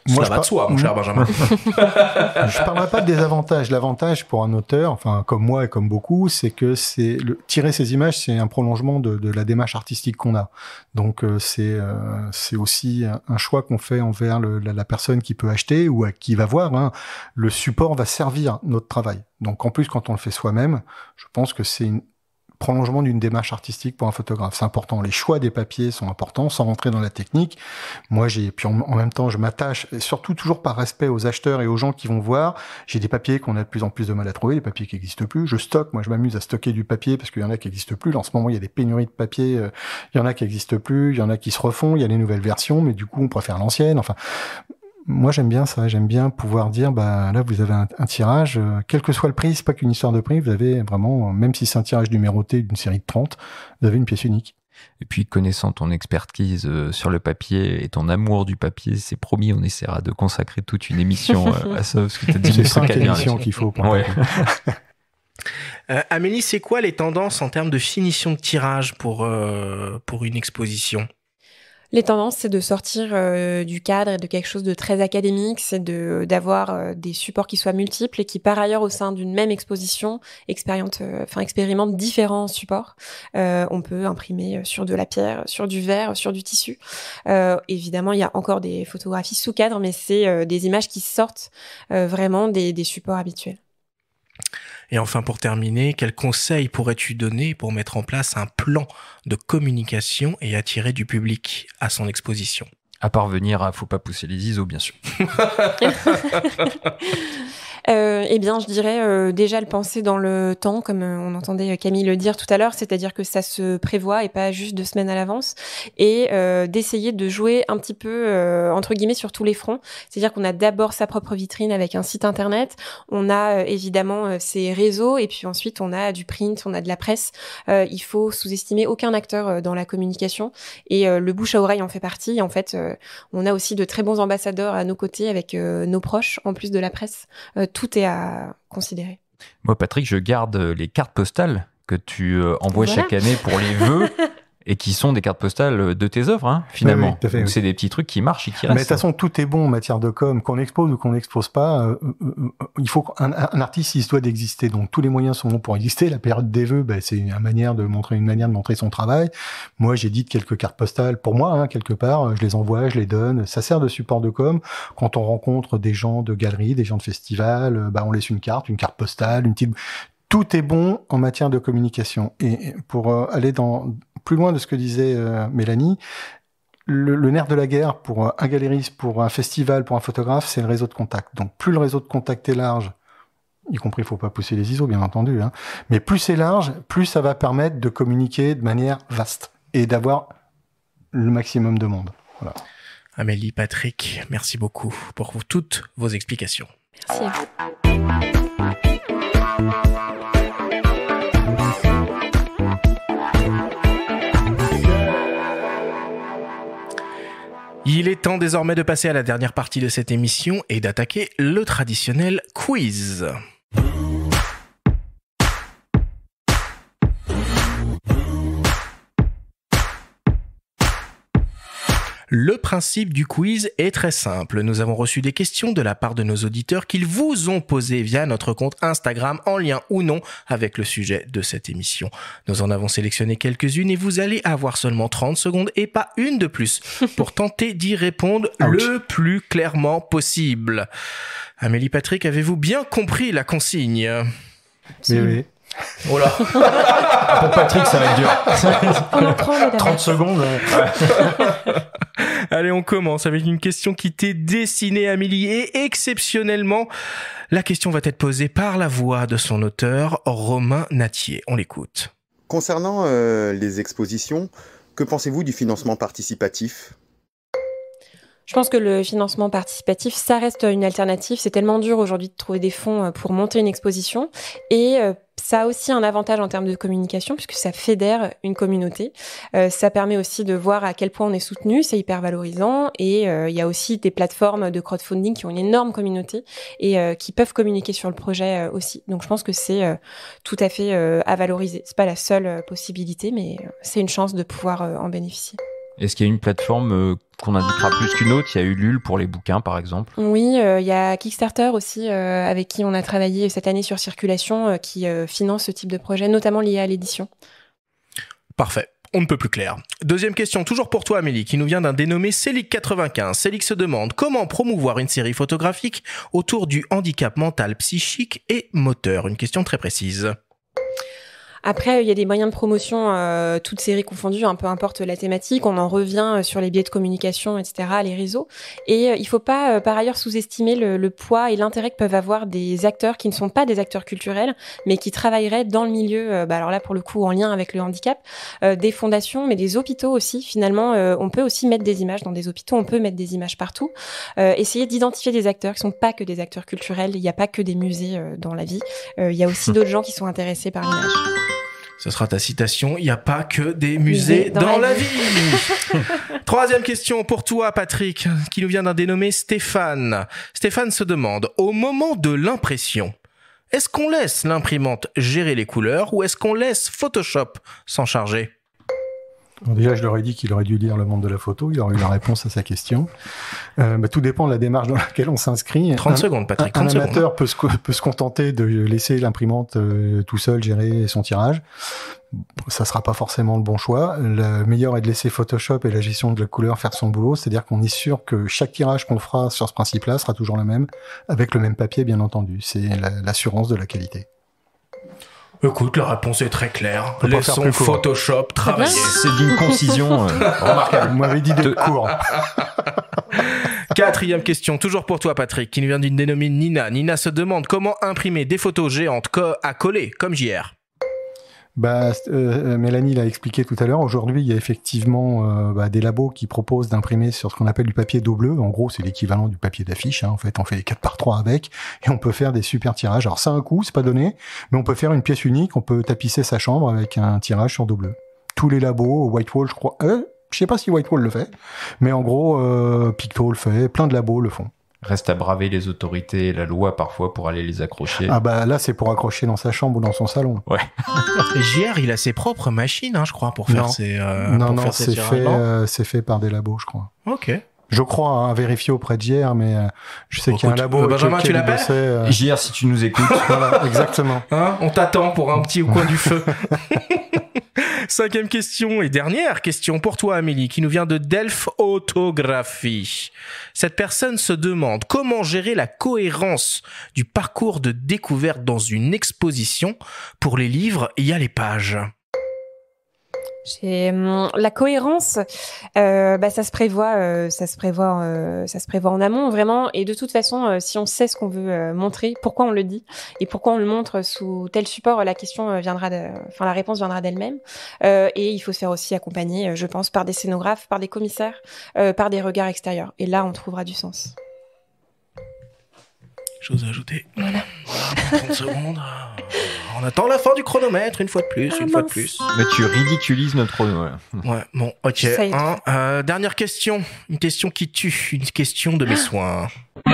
Cela je va par- de soi, mon Moi- cher Benjamin. je parlerai pas de désavantages. L'avantage pour un auteur, enfin comme moi et comme beaucoup, c'est que c'est le tirer ces images, c'est un prolongement de, de la démarche artistique qu'on a. Donc euh, c'est euh, c'est aussi un- un choix qu'on fait envers le- la, la personne qui peut acheter ou à qui va voir. hein. Le support va servir notre travail. Donc en plus, quand on le fait soi-même, je pense que c'est une prolongement d'une démarche artistique pour un photographe. C'est important. Les choix des papiers sont importants, sans rentrer dans la technique. Moi, j'ai, puis en, même temps, je m'attache, surtout toujours par respect aux acheteurs et aux gens qui vont voir. J'ai des papiers qu'on a de plus en plus de mal à trouver, des papiers qui n'existent plus. Je stocke, moi, je m'amuse à stocker du papier parce qu'il y en a qui n'existent plus. Là, en ce moment, il y a des pénuries de papier. euh, Il y en a qui n'existent plus, il y en a qui se refont, il y a les nouvelles versions, mais du coup, on préfère l'ancienne. Enfin, moi, j'aime bien ça. J'aime bien pouvoir dire, bah là, vous avez un, un tirage, euh, quel que soit le prix, c'est pas qu'une histoire de prix. Vous avez vraiment, euh, même si c'est un tirage numéroté d'une série de 30, vous avez une pièce unique. Et puis, connaissant ton expertise euh, sur le papier et ton amour du papier, c'est promis, on essaiera de consacrer toute une émission euh, à ça, parce que t'as dit C'est cinq émissions qu'il faut pour Ouais. Euh, Amélie, c'est quoi les tendances en termes de finition de tirage pour, euh, pour une exposition? Les tendances, c'est de sortir euh, du cadre et de quelque chose de très académique, c'est de d'avoir euh, des supports qui soient multiples et qui, par ailleurs, au sein d'une même exposition, expérimentent, euh, différents supports. Euh, on peut imprimer euh, sur de la pierre, sur du verre, sur du tissu. Euh, évidemment, il y a encore des photographies sous cadre, mais c'est euh, des images qui sortent euh, vraiment des supports habituels. Et enfin, pour terminer, quels conseils pourrais-tu donner pour mettre en place un plan de communication et attirer du public à son exposition? À parvenir à faut pas pousser les ISO, bien sûr. Euh, eh bien, je dirais euh, déjà le penser dans le temps, comme euh, on entendait Camille le dire tout à l'heure, c'est-à-dire que ça se prévoit et pas juste deux semaines à l'avance, et euh, d'essayer de jouer un petit peu euh, entre guillemets sur tous les fronts. C'est-à-dire qu'on a d'abord sa propre vitrine avec un site internet, on a euh, évidemment euh, ses réseaux, et puis ensuite on a du print, on a de la presse. Euh, il faut sous-estimer aucun acteur euh, dans la communication, et euh, le bouche à oreille en fait partie. En fait, euh, on a aussi de très bons ambassadeurs à nos côtés avec euh, nos proches, en plus de la presse. Tout est à considérer. Moi, Patrick, je garde les cartes postales que tu euh, envoies Voilà. chaque année pour les vœux et qui sont des cartes postales de tes œuvres, hein, finalement. Oui, oui, tout à fait, oui. c'est des petits trucs qui marchent et qui Mais de restent. toute façon, tout est bon en matière de com, qu'on expose ou qu'on n'expose pas. euh, euh, euh, il faut qu'un un artiste, il se doit d'exister. Donc tous les moyens sont bons pour exister. La période des vœux, ben, c'est une manière de montrer une manière de montrer son travail. Moi, j'édite quelques cartes postales pour moi, hein, quelque part. Je les envoie, je les donne. Ça sert de support de com. Quand on rencontre des gens de galeries, des gens de festivals, bah, on laisse une carte, une carte postale, une petite. Tout est bon en matière de communication. Et pour aller dans plus loin de ce que disait euh, Mélanie, le, le nerf de la guerre pour un galériste, pour un festival, pour un photographe, c'est le réseau de contact. Donc plus le réseau de contact est large, y compris il faut pas pousser les ISO bien entendu, hein, mais plus c'est large, plus ça va permettre de communiquer de manière vaste et d'avoir le maximum de monde. Voilà. Amélie, Patrick, merci beaucoup pour vous- toutes vos explications. Merci. Il est temps désormais de passer à la dernière partie de cette émission et d'attaquer le traditionnel quiz. Le principe du quiz est très simple. Nous avons reçu des questions de la part de nos auditeurs qu'ils vous ont posées via notre compte Instagram en lien ou non avec le sujet de cette émission. Nous en avons sélectionné quelques-unes et vous allez avoir seulement 30 secondes et pas une de plus pour tenter d'y répondre le plus clairement possible. Amélie Patrick, avez-vous bien compris la consigne? Oui, oui. Oh là Pour Patrick, ça va être dur. On en prend, mesdames. 30 secondes. Allez, on commence avec une question qui t'est destinée, Amélie, et exceptionnellement, la question va être posée par la voix de son auteur, Romain Natier. On l'écoute. Concernant euh, les expositions, que pensez-vous du financement participatif? Je pense que le financement participatif, ça reste une alternative. C'est tellement dur aujourd'hui de trouver des fonds euh, pour monter une exposition. Et euh, ça a aussi un avantage en termes de communication puisque ça fédère une communauté. Euh, ça permet aussi de voir à quel point on est soutenu, c'est hyper valorisant. Et il y a aussi des plateformes de crowdfunding qui ont une énorme communauté et qui peuvent communiquer sur le projet aussi. Donc je pense que c'est tout à fait à valoriser. C'est pas la seule possibilité, mais c'est une chance de pouvoir en bénéficier. Est-ce qu'il y a une plateforme euh, qu'on indiquera plus qu'une autre? Il y a Ulule pour les bouquins, par exemple. Oui, euh, il y a Kickstarter aussi, euh, avec qui on a travaillé cette année sur Circulation, qui finance ce type de projet, notamment lié à l'édition. Parfait. On ne peut plus clair. Deuxième question, toujours pour toi Amélie, qui nous vient d'un dénommé Célic95. Célic se demande comment promouvoir une série photographique autour du handicap mental, psychique et moteur? Une question très précise. Après, il y a des moyens de promotion, euh, toutes séries confondues, un hein, peu importe la thématique. On en revient euh, sur les biais de communication, etc., les réseaux. Et euh, il faut pas, par ailleurs, sous-estimer le, poids et l'intérêt que peuvent avoir des acteurs qui ne sont pas des acteurs culturels, mais qui travailleraient dans le milieu. bah, alors là, pour le coup, en lien avec le handicap, des fondations, mais des hôpitaux aussi. Finalement, on peut aussi mettre des images dans des hôpitaux. On peut mettre des images partout. essayer d'identifier des acteurs qui sont pas que des acteurs culturels. Il n'y a pas que des musées dans la vie. il y a aussi d'autres gens qui sont intéressés par l'image. Ce sera ta citation. Il n'y a pas que des musées dans, la, vie. Troisième question pour toi, Patrick, qui nous vient d'un dénommé Stéphane. Stéphane se demande, au moment de l'impression, est-ce qu'on laisse l'imprimante gérer les couleurs ou est-ce qu'on laisse Photoshop s'en charger? Déjà, je leur ai dit qu'il aurait dû lire le monde de la photo. Il aurait eu la réponse à sa question. Euh, bah, tout dépend de la démarche dans laquelle on s'inscrit. 30 secondes, Patrick. un, amateur peut se, peut se, contenter de laisser l'imprimante euh, tout seul gérer son tirage. Ça sera pas forcément le bon choix. Le meilleur est de laisser Photoshop et la gestion de la couleur faire son boulot. C'est-à-dire qu'on est sûr que chaque tirage qu'on fera sur ce principe-là sera toujours le même, avec le même papier, bien entendu. C'est l'assurance de la qualité. Écoute, la réponse est très claire. Laissons Photoshop travailler. C'est d'une concision euh, remarquable. Vous m'avez dit de cours. Quatrième question, toujours pour toi Patrick, qui nous vient d'une dénommée Nina. Nina se demande comment imprimer des photos géantes à coller, comme JR. Bah, euh, Mélanie l'a expliqué tout à l'heure. Aujourd'hui, il y a effectivement euh, bah, des labos qui proposent d'imprimer sur ce qu'on appelle du papier dos bleu. En gros, c'est l'équivalent du papier d'affiche. Hein. En fait, on fait 4 par 3 avec et on peut faire des super tirages. Alors, ça a un coût, c'est pas donné, mais on peut faire une pièce unique. On peut tapisser sa chambre avec un tirage sur dos bleu. Tous les labos, Whitewall, je crois. Euh, je sais pas si Whitewall le fait, mais en gros, euh, Picto le fait. Plein de labos le font. Reste à braver les autorités et la loi parfois pour aller les accrocher. Ah bah là c'est pour accrocher dans sa chambre ou dans son salon. Ouais. JR il a ses propres machines hein, je crois pour faire ses euh, Non non c'est fait euh, c'est fait par des labos je crois. Ok. Je crois à hein, vérifier auprès de JR, mais euh, je sais qu'il y a un labo. Euh, Benjamin, tu l'appelles euh... JR, si tu nous écoutes. voilà, exactement. Hein On t'attend pour un petit au coin du feu. Cinquième question et dernière question pour toi, Amélie, qui nous vient de Delph Autographie. Cette personne se demande comment gérer la cohérence du parcours de découverte dans une exposition. Pour les livres, il y a les pages. Hum, la cohérence, euh, bah, ça se prévoit, euh, ça se prévoit, euh, ça se prévoit en amont vraiment. Et de toute façon, si on sait ce qu'on veut montrer, pourquoi on le dit et pourquoi on le montre sous tel support, la question viendra, enfin la réponse viendra d'elle-même. et il faut se faire aussi accompagner, je pense, par des scénographes, par des commissaires, par des regards extérieurs. Et là, on trouvera du sens. Chose à ajouter. Voilà. 30 secondes. On attend la fin du chronomètre, une fois de plus, une ah, fois de plus. Mais tu ridiculises notre chrono. Ouais, bon, ok. Hein, euh, dernière question. Une question qui tue. Une question de mes soins.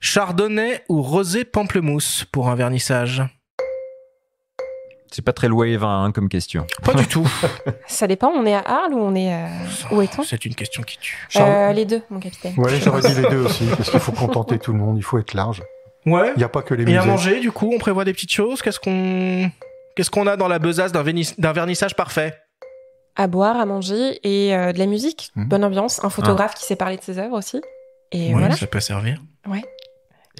Chardonnay ou rosé pamplemousse pour un vernissage? C'est pas très wave hein, comme question. Pas du tout. Ça dépend, on est à Arles ou on est euh, où est-on? C'est une question qui tue. Euh, les deux, mon capitaine. Ouais, j'aurais dit les deux aussi, parce qu'il faut contenter tout le monde, il faut être large. Ouais. Il n'y a pas que les musées. Et à manger, du coup, on prévoit des petites choses? Qu'est-ce qu'on qu'est-ce qu'on a dans la besace d'un vernissage parfait? À boire, à manger et euh, de la musique, mmh. bonne ambiance, un photographe ah. qui sait parler de ses œuvres aussi. Et ouais, voilà. ça peut servir. Ouais.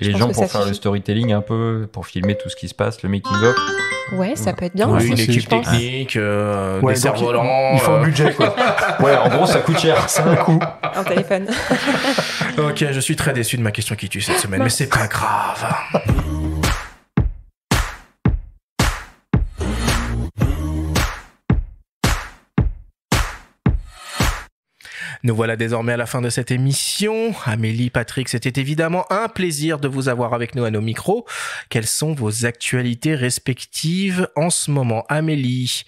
Et les gens pour faire le storytelling un peu, pour filmer tout ce qui se passe, le making of. Ouais, ça peut être bien. Oui, une équipe technique, euh, des cerfs-volants. Il faut un budget, quoi. ouais, en gros, ça coûte cher. C'est un coût. Un téléphone. ok, je suis très déçu de ma question qui tue cette semaine, mais c'est pas grave. Nous voilà désormais à la fin de cette émission. Amélie, Patrick, c'était évidemment un plaisir de vous avoir avec nous à nos micros. Quelles sont vos actualités respectives en ce moment Amélie?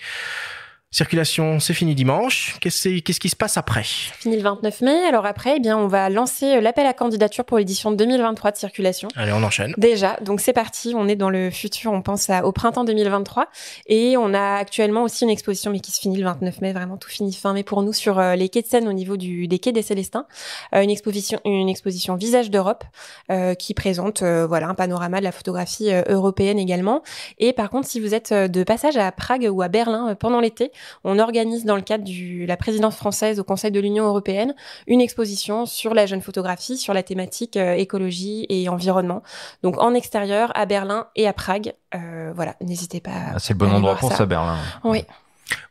Circulation, c'est fini dimanche. Qu'est-ce qui se passe après? Fini le 29 mai. Alors après, eh bien, on va lancer euh, l'appel à candidature pour l'édition 2023 de Circulation. Allez, on enchaîne. Déjà, donc c'est parti. On est dans le futur. On pense à, au printemps 2023 et on a actuellement aussi une exposition, mais qui se finit le 29 mai. Vraiment, tout finit fin mai pour nous sur euh, les quais de Seine au niveau du, des quais des Célestins. Euh, une exposition, une exposition Visage d'Europe euh, qui présente, voilà, un panorama de la photographie européenne également. Et par contre, si vous êtes de passage à Prague ou à Berlin pendant l'été, on organise dans le cadre de la présidence française au Conseil de l'Union européenne une exposition sur la jeune photographie, sur la thématique euh, écologie et environnement. Donc en extérieur, à Berlin et à Prague. Euh, voilà, n'hésitez pas. Ah, c'est le bon endroit pour ça, Berlin. Oui.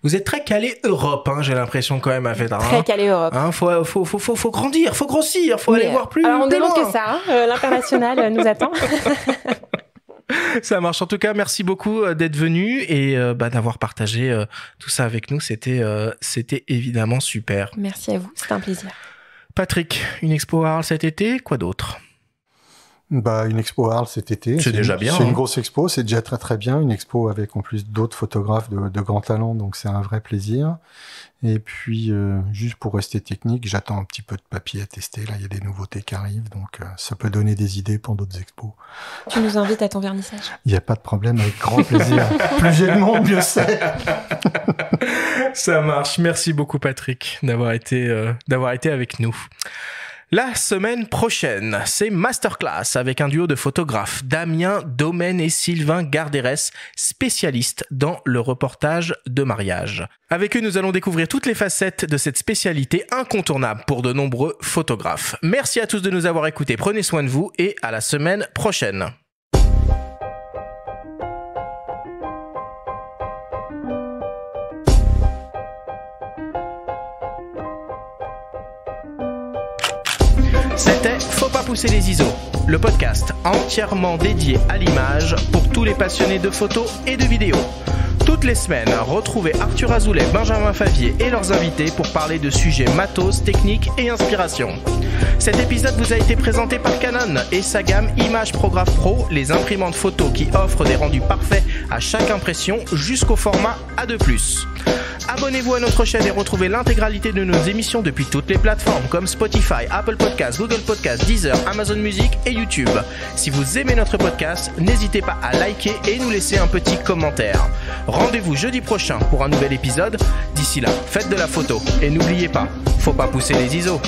Vous êtes très calé Europe, hein, j'ai l'impression quand même à fait. Très calé Europe. Hein, faut, faut, faut, faut, faut grandir, faut grossir, faut Mais, aller voir plus. Alors on loin. que ça. hein. Euh, L'international nous attend. Ça marche. En tout cas, merci beaucoup euh, d'être venu et euh, bah, d'avoir partagé euh, tout ça avec nous. C'était, euh, c'était évidemment super. Merci à vous, c'était un plaisir. Patrick, une expo à Arles cet été, quoi d'autre? Bah, une expo à Arles cet été. C'est déjà bien, C'est hein. une grosse expo, c'est déjà très très bien. Une expo avec en plus d'autres photographes de, de grand talent, donc c'est un vrai plaisir. Et puis, euh, juste pour rester technique, j'attends un petit peu de papier à tester. Là, il y a des nouveautés qui arrivent, donc euh, ça peut donner des idées pour d'autres expos. Tu nous invites à ton vernissage. Il n'y a pas de problème, avec grand plaisir. plus j'ai de monde, mieux c'est. Ça marche. Merci beaucoup, Patrick, d'avoir été, euh, d'avoir été avec nous. La semaine prochaine, c'est Masterclass avec un duo de photographes, Damien Domaine et Sylvain Garderès, spécialistes dans le reportage de mariage. Avec eux, nous allons découvrir toutes les facettes de cette spécialité incontournable pour de nombreux photographes. Merci à tous de nous avoir écoutés, prenez soin de vous et à la semaine prochaine. C'était Faut pas pousser les ISO, le podcast entièrement dédié à l'image pour tous les passionnés de photos et de vidéos. Toutes les semaines, retrouvez Arthur Azoulay, Benjamin Favier et leurs invités pour parler de sujets matos, techniques et inspiration. Cet épisode vous a été présenté par Canon et sa gamme Image Prograph Pro, les imprimantes photos qui offrent des rendus parfaits à chaque impression jusqu'au format A2+. Abonnez-vous à notre chaîne et retrouvez l'intégralité de nos émissions depuis toutes les plateformes comme Spotify, Apple Podcasts, Google Podcasts, Deezer, Amazon Music et YouTube. Si vous aimez notre podcast, n'hésitez pas à liker et nous laisser un petit commentaire. Rendez-vous jeudi prochain pour un nouvel épisode. D'ici là, faites de la photo et n'oubliez pas, faut pas pousser les ISO.